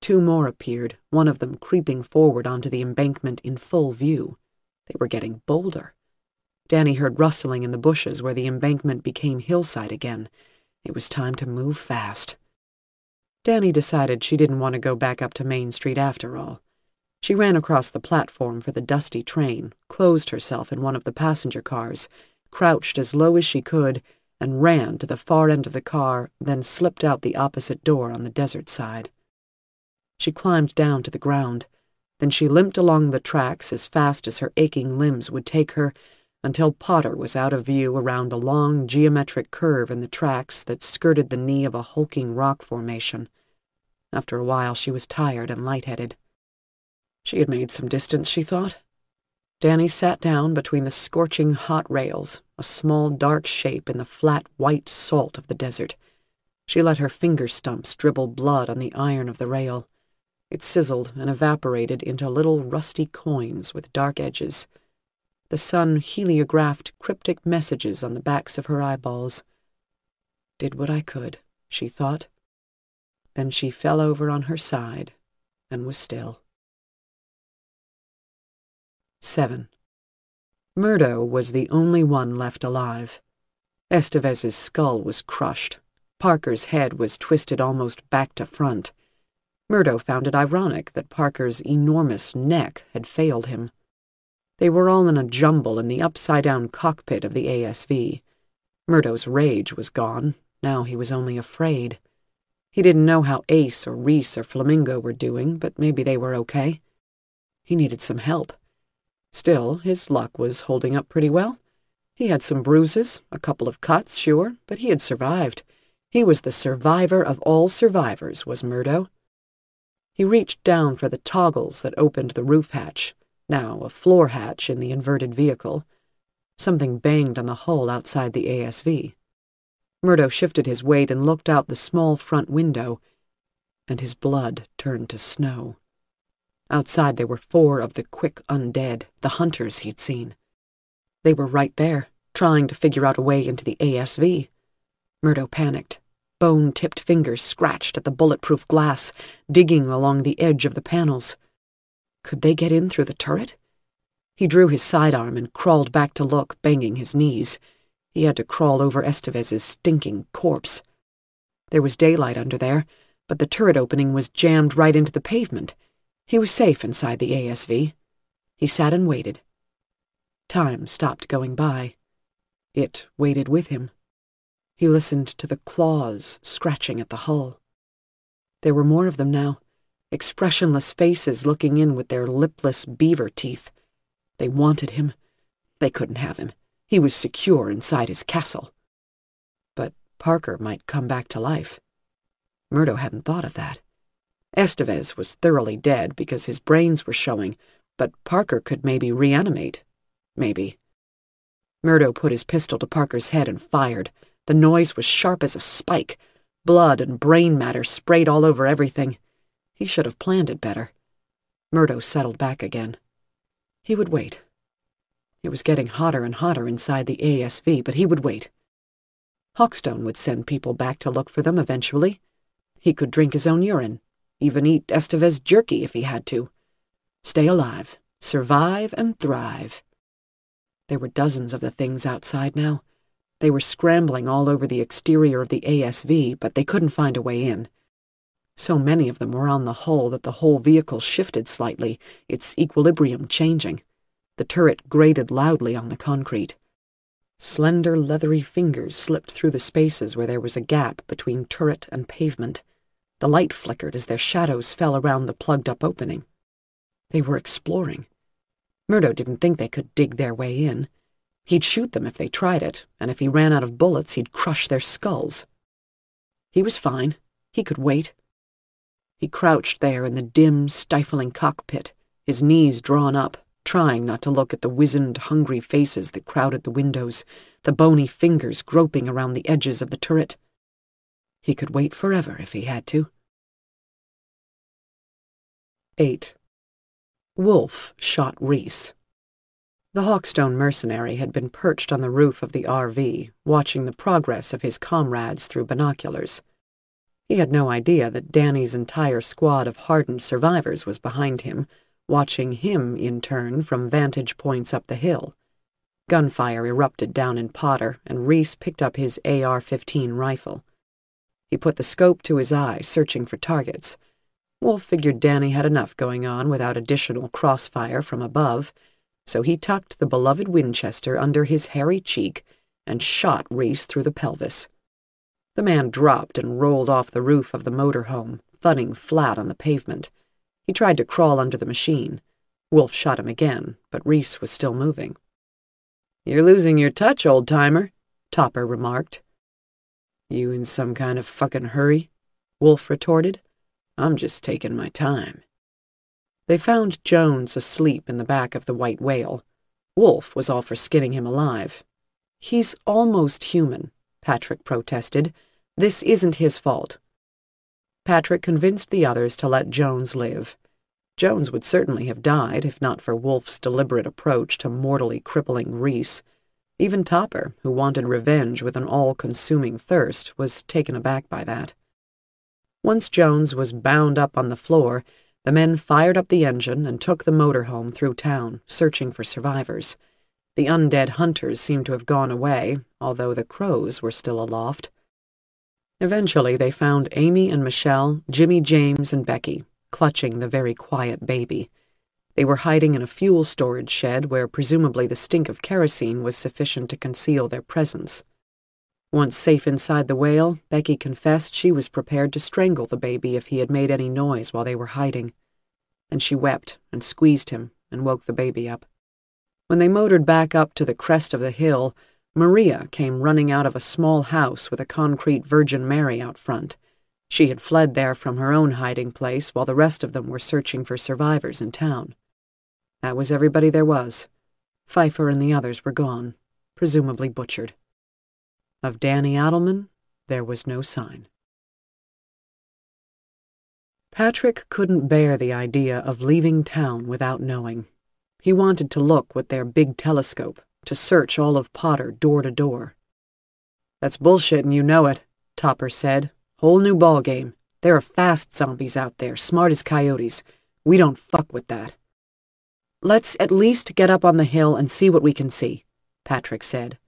Two more appeared, one of them creeping forward onto the embankment in full view. They were getting bolder. Danny heard rustling in the bushes where the embankment became hillside again. It was time to move fast. Danny decided she didn't want to go back up to Main Street after all. She ran across the platform for the dusty train, closed herself in one of the passenger cars, crouched as low as she could, and ran to the far end of the car, then slipped out the opposite door on the desert side. She climbed down to the ground. Then she limped along the tracks as fast as her aching limbs would take her, until Potter was out of view around a long geometric curve in the tracks that skirted the knee of a hulking rock formation. After a while she was tired and lightheaded. She had made some distance, she thought. Danny sat down between the scorching hot rails, a small dark shape in the flat white salt of the desert. She let her finger stumps dribble blood on the iron of the rail. It sizzled and evaporated into little rusty coins with dark edges. The sun heliographed cryptic messages on the backs of her eyeballs. Did what I could, she thought. Then she fell over on her side and was still. 7. Murdo was the only one left alive. Estevez's skull was crushed. Parker's head was twisted almost back to front. Murdo found it ironic that Parker's enormous neck had failed him. They were all in a jumble in the upside-down cockpit of the ASV. Murdo's rage was gone. Now he was only afraid. He didn't know how Ace or Reese or Flamingo were doing, but maybe they were okay. He needed some help. Still, his luck was holding up pretty well. He had some bruises, a couple of cuts, sure, but he had survived. He was the survivor of all survivors, was Murdo. He reached down for the toggles that opened the roof hatch, now a floor hatch in the inverted vehicle. Something banged on the hull outside the ASV. Murdo shifted his weight and looked out the small front window, and his blood turned to snow. Outside there were four of the quick undead, the hunters he'd seen. They were right there, trying to figure out a way into the ASV. Murdo panicked. Bone-tipped fingers scratched at the bulletproof glass, digging along the edge of the panels. Could they get in through the turret? He drew his sidearm and crawled back to look, banging his knees. He had to crawl over Estevez's stinking corpse. There was daylight under there, but the turret opening was jammed right into the pavement. He was safe inside the ASV. He sat and waited. Time stopped going by. It waited with him. He listened to the claws scratching at the hull. There were more of them now, expressionless faces looking in with their lipless beaver teeth. They wanted him. They couldn't have him. He was secure inside his castle. But Parker might come back to life. Murdo hadn't thought of that. Estevez was thoroughly dead because his brains were showing, but Parker could maybe reanimate. Maybe. Murdo put his pistol to Parker's head and fired. The noise was sharp as a spike. Blood and brain matter sprayed all over everything. He should have planned it better. Murdo settled back again. He would wait. It was getting hotter and hotter inside the ASV, but he would wait. Hawkstone would send people back to look for them eventually. He could drink his own urine, even eat Estevez jerky if he had to. Stay alive, survive and thrive. There were dozens of the things outside now. They were scrambling all over the exterior of the ASV, but they couldn't find a way in. So many of them were on the hull that the whole vehicle shifted slightly, its equilibrium changing. The turret grated loudly on the concrete. Slender, leathery fingers slipped through the spaces where there was a gap between turret and pavement. The light flickered as their shadows fell around the plugged-up opening. They were exploring. Murdo didn't think they could dig their way in. He'd shoot them if they tried it, and if he ran out of bullets, he'd crush their skulls. He was fine. He could wait. He crouched there in the dim, stifling cockpit, his knees drawn up, trying not to look at the wizened, hungry faces that crowded the windows, the bony fingers groping around the edges of the turret. He could wait forever if he had to. 8. Wolf shot Reese. The Hawkstone mercenary had been perched on the roof of the RV, watching the progress of his comrades through binoculars. He had no idea that Danny's entire squad of hardened survivors was behind him, watching him in turn from vantage points up the hill. Gunfire erupted down in Potter, and Reese picked up his AR-15 rifle. He put the scope to his eye, searching for targets. Wolf figured Danny had enough going on without additional crossfire from above, so he tucked the beloved Winchester under his hairy cheek and shot Reese through the pelvis. The man dropped and rolled off the roof of the motorhome, thudding flat on the pavement. He tried to crawl under the machine. Wolf shot him again, but Reese was still moving. You're losing your touch, old-timer, Topper remarked. You in some kind of fucking hurry? Wolf retorted. I'm just taking my time. They found Jones asleep in the back of the white whale. Wolf was all for skinning him alive. He's almost human, Patrick protested. This isn't his fault. Patrick convinced the others to let Jones live. Jones would certainly have died if not for Wolf's deliberate approach to mortally crippling Reese. Even Topper, who wanted revenge with an all-consuming thirst, was taken aback by that. Once Jones was bound up on the floor, the men fired up the engine and took the motorhome through town, searching for survivors. The undead hunters seemed to have gone away, although the crows were still aloft. Eventually, they found Amy and Michelle, Jimmy James, and Becky, clutching the very quiet baby. They were hiding in a fuel storage shed where presumably the stink of kerosene was sufficient to conceal their presence. Once safe inside the whale, Becky confessed she was prepared to strangle the baby if he had made any noise while they were hiding. Then she wept and squeezed him and woke the baby up. When they motored back up to the crest of the hill, Maria came running out of a small house with a concrete Virgin Mary out front. She had fled there from her own hiding place while the rest of them were searching for survivors in town. That was everybody there was. Pfeiffer and the others were gone, presumably butchered. Of Danny Adelman, there was no sign. Patrick couldn't bear the idea of leaving town without knowing. He wanted to look with their big telescope, to search all of Potter door to door. That's bullshit and you know it, Topper said. Whole new ball game. There are fast zombies out there, smart as coyotes. We don't fuck with that. Let's at least get up on the hill and see what we can see, Patrick said.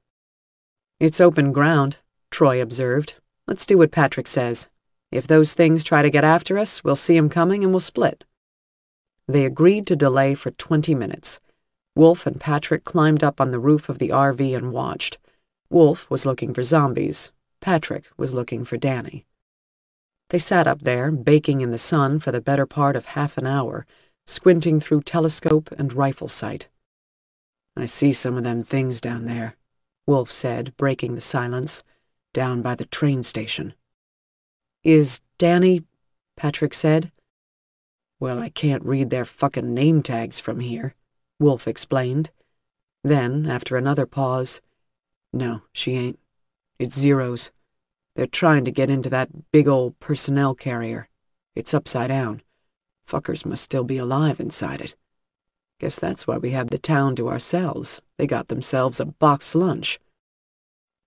It's open ground, Troy observed. Let's do what Patrick says. If those things try to get after us, we'll see 'em coming and we'll split. They agreed to delay for 20 minutes. Wolf and Patrick climbed up on the roof of the RV and watched. Wolf was looking for zombies. Patrick was looking for Danny. They sat up there, baking in the sun for the better part of half an hour, squinting through telescope and rifle sight. I see some of them things down there, Wolf said, breaking the silence, down by the train station. Is Danny? Patrick said. Well, I can't read their fucking name tags from here, Wolf explained. Then, after another pause, No, she ain't. It's zeros. They're trying to get into that big old personnel carrier. It's upside down. Fuckers must still be alive inside it. Guess that's why we have the town to ourselves. They got themselves a box lunch.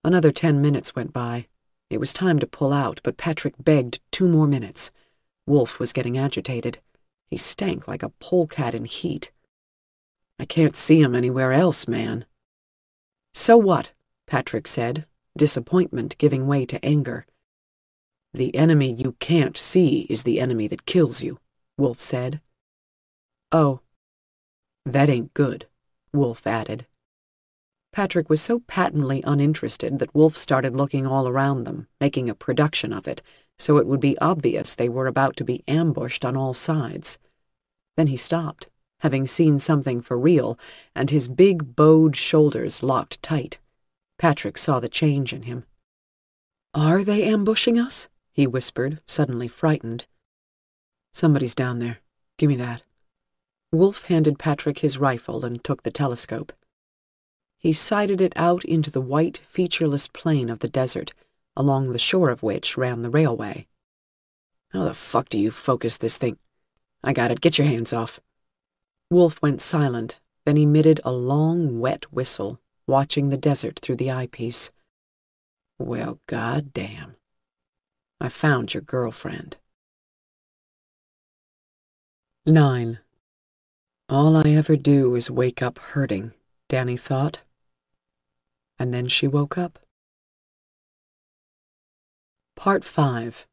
Another ten minutes went by. It was time to pull out, but Patrick begged two more minutes. Wolf was getting agitated. He stank like a polecat in heat. I can't see him anywhere else, man. So what? Patrick said, disappointment giving way to anger. The enemy you can't see is the enemy that kills you, Wolf said. Oh. That ain't good, Wolf added. Patrick was so patently uninterested that Wolf started looking all around them, making a production of it, so it would be obvious they were about to be ambushed on all sides. Then he stopped, having seen something for real, and his big bowed shoulders locked tight. Patrick saw the change in him. Are they ambushing us? he whispered, suddenly frightened. Somebody's down there. Give me that. Wolf handed Patrick his rifle and took the telescope. He sighted it out into the white, featureless plain of the desert, along the shore of which ran the railway. How the fuck do you focus this thing? I got it. Get your hands off. Wolf went silent, then emitted a long, wet whistle, watching the desert through the eyepiece. Well, goddamn. I found your girlfriend. 9. All I ever do is wake up hurting, Danny thought. And then she woke up. Part 5.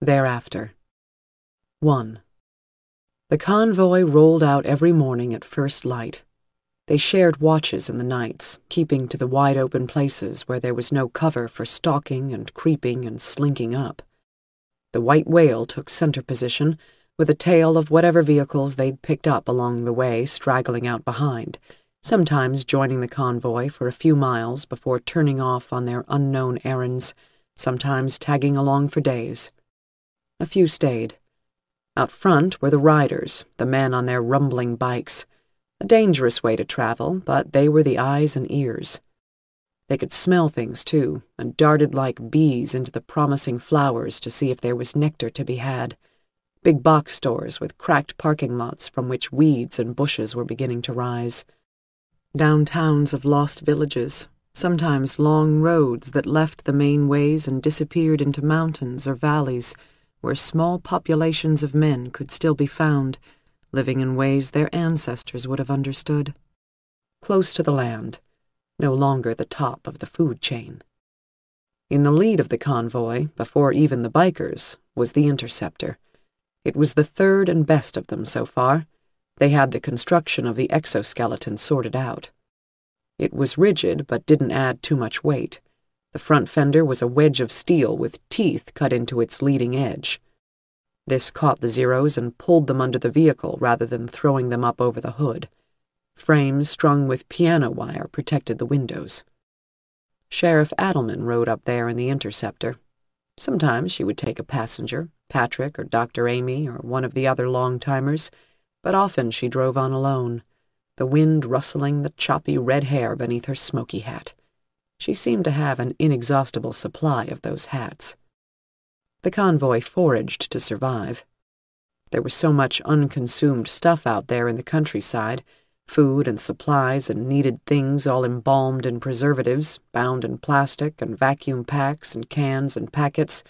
Thereafter. 1. The convoy rolled out every morning at first light. They shared watches in the nights, keeping to the wide open places where there was no cover for stalking and creeping and slinking up. The white whale took center position, with a tail of whatever vehicles they'd picked up along the way straggling out behind, sometimes joining the convoy for a few miles before turning off on their unknown errands, sometimes tagging along for days. A few stayed. Out front were the riders, the men on their rumbling bikes. A dangerous way to travel, but they were the eyes and ears. They could smell things, too, and darted like bees into the promising flowers to see if there was nectar to be had. Big box stores with cracked parking lots from which weeds and bushes were beginning to rise. Downtowns of lost villages, sometimes long roads that left the main ways and disappeared into mountains or valleys where small populations of men could still be found, living in ways their ancestors would have understood. close to the land, no longer the top of the food chain. In the lead of the convoy, before even the bikers, was the Interceptor. It was the third and best of them so far. They had the construction of the exoskeleton sorted out. It was rigid, but didn't add too much weight. The front fender was a wedge of steel with teeth cut into its leading edge. This caught the Zeros and pulled them under the vehicle rather than throwing them up over the hood. Frames strung with piano wire protected the windows. Sheriff Adelman rode up there in the Interceptor. Sometimes she would take a passenger, Patrick or Dr. Amy or one of the other long-timers, but often she drove on alone, the wind rustling the choppy red hair beneath her smoky hat. She seemed to have an inexhaustible supply of those hats. The convoy foraged to survive. There was so much unconsumed stuff out there in the countryside, food and supplies and needed things all embalmed in preservatives, bound in plastic and vacuum packs and cans and packets,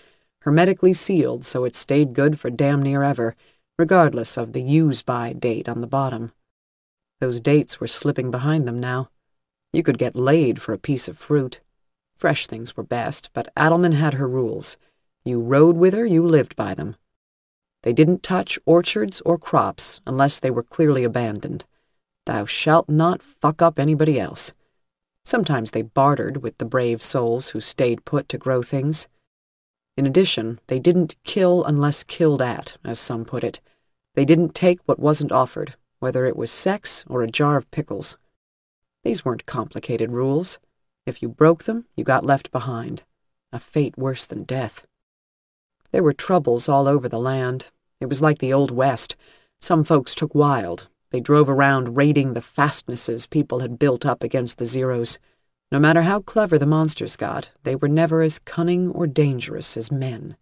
hermetically sealed so it stayed good for damn near ever, regardless of the use-by date on the bottom. Those dates were slipping behind them now. You could get laid for a piece of fruit. Fresh things were best, but Adelman had her rules. You rode with her, you lived by them. They didn't touch orchards or crops unless they were clearly abandoned. Thou shalt not fuck up anybody else. Sometimes they bartered with the brave souls who stayed put to grow things. In addition, they didn't kill unless killed at, as some put it. They didn't take what wasn't offered, whether it was sex or a jar of pickles. These weren't complicated rules. If you broke them, you got left behind. A fate worse than death. There were troubles all over the land. It was like the Old West. Some folks took wild. They drove around raiding the fastnesses people had built up against the Zeros. No matter how clever the monsters got, they were never as cunning or dangerous as men.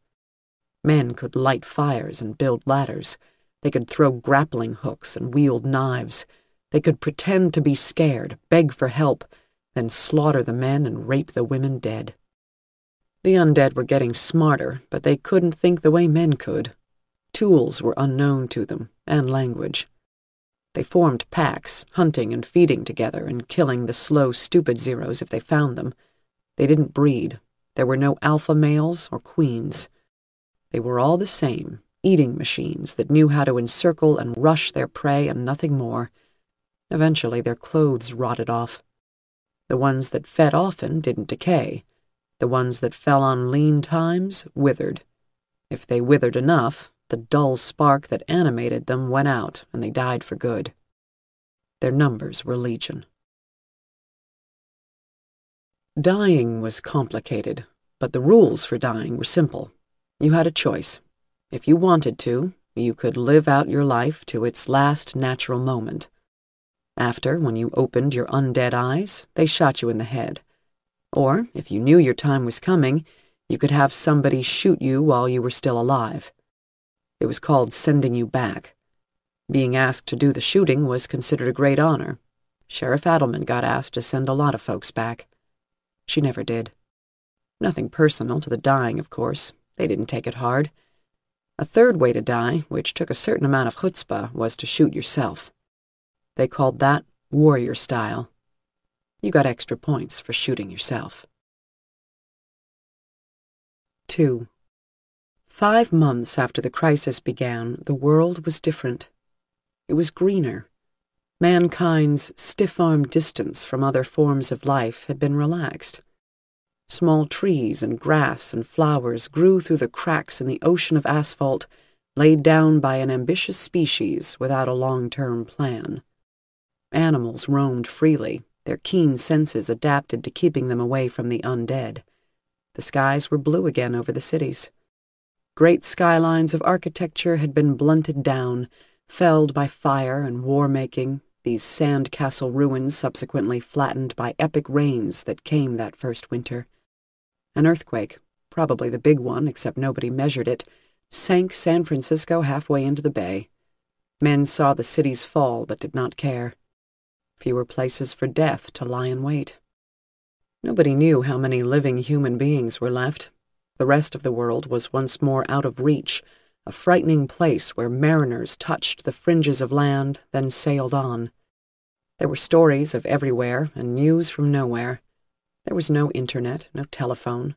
Men could light fires and build ladders. They could throw grappling hooks and wield knives. They could pretend to be scared, beg for help, then slaughter the men and rape the women dead. The undead were getting smarter, but they couldn't think the way men could. Tools were unknown to them, and language. They formed packs, hunting and feeding together and killing the slow, stupid Zeros if they found them. They didn't breed. There were no alpha males or queens. They were all the same, eating machines that knew how to encircle and rush their prey and nothing more. Eventually their clothes rotted off. The ones that fed often didn't decay. The ones that fell on lean times withered. If they withered enough, the dull spark that animated them went out and they died for good. Their numbers were legion. Dying was complicated, but the rules for dying were simple. You had a choice. If you wanted to, you could live out your life to its last natural moment. After, when you opened your undead eyes, they shot you in the head or, if you knew your time was coming, you could have somebody shoot you while you were still alive. It was called sending you back. Being asked to do the shooting was considered a great honor. Sheriff Adelman got asked to send a lot of folks back. She never did. Nothing personal to the dying, of course. They didn't take it hard. A third way to die, which took a certain amount of chutzpah, was to shoot yourself. They called that warrior style. You got extra points for shooting yourself. 2. Five months after the crisis began, the world was different. It was greener. Mankind's stiff-arm distance from other forms of life had been relaxed. Small trees and grass and flowers grew through the cracks in the ocean of asphalt laid down by an ambitious species without a long-term plan. Animals roamed freely, their keen senses adapted to keeping them away from the undead. The skies were blue again over the cities. Great skylines of architecture had been blunted down, felled by fire and war-making, these sand-castle ruins subsequently flattened by epic rains that came that first winter. An earthquake, probably the big one except nobody measured it, sank San Francisco halfway into the bay. Men saw the cities fall but did not care fewer places for death to lie in wait. Nobody knew how many living human beings were left. The rest of the world was once more out of reach, a frightening place where mariners touched the fringes of land, then sailed on. There were stories of everywhere and news from nowhere. There was no internet, no telephone.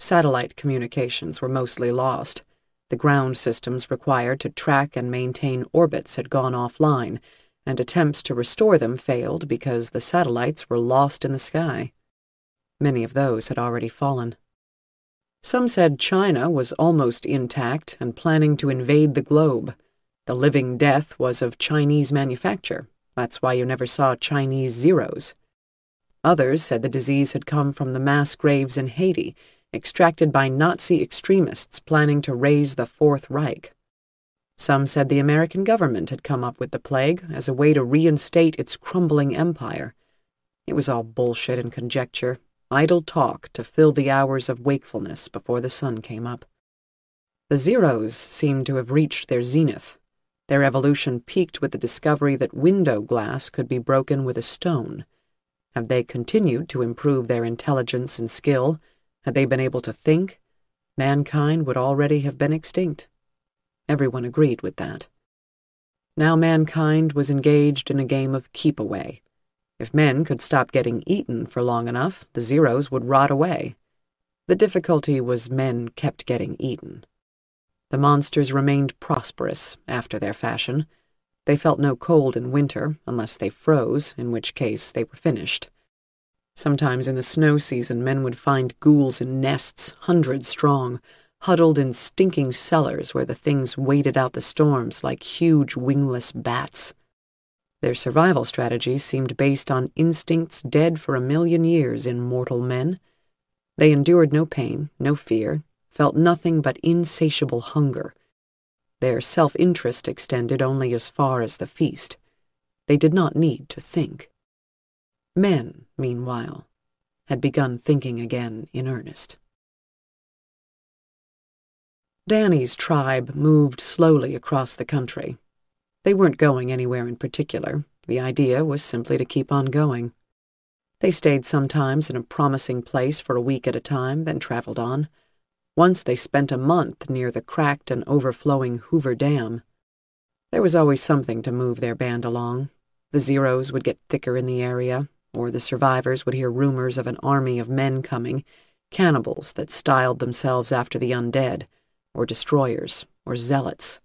Satellite communications were mostly lost. The ground systems required to track and maintain orbits had gone offline, and attempts to restore them failed because the satellites were lost in the sky. Many of those had already fallen. Some said China was almost intact and planning to invade the globe. The living death was of Chinese manufacture. That's why you never saw Chinese zeros. Others said the disease had come from the mass graves in Haiti, extracted by Nazi extremists planning to raise the Fourth Reich. Some said the American government had come up with the plague as a way to reinstate its crumbling empire. It was all bullshit and conjecture, idle talk to fill the hours of wakefulness before the sun came up. The Zeros seemed to have reached their zenith. Their evolution peaked with the discovery that window glass could be broken with a stone. Had they continued to improve their intelligence and skill, had they been able to think, mankind would already have been extinct. Everyone agreed with that. Now mankind was engaged in a game of keep away. If men could stop getting eaten for long enough, the Zeros would rot away. The difficulty was men kept getting eaten. The monsters remained prosperous after their fashion. They felt no cold in winter, unless they froze, in which case they were finished. Sometimes in the snow season, men would find ghouls in nests, hundreds strong, huddled in stinking cellars where the things waited out the storms like huge wingless bats. Their survival strategy seemed based on instincts dead for a million years in mortal men. They endured no pain, no fear, felt nothing but insatiable hunger. Their self-interest extended only as far as the feast. They did not need to think. Men, meanwhile, had begun thinking again in earnest. Danny's tribe moved slowly across the country. They weren't going anywhere in particular. The idea was simply to keep on going. They stayed sometimes in a promising place for a week at a time, then traveled on. Once they spent a month near the cracked and overflowing Hoover Dam. There was always something to move their band along. The Zeros would get thicker in the area, or the survivors would hear rumors of an army of men coming, cannibals that styled themselves after the undead, or destroyers, or zealots.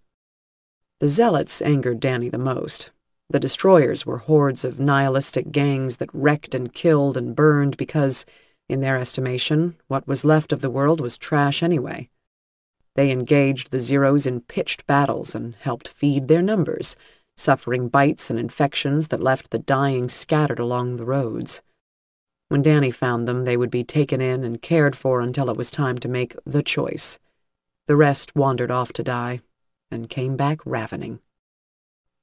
The zealots angered Danny the most. The destroyers were hordes of nihilistic gangs that wrecked and killed and burned because, in their estimation, what was left of the world was trash anyway. They engaged the Zeros in pitched battles and helped feed their numbers, suffering bites and infections that left the dying scattered along the roads. When Danny found them, they would be taken in and cared for until it was time to make the choice. The rest wandered off to die and came back ravening.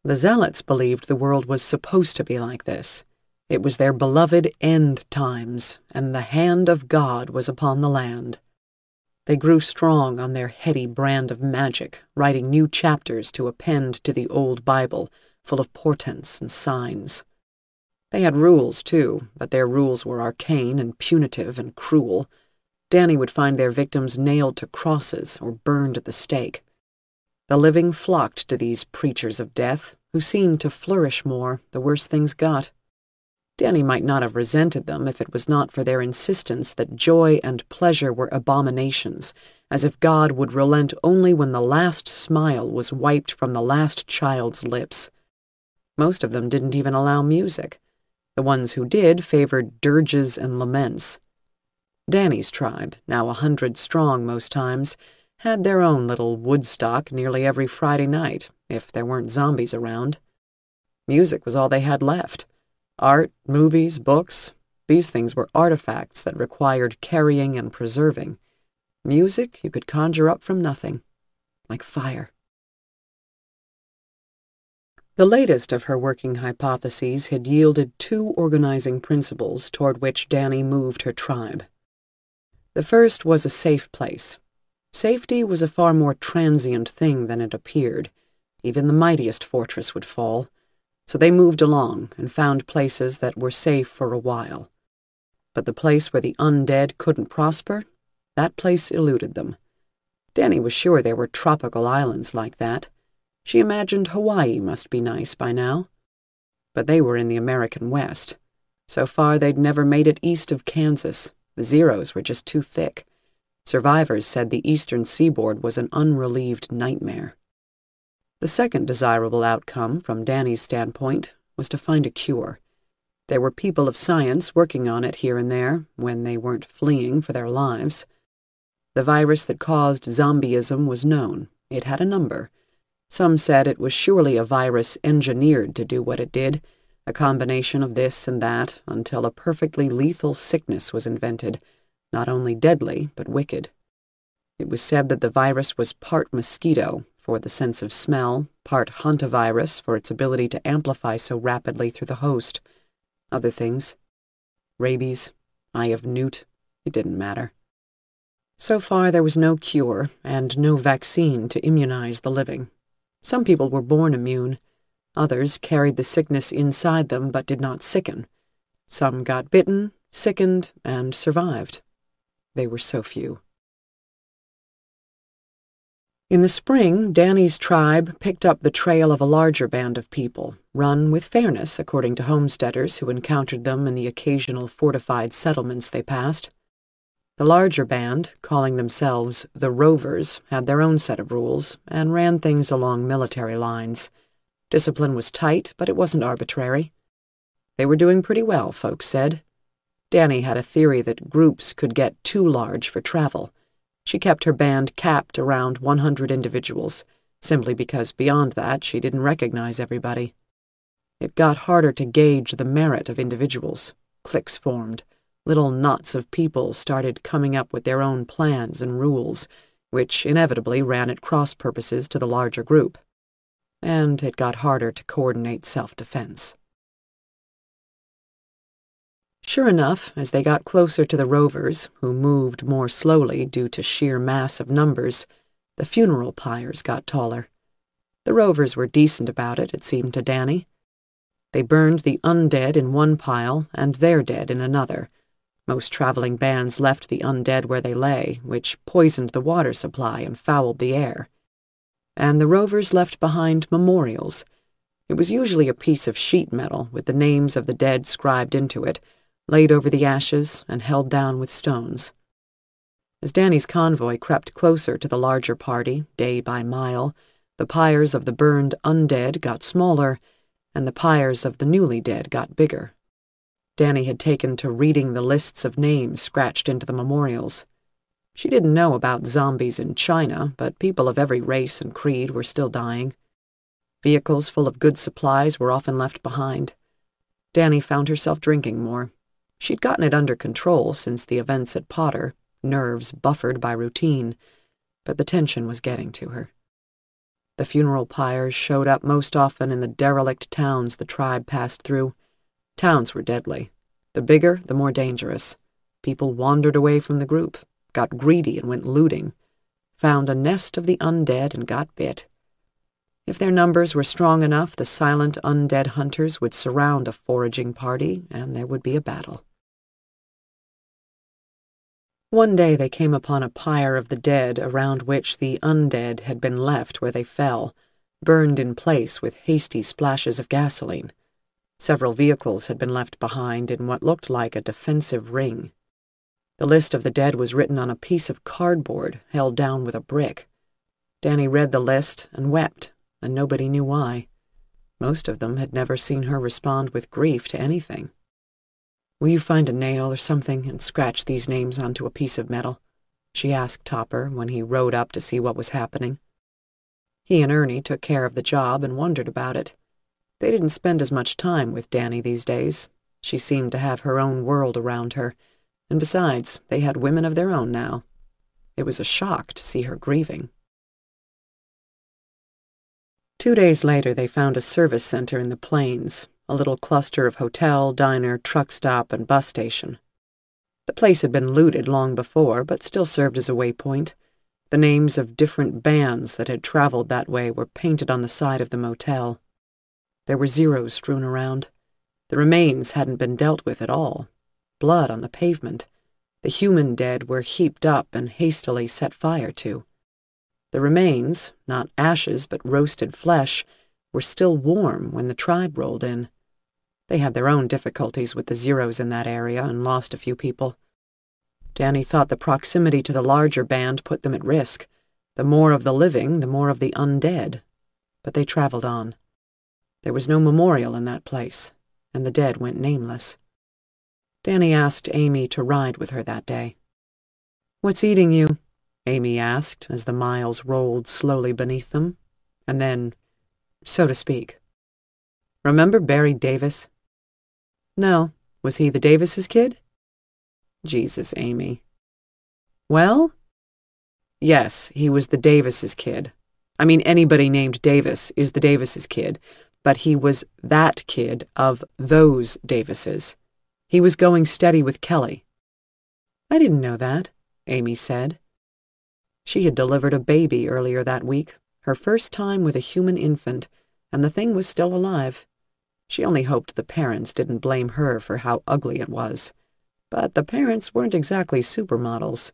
The Zealots believed the world was supposed to be like this. It was their beloved end times, and the hand of God was upon the land. They grew strong on their heady brand of magic, writing new chapters to append to the old Bible, full of portents and signs. They had rules, too, but their rules were arcane and punitive and cruel. Danny would find their victims nailed to crosses or burned at the stake. The living flocked to these preachers of death, who seemed to flourish more the worse things got. Danny might not have resented them if it was not for their insistence that joy and pleasure were abominations, as if God would relent only when the last smile was wiped from the last child's lips. Most of them didn't even allow music. The ones who did favored dirges and laments. Danny's tribe, now a hundred strong most times, had their own little Woodstock nearly every Friday night, if there weren't zombies around. Music was all they had left. Art, movies, books, these things were artifacts that required carrying and preserving. Music you could conjure up from nothing, like fire. The latest of her working hypotheses had yielded two organizing principles toward which Danny moved her tribe. The first was a safe place. Safety was a far more transient thing than it appeared. Even the mightiest fortress would fall so they moved along and found places that were safe for a while. But the place where the undead couldn't prosper, that place eluded them. Danny was sure there were tropical islands like that. She imagined Hawaii must be nice by now. but they were in the American West. So far, they'd never made it east of Kansas. The zeros were just too thick. Survivors said the eastern seaboard was an unrelieved nightmare. The second desirable outcome, from Danny's standpoint, was to find a cure. There were people of science working on it here and there, when they weren't fleeing for their lives. The virus that caused zombieism was known. It had a number. Some said it was surely a virus engineered to do what it did, a combination of this and that, until a perfectly lethal sickness was invented, not only deadly, but wicked. It was said that the virus was part mosquito, for the sense of smell, part hantavirus for its ability to amplify so rapidly through the host. Other things. Rabies, eye of newt, it didn't matter. So far, there was no cure and no vaccine to immunize the living. Some people were born immune. Others carried the sickness inside them but did not sicken. Some got bitten, sickened, and survived. They were so few. In the spring, Danny's tribe picked up the trail of a larger band of people, run with fairness according to homesteaders who encountered them in the occasional fortified settlements they passed. The larger band, calling themselves the Rovers, had their own set of rules and ran things along military lines. Discipline was tight, but it wasn't arbitrary. They were doing pretty well, folks said. Danny had a theory that groups could get too large for travel. She kept her band capped around 100 individuals, simply because beyond that she didn't recognize everybody. It got harder to gauge the merit of individuals. Cliques formed little knots of people started coming up with their own plans and rules, which inevitably ran at cross purposes to the larger group. And it got harder to coordinate self-defense. Sure enough, as they got closer to the rovers, who moved more slowly due to sheer mass of numbers, the funeral pyres got taller. The rovers were decent about it, it seemed to Danny. They burned the undead in one pile and their dead in another, most traveling bands left the undead where they lay, which poisoned the water supply and fouled the air. And the rovers left behind memorials. It was usually a piece of sheet metal with the names of the dead scribed into it, laid over the ashes and held down with stones. As Danny's convoy crept closer to the larger party, day by mile, the pyres of the burned undead got smaller, and the pyres of the newly dead got bigger. Danny had taken to reading the lists of names scratched into the memorials. She didn't know about zombies in China, but people of every race and creed were still dying. Vehicles full of good supplies were often left behind. Danny found herself drinking more. She'd gotten it under control since the events at Potter, nerves buffered by routine, but the tension was getting to her. The funeral pyres showed up most often in the derelict towns the tribe passed through, Towns were deadly. The bigger, the more dangerous. People wandered away from the group, got greedy and went looting, found a nest of the undead and got bit. If their numbers were strong enough, the silent undead hunters would surround a foraging party, and there would be a battle. One day they came upon a pyre of the dead around which the undead had been left where they fell, burned in place with hasty splashes of gasoline. Several vehicles had been left behind in what looked like a defensive ring. The list of the dead was written on a piece of cardboard held down with a brick. Danny read the list and wept, and nobody knew why. Most of them had never seen her respond with grief to anything. Will you find a nail or something and scratch these names onto a piece of metal? she asked Topper when he rode up to see what was happening. He and Ernie took care of the job and wondered about it. They didn't spend as much time with Danny these days. She seemed to have her own world around her, and besides, they had women of their own now. It was a shock to see her grieving. Two days later, they found a service center in the plains, a little cluster of hotel, diner, truck stop, and bus station. The place had been looted long before, but still served as a waypoint. The names of different bands that had traveled that way were painted on the side of the motel. There were zeros strewn around. The remains hadn't been dealt with at all. Blood on the pavement. The human dead were heaped up and hastily set fire to. The remains, not ashes but roasted flesh, were still warm when the tribe rolled in. They had their own difficulties with the Zeros in that area and lost a few people. Danny thought the proximity to the larger band put them at risk. The more of the living, the more of the undead. But they traveled on. There was no memorial in that place, and the dead went nameless. Danny asked Amy to ride with her that day. What's eating you? Amy asked as the miles rolled slowly beneath them, and then, so to speak. Remember Barry Davis? No. Was he the Davises' kid? Jesus, Amy. Well? Yes, he was the Davises' kid. I mean, anybody named Davis is the Davises' kid, but he was that kid of those Davises. He was going steady with Kelly. I didn't know that, Amy said. She had delivered a baby earlier that week, her first time with a human infant, and the thing was still alive. She only hoped the parents didn't blame her for how ugly it was. But the parents weren't exactly supermodels.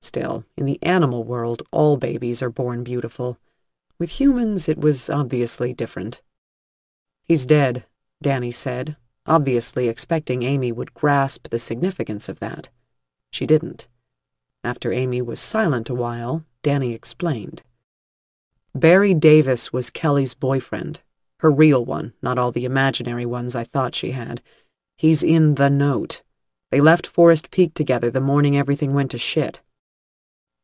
Still, in the animal world, all babies are born beautiful. With humans, it was obviously different. He's dead, Danny said, obviously expecting Amy would grasp the significance of that. She didn't. After Amy was silent a while, Danny explained. Barry Davis was Kelly's boyfriend. Her real one, not all the imaginary ones I thought she had. He's in the note. They left Forest Peak together the morning everything went to shit.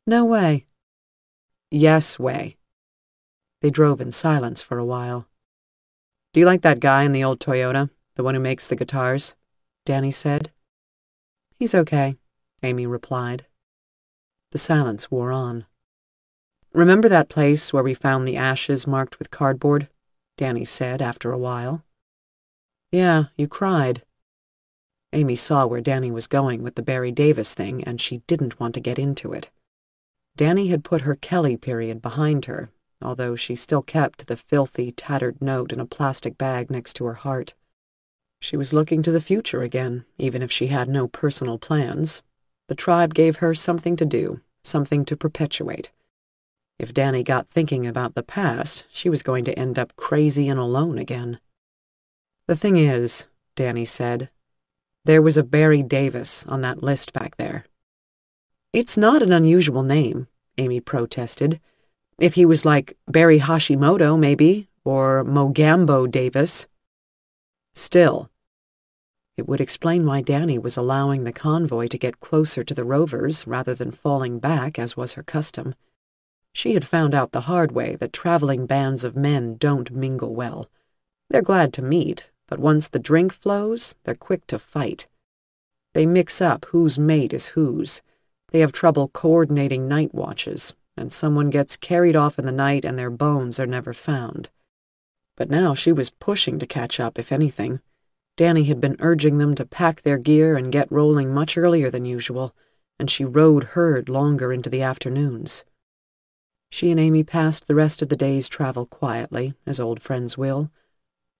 No way. Yes way. They drove in silence for a while. Do you like that guy in the old Toyota, the one who makes the guitars? Danny said. He's okay, Amy replied. The silence wore on. Remember that place where we found the ashes marked with cardboard? Danny said after a while. Yeah, you cried. Amy saw where Danny was going with the Barry Davis thing, and she didn't want to get into it. Danny had put her Kelly period behind her, although she still kept the filthy, tattered note in a plastic bag next to her heart. She was looking to the future again, even if she had no personal plans. The tribe gave her something to do, something to perpetuate. If Danny got thinking about the past, she was going to end up crazy and alone again. The thing is, Danny said, there was a Barry Davis on that list back there. It's not an unusual name, Amy protested. If he was like Barry Hashimoto, maybe, or Mogambo Davis. Still, it would explain why Danny was allowing the convoy to get closer to the rovers rather than falling back, as was her custom. She had found out the hard way that traveling bands of men don't mingle well. They're glad to meet, but once the drink flows, they're quick to fight. They mix up whose mate is whose. They have trouble coordinating night watches, and someone gets carried off in the night and their bones are never found. But now she was pushing to catch up, if anything. Danny had been urging them to pack their gear and get rolling much earlier than usual, and she rode herd longer into the afternoons. She and Amy passed the rest of the day's travel quietly, as old friends will.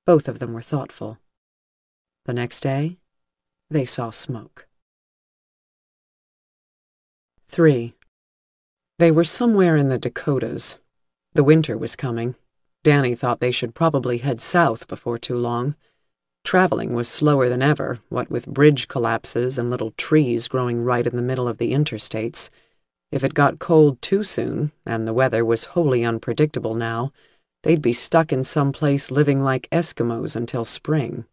Both of them were thoughtful. The next day, they saw smoke. 3. They were somewhere in the Dakotas. The winter was coming. Danny thought they should probably head south before too long. Traveling was slower than ever, what with bridge collapses and little trees growing right in the middle of the interstates. If it got cold too soon, and the weather was wholly unpredictable now, they'd be stuck in some place living like Eskimos until spring.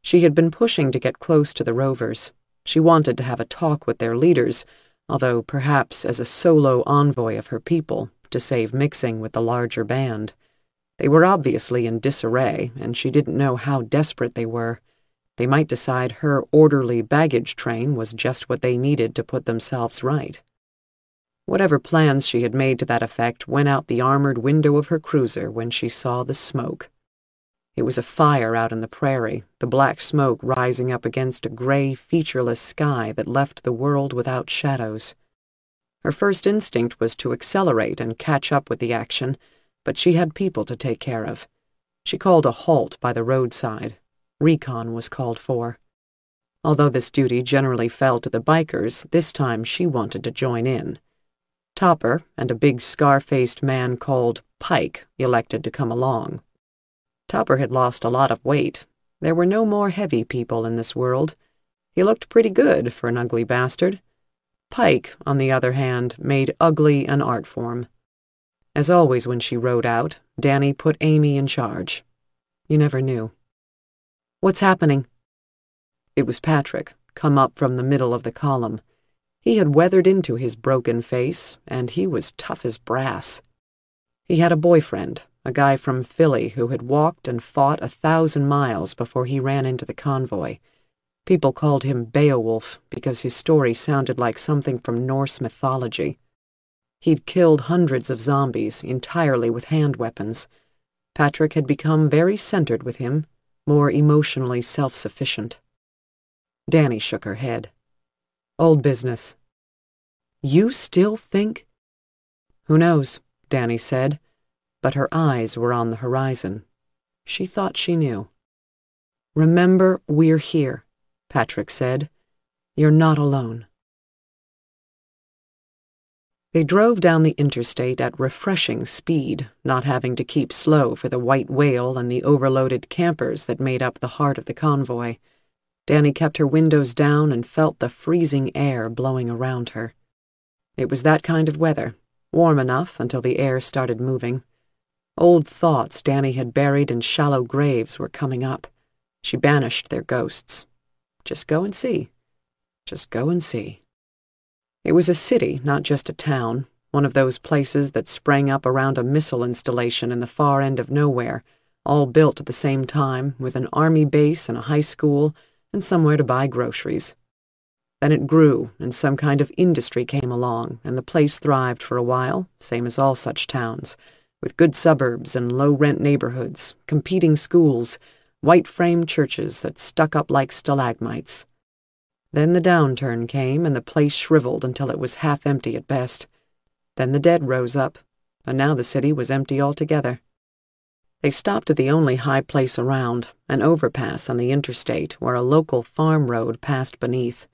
She had been pushing to get close to the rovers. She wanted to have a talk with their leaders, although perhaps as a solo envoy of her people, to save mixing with the larger band. They were obviously in disarray, and she didn't know how desperate they were. They might decide her orderly baggage train was just what they needed to put themselves right. Whatever plans she had made to that effect went out the armored window of her cruiser when she saw the smoke. It was a fire out in the prairie, the black smoke rising up against a gray, featureless sky that left the world without shadows. Her first instinct was to accelerate and catch up with the action, but she had people to take care of. She called a halt by the roadside. Recon was called for. Although this duty generally fell to the bikers, this time she wanted to join in. Topper and a big scar-faced man called Pike elected to come along. Topper had lost a lot of weight. There were no more heavy people in this world. He looked pretty good for an ugly bastard. Pike, on the other hand, made ugly an art form. As always when she rode out, Danny put Amy in charge. You never knew. What's happening? It was Patrick, come up from the middle of the column. He had weathered into his broken face, and he was tough as brass. He had a boyfriend, a guy from Philly who had walked and fought a thousand miles before he ran into the convoy. People called him Beowulf because his story sounded like something from Norse mythology. He'd killed hundreds of zombies entirely with hand weapons. Patrick had become very centered with him, more emotionally self-sufficient. Danny shook her head. Old business. You still think? Who knows, Danny said, but her eyes were on the horizon. She thought she knew. Remember, we're here, Patrick said. You're not alone. They drove down the interstate at refreshing speed, not having to keep slow for the white whale and the overloaded campers that made up the heart of the convoy. Danny kept her windows down and felt the freezing air blowing around her. It was that kind of weather, warm enough until the air started moving. Old thoughts Danny had buried in shallow graves were coming up. She banished their ghosts. Just go and see. Just go and see. It was a city, not just a town, one of those places that sprang up around a missile installation in the far end of nowhere, all built at the same time, with an army base and a high school, and somewhere to buy groceries. Then it grew, and some kind of industry came along, and the place thrived for a while, same as all such towns, with good suburbs and low-rent neighborhoods, competing schools, white-framed churches that stuck up like stalagmites. Then the downturn came, and the place shriveled until it was half empty at best. Then the dead rose up, and now the city was empty altogether. They stopped at the only high place around, an overpass on the interstate where a local farm road passed beneath.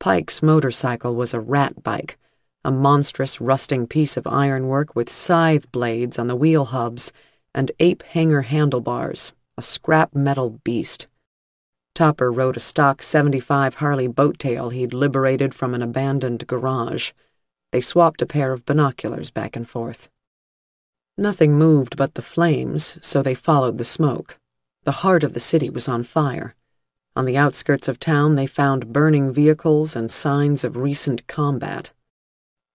Pike's motorcycle was a rat bike, a monstrous rusting piece of ironwork with scythe blades on the wheel hubs and ape hanger handlebars, a scrap metal beast. Topper rode a stock 75 Harley boattail he'd liberated from an abandoned garage. They swapped a pair of binoculars back and forth. Nothing moved but the flames, so they followed the smoke. The heart of the city was on fire. On the outskirts of town, they found burning vehicles and signs of recent combat.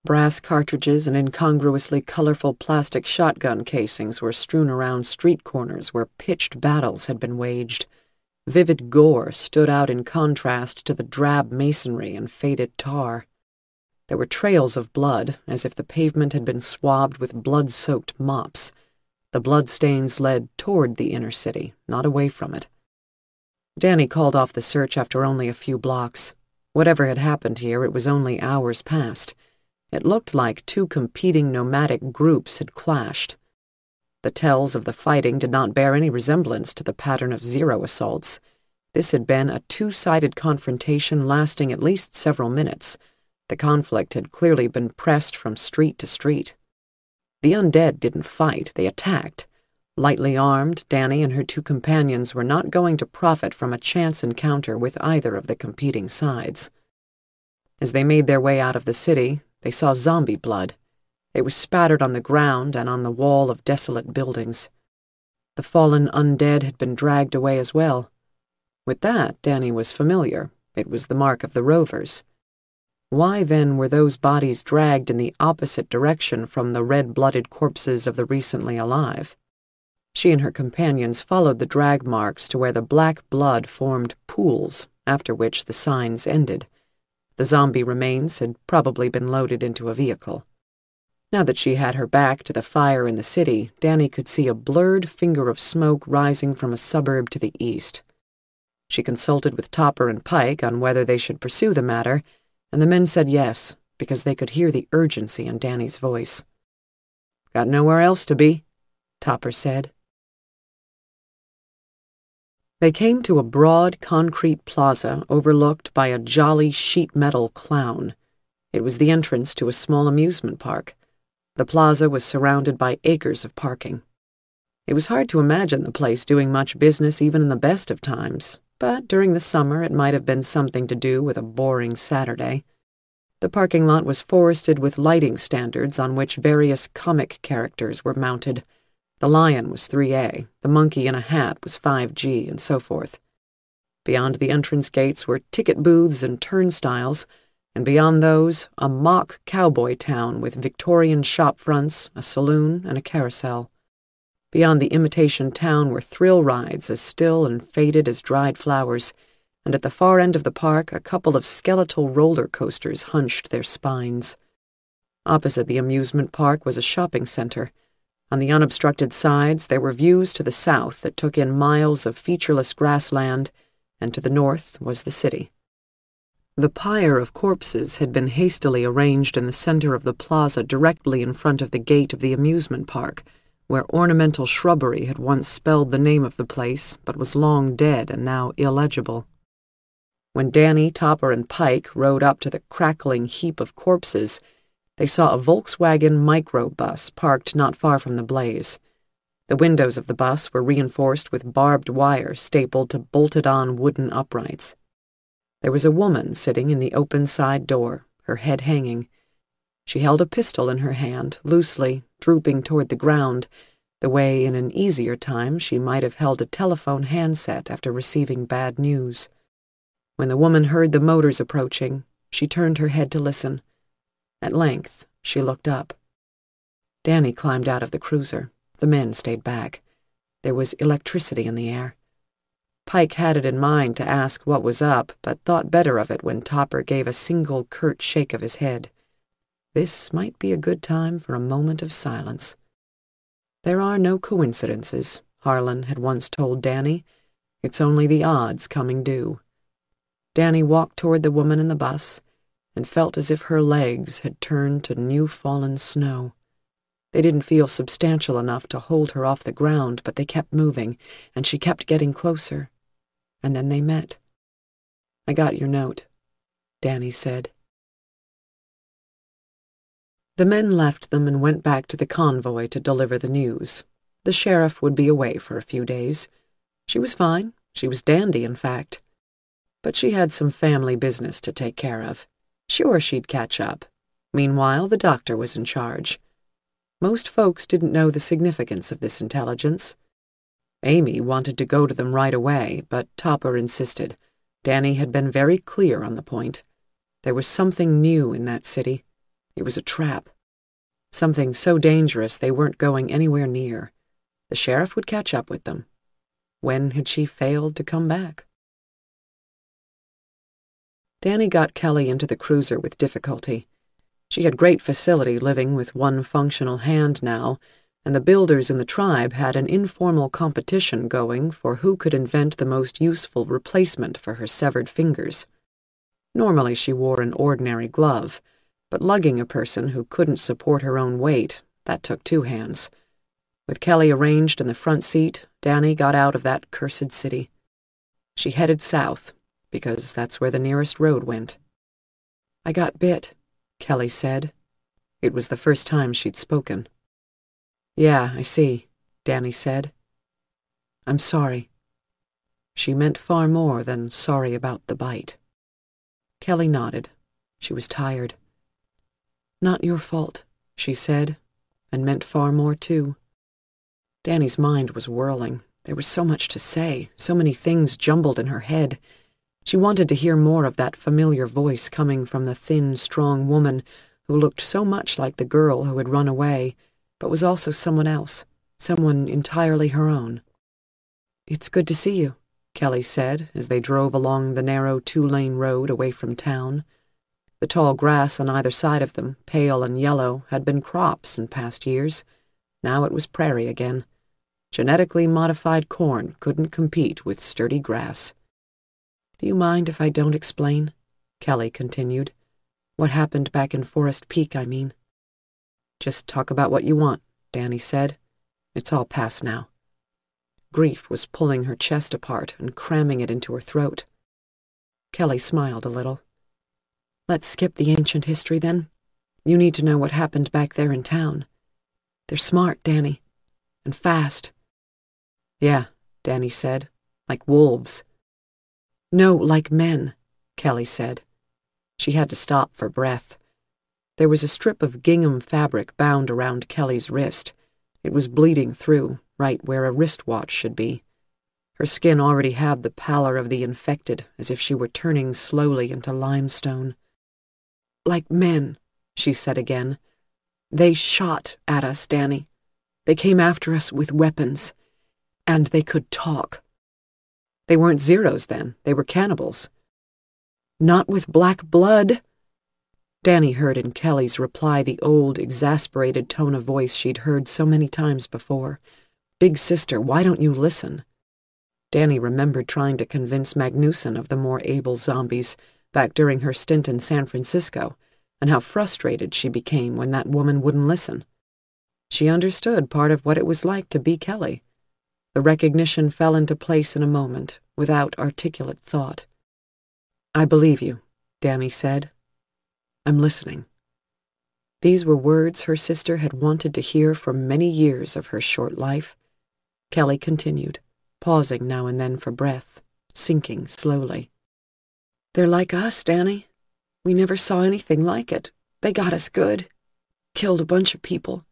Brass cartridges and incongruously colorful plastic shotgun casings were strewn around street corners where pitched battles had been waged. Vivid gore stood out in contrast to the drab masonry and faded tar. There were trails of blood, as if the pavement had been swabbed with blood-soaked mops. The bloodstains led toward the inner city, not away from it. Danny called off the search after only a few blocks. Whatever had happened here, it was only hours past. It looked like two competing nomadic groups had clashed. The tells of the fighting did not bear any resemblance to the pattern of Zero assaults. This had been a two-sided confrontation lasting at least several minutes. The conflict had clearly been pressed from street to street. The undead didn't fight, they attacked. Lightly armed, Danny and her two companions were not going to profit from a chance encounter with either of the competing sides. As they made their way out of the city, they saw zombie blood. It was spattered on the ground and on the wall of desolate buildings. The fallen undead had been dragged away as well. With that, Danny was familiar. It was the mark of the rovers. Why then were those bodies dragged in the opposite direction from the red-blooded corpses of the recently alive? She and her companions followed the drag marks to where the black blood formed pools, after which the signs ended. The zombie remains had probably been loaded into a vehicle. Now that she had her back to the fire in the city, Danny could see a blurred finger of smoke rising from a suburb to the east. She consulted with Topper and Pike on whether they should pursue the matter, and the men said yes, because they could hear the urgency in Danny's voice. Got nowhere else to be, Topper said. They came to a broad concrete plaza overlooked by a jolly sheet metal clown. It was the entrance to a small amusement park. The plaza was surrounded by acres of parking. It was hard to imagine the place doing much business even in the best of times, but during the summer it might have been something to do with a boring Saturday. The parking lot was forested with lighting standards on which various comic characters were mounted. The lion was 3A, the monkey in a hat was 5G, and so forth. Beyond the entrance gates were ticket booths and turnstiles, and beyond those, a mock cowboy town with Victorian shop fronts, a saloon, and a carousel. Beyond the imitation town were thrill rides as still and faded as dried flowers, and at the far end of the park a couple of skeletal roller coasters hunched their spines. Opposite the amusement park was a shopping center. On the unobstructed sides there were views to the south that took in miles of featureless grassland and to the north was the city. The pyre of corpses had been hastily arranged in the center of the plaza directly in front of the gate of the amusement park, where ornamental shrubbery had once spelled the name of the place but was long dead and now illegible. When Danny, Topper, and Pike rode up to the crackling heap of corpses, they saw a Volkswagen microbus parked not far from the blaze. The windows of the bus were reinforced with barbed wire stapled to bolted on wooden uprights. There was a woman sitting in the open side door, her head hanging. She held a pistol in her hand, loosely, drooping toward the ground, the way in an easier time she might have held a telephone handset after receiving bad news. When the woman heard the motors approaching, she turned her head to listen. At length, she looked up. Danny climbed out of the cruiser. The men stayed back. There was electricity in the air. Pike had it in mind to ask what was up, but thought better of it when Topper gave a single curt shake of his head. This might be a good time for a moment of silence. There are no coincidences, Harlan had once told Danny. It's only the odds coming due. Danny walked toward the woman in the bus and felt as if her legs had turned to new fallen snow. They didn't feel substantial enough to hold her off the ground, but they kept moving, and she kept getting closer. And then they met. I got your note, Danny said. The men left them and went back to the convoy to deliver the news. The sheriff would be away for a few days. She was fine. She was dandy, in fact. But she had some family business to take care of. Sure, she'd catch up. Meanwhile, the doctor was in charge. Most folks didn't know the significance of this intelligence. Amy wanted to go to them right away, but Topper insisted. Danny had been very clear on the point. There was something new in that city. It was a trap. Something so dangerous they weren't going anywhere near. The sheriff would catch up with them. When had she failed to come back? Danny got Kelly into the cruiser with difficulty. She had great facility living with one functional hand now, and the builders in the tribe had an informal competition going for who could invent the most useful replacement for her severed fingers. Normally she wore an ordinary glove, but lugging a person who couldn't support her own weight, that took two hands. With Kelly arranged in the front seat, Danny got out of that cursed city. She headed south, because that's where the nearest road went. I got bit, Kelly said. It was the first time she'd spoken. Yeah, I see, Danny said. I'm sorry. She meant far more than sorry about the bite. Kelly nodded. She was tired. Not your fault, she said, and meant far more, too. Danny's mind was whirling. There was so much to say, so many things jumbled in her head. She wanted to hear more of that familiar voice coming from the thin, strong woman who looked so much like the girl who had run away, but was also someone else, someone entirely her own. It's good to see you, Kelly said as they drove along the narrow two-lane road away from town. The tall grass on either side of them, pale and yellow, had been crops in past years. Now it was prairie again. Genetically modified corn couldn't compete with sturdy grass. Do you mind if I don't explain? Kelly continued. What happened back in Forest Peak, I mean. Just talk about what you want, Danny said. It's all past now. Grief was pulling her chest apart and cramming it into her throat. Kelly smiled a little. Let's skip the ancient history, then. You need to know what happened back there in town. They're smart, Danny. And fast. Yeah, Danny said. Like wolves. No, like men, Kelly said. She had to stop for breath. There was a strip of gingham fabric bound around Kelly's wrist. It was bleeding through, right where a wristwatch should be. Her skin already had the pallor of the infected, as if she were turning slowly into limestone. Like men, she said again. They shot at us, Danny. They came after us with weapons. And they could talk. They weren't Zeros then, they were cannibals. Not with black blood. Danny heard in Kelly's reply the old, exasperated tone of voice she'd heard so many times before. Big sister, why don't you listen? Danny remembered trying to convince Magnusson of the more able zombies back during her stint in San Francisco, and how frustrated she became when that woman wouldn't listen. She understood part of what it was like to be Kelly. The recognition fell into place in a moment, without articulate thought. I believe you, Danny said. I'm listening. These were words her sister had wanted to hear for many years of her short life. Kelly continued, pausing now and then for breath, sinking slowly. They're like us, Danny. We never saw anything like it. They got us good. Killed a bunch of people.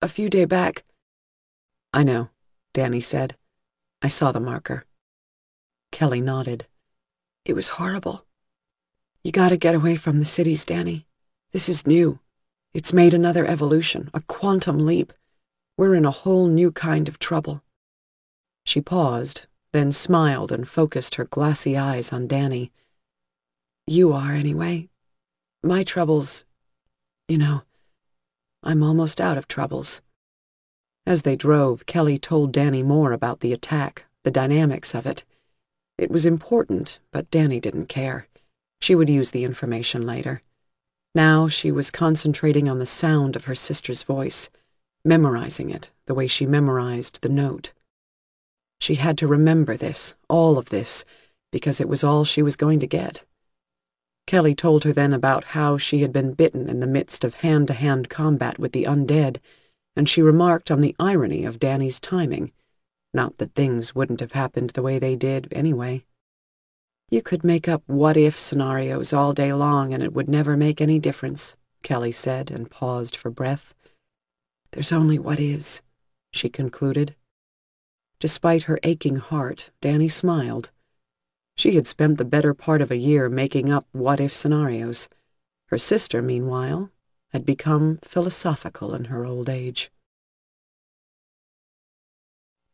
A few day back. I know, Danny said. I saw the marker. Kelly nodded. It was horrible. You gotta get away from the cities, Danny. This is new. It's made another evolution, a quantum leap. We're in a whole new kind of trouble. She paused, then smiled and focused her glassy eyes on Danny. You are, anyway. My troubles, you know, I'm almost out of troubles. As they drove, Kelly told Danny more about the attack, the dynamics of it. It was important, but Danny didn't care. She would use the information later. Now she was concentrating on the sound of her sister's voice, memorizing it the way she memorized the note. She had to remember this, all of this, because it was all she was going to get. Kelly told her then about how she had been bitten in the midst of hand-to-hand -hand combat with the undead, and she remarked on the irony of Danny's timing. Not that things wouldn't have happened the way they did, anyway. You could make up what-if scenarios all day long and it would never make any difference, Kelly said and paused for breath. There's only what is, she concluded. Despite her aching heart, Danny smiled. She had spent the better part of a year making up what-if scenarios. Her sister, meanwhile, had become philosophical in her old age.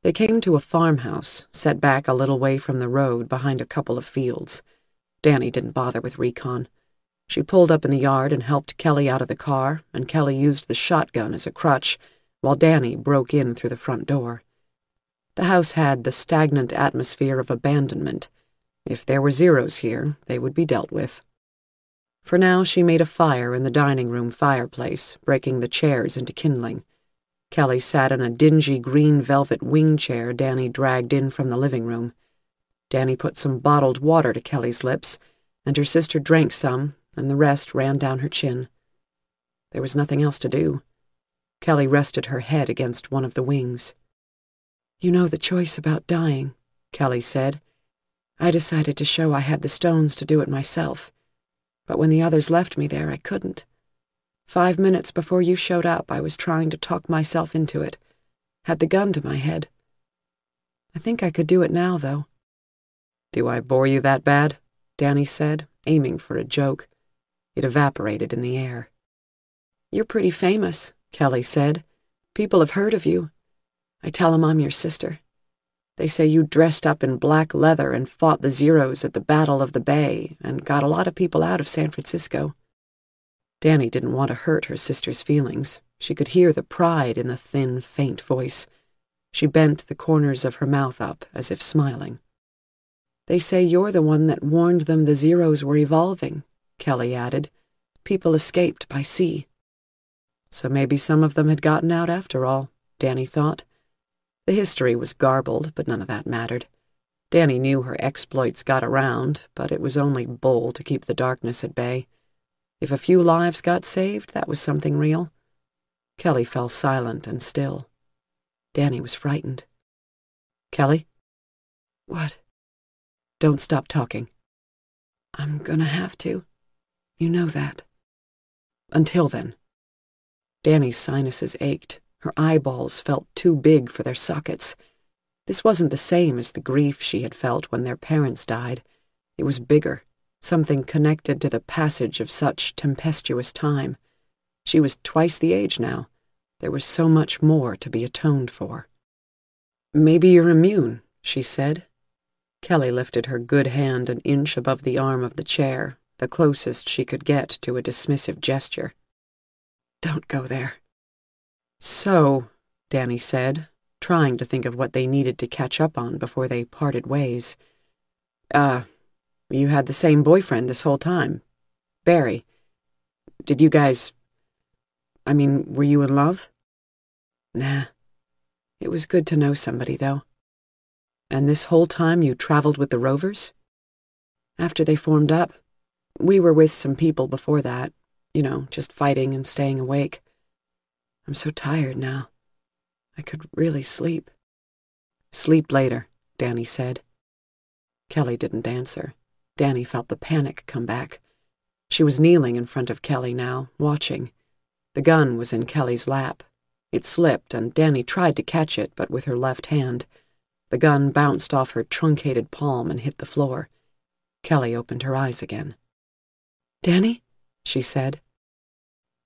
They came to a farmhouse, set back a little way from the road behind a couple of fields. Danny didn't bother with recon. She pulled up in the yard and helped Kelly out of the car, and Kelly used the shotgun as a crutch, while Danny broke in through the front door. The house had the stagnant atmosphere of abandonment. If there were zeros here, they would be dealt with. For now, she made a fire in the dining room fireplace, breaking the chairs into kindling. Kelly sat in a dingy green velvet wing chair Danny dragged in from the living room. Danny put some bottled water to Kelly's lips, and her sister drank some, and the rest ran down her chin. There was nothing else to do. Kelly rested her head against one of the wings. You know the choice about dying, Kelly said. I decided to show I had the stones to do it myself, but when the others left me there, I couldn't. Five minutes before you showed up, I was trying to talk myself into it. Had the gun to my head. I think I could do it now, though. Do I bore you that bad? Danny said, aiming for a joke. It evaporated in the air. You're pretty famous, Kelly said. People have heard of you. I tell them I'm your sister. They say you dressed up in black leather and fought the Zeros at the Battle of the Bay and got a lot of people out of San Francisco. Danny didn't want to hurt her sister's feelings. She could hear the pride in the thin, faint voice. She bent the corners of her mouth up, as if smiling. They say you're the one that warned them the Zeros were evolving, Kelly added. People escaped by sea. So maybe some of them had gotten out after all, Danny thought. The history was garbled, but none of that mattered. Danny knew her exploits got around, but it was only bull to keep the darkness at bay. If a few lives got saved, that was something real. Kelly fell silent and still. Danny was frightened. Kelly? What? Don't stop talking. I'm gonna have to. You know that. Until then. Danny's sinuses ached. Her eyeballs felt too big for their sockets. This wasn't the same as the grief she had felt when their parents died. It was bigger, something connected to the passage of such tempestuous time. She was twice the age now. There was so much more to be atoned for. Maybe you're immune, she said. Kelly lifted her good hand an inch above the arm of the chair, the closest she could get to a dismissive gesture. Don't go there. So, Danny said, trying to think of what they needed to catch up on before they parted ways. Uh, you had the same boyfriend this whole time. Barry. Did you guys... I mean, were you in love? Nah. It was good to know somebody, though. And this whole time you traveled with the Rovers? After they formed up. We were with some people before that. You know, just fighting and staying awake. I'm so tired now. I could really sleep. Sleep later, Danny said. Kelly didn't answer. Danny felt the panic come back. She was kneeling in front of Kelly now, watching. The gun was in Kelly's lap. It slipped, and Danny tried to catch it, but with her left hand. The gun bounced off her truncated palm and hit the floor. Kelly opened her eyes again. Danny? she said.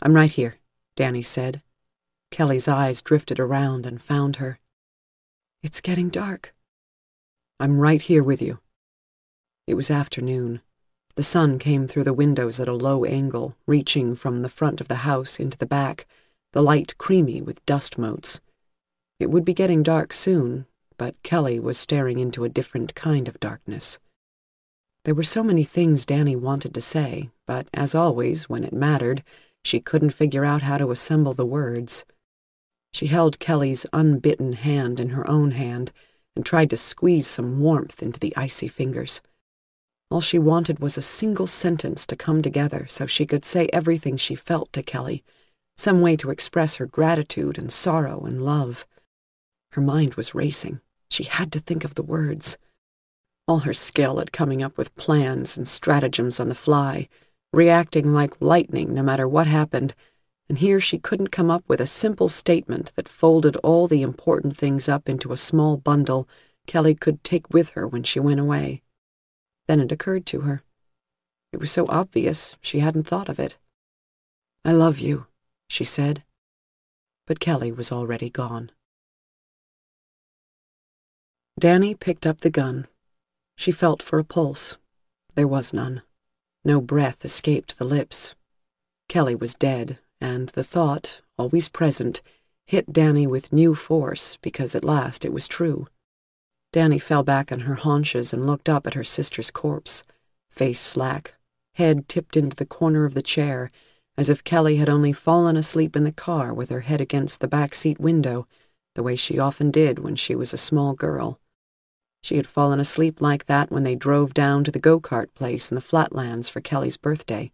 I'm right here, Danny said. Kelly's eyes drifted around and found her. It's getting dark. I'm right here with you. It was afternoon. The sun came through the windows at a low angle, reaching from the front of the house into the back, the light creamy with dust motes. It would be getting dark soon, but Kelly was staring into a different kind of darkness. There were so many things Danny wanted to say, but as always, when it mattered, she couldn't figure out how to assemble the words. She held Kelly's unbitten hand in her own hand and tried to squeeze some warmth into the icy fingers. All she wanted was a single sentence to come together so she could say everything she felt to Kelly, some way to express her gratitude and sorrow and love. Her mind was racing. She had to think of the words. All her skill at coming up with plans and stratagems on the fly, reacting like lightning no matter what happened, and here she couldn't come up with a simple statement that folded all the important things up into a small bundle Kelly could take with her when she went away. Then it occurred to her. It was so obvious she hadn't thought of it. I love you, she said. But Kelly was already gone. Danny picked up the gun. She felt for a pulse. There was none. No breath escaped the lips. Kelly was dead, and the thought, always present, hit Danny with new force because at last it was true. Danny fell back on her haunches and looked up at her sister's corpse, face slack, head tipped into the corner of the chair, as if Kelly had only fallen asleep in the car with her head against the back seat window, the way she often did when she was a small girl. She had fallen asleep like that when they drove down to the go-kart place in the flatlands for Kelly's birthday.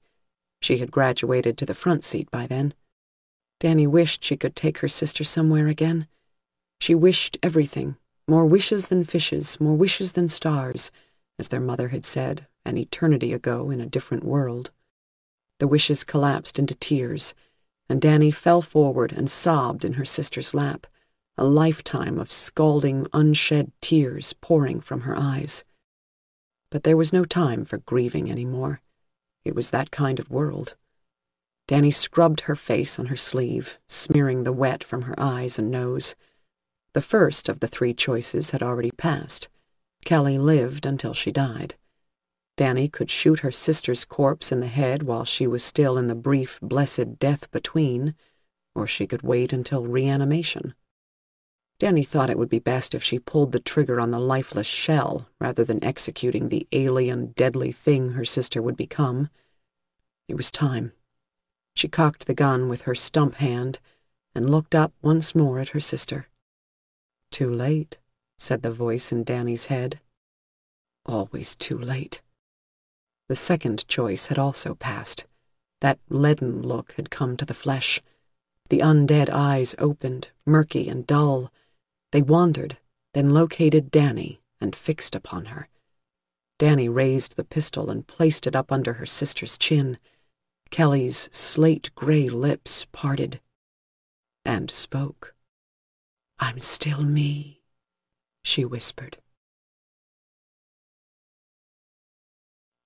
She had graduated to the front seat by then. Danny wished she could take her sister somewhere again. She wished everything, more wishes than fishes, more wishes than stars, as their mother had said an eternity ago in a different world. The wishes collapsed into tears, and Danny fell forward and sobbed in her sister's lap, a lifetime of scalding, unshed tears pouring from her eyes. But there was no time for grieving any more. It was that kind of world. Danny scrubbed her face on her sleeve, smearing the wet from her eyes and nose. The first of the three choices had already passed. Kelly lived until she died. Danny could shoot her sister's corpse in the head while she was still in the brief, blessed death between, or she could wait until reanimation. Danny thought it would be best if she pulled the trigger on the lifeless shell rather than executing the alien, deadly thing her sister would become. It was time. She cocked the gun with her stump hand and looked up once more at her sister. Too late, said the voice in Danny's head. Always too late. The second choice had also passed. That leaden look had come to the flesh. The undead eyes opened, murky and dull. They wandered, then located Danny and fixed upon her. Danny raised the pistol and placed it up under her sister's chin. Kelly's slate-gray lips parted and spoke. I'm still me, she whispered.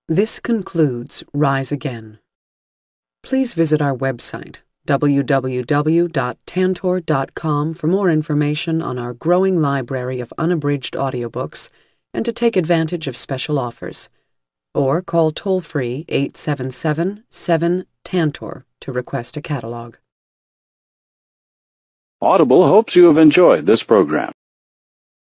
This concludes Rise Again. Please visit our website, www.tantor.com, for more information on our growing library of unabridged audiobooks and to take advantage of special offers. Or call toll free 877 7 Tantor to request a catalog. Audible hopes you have enjoyed this program.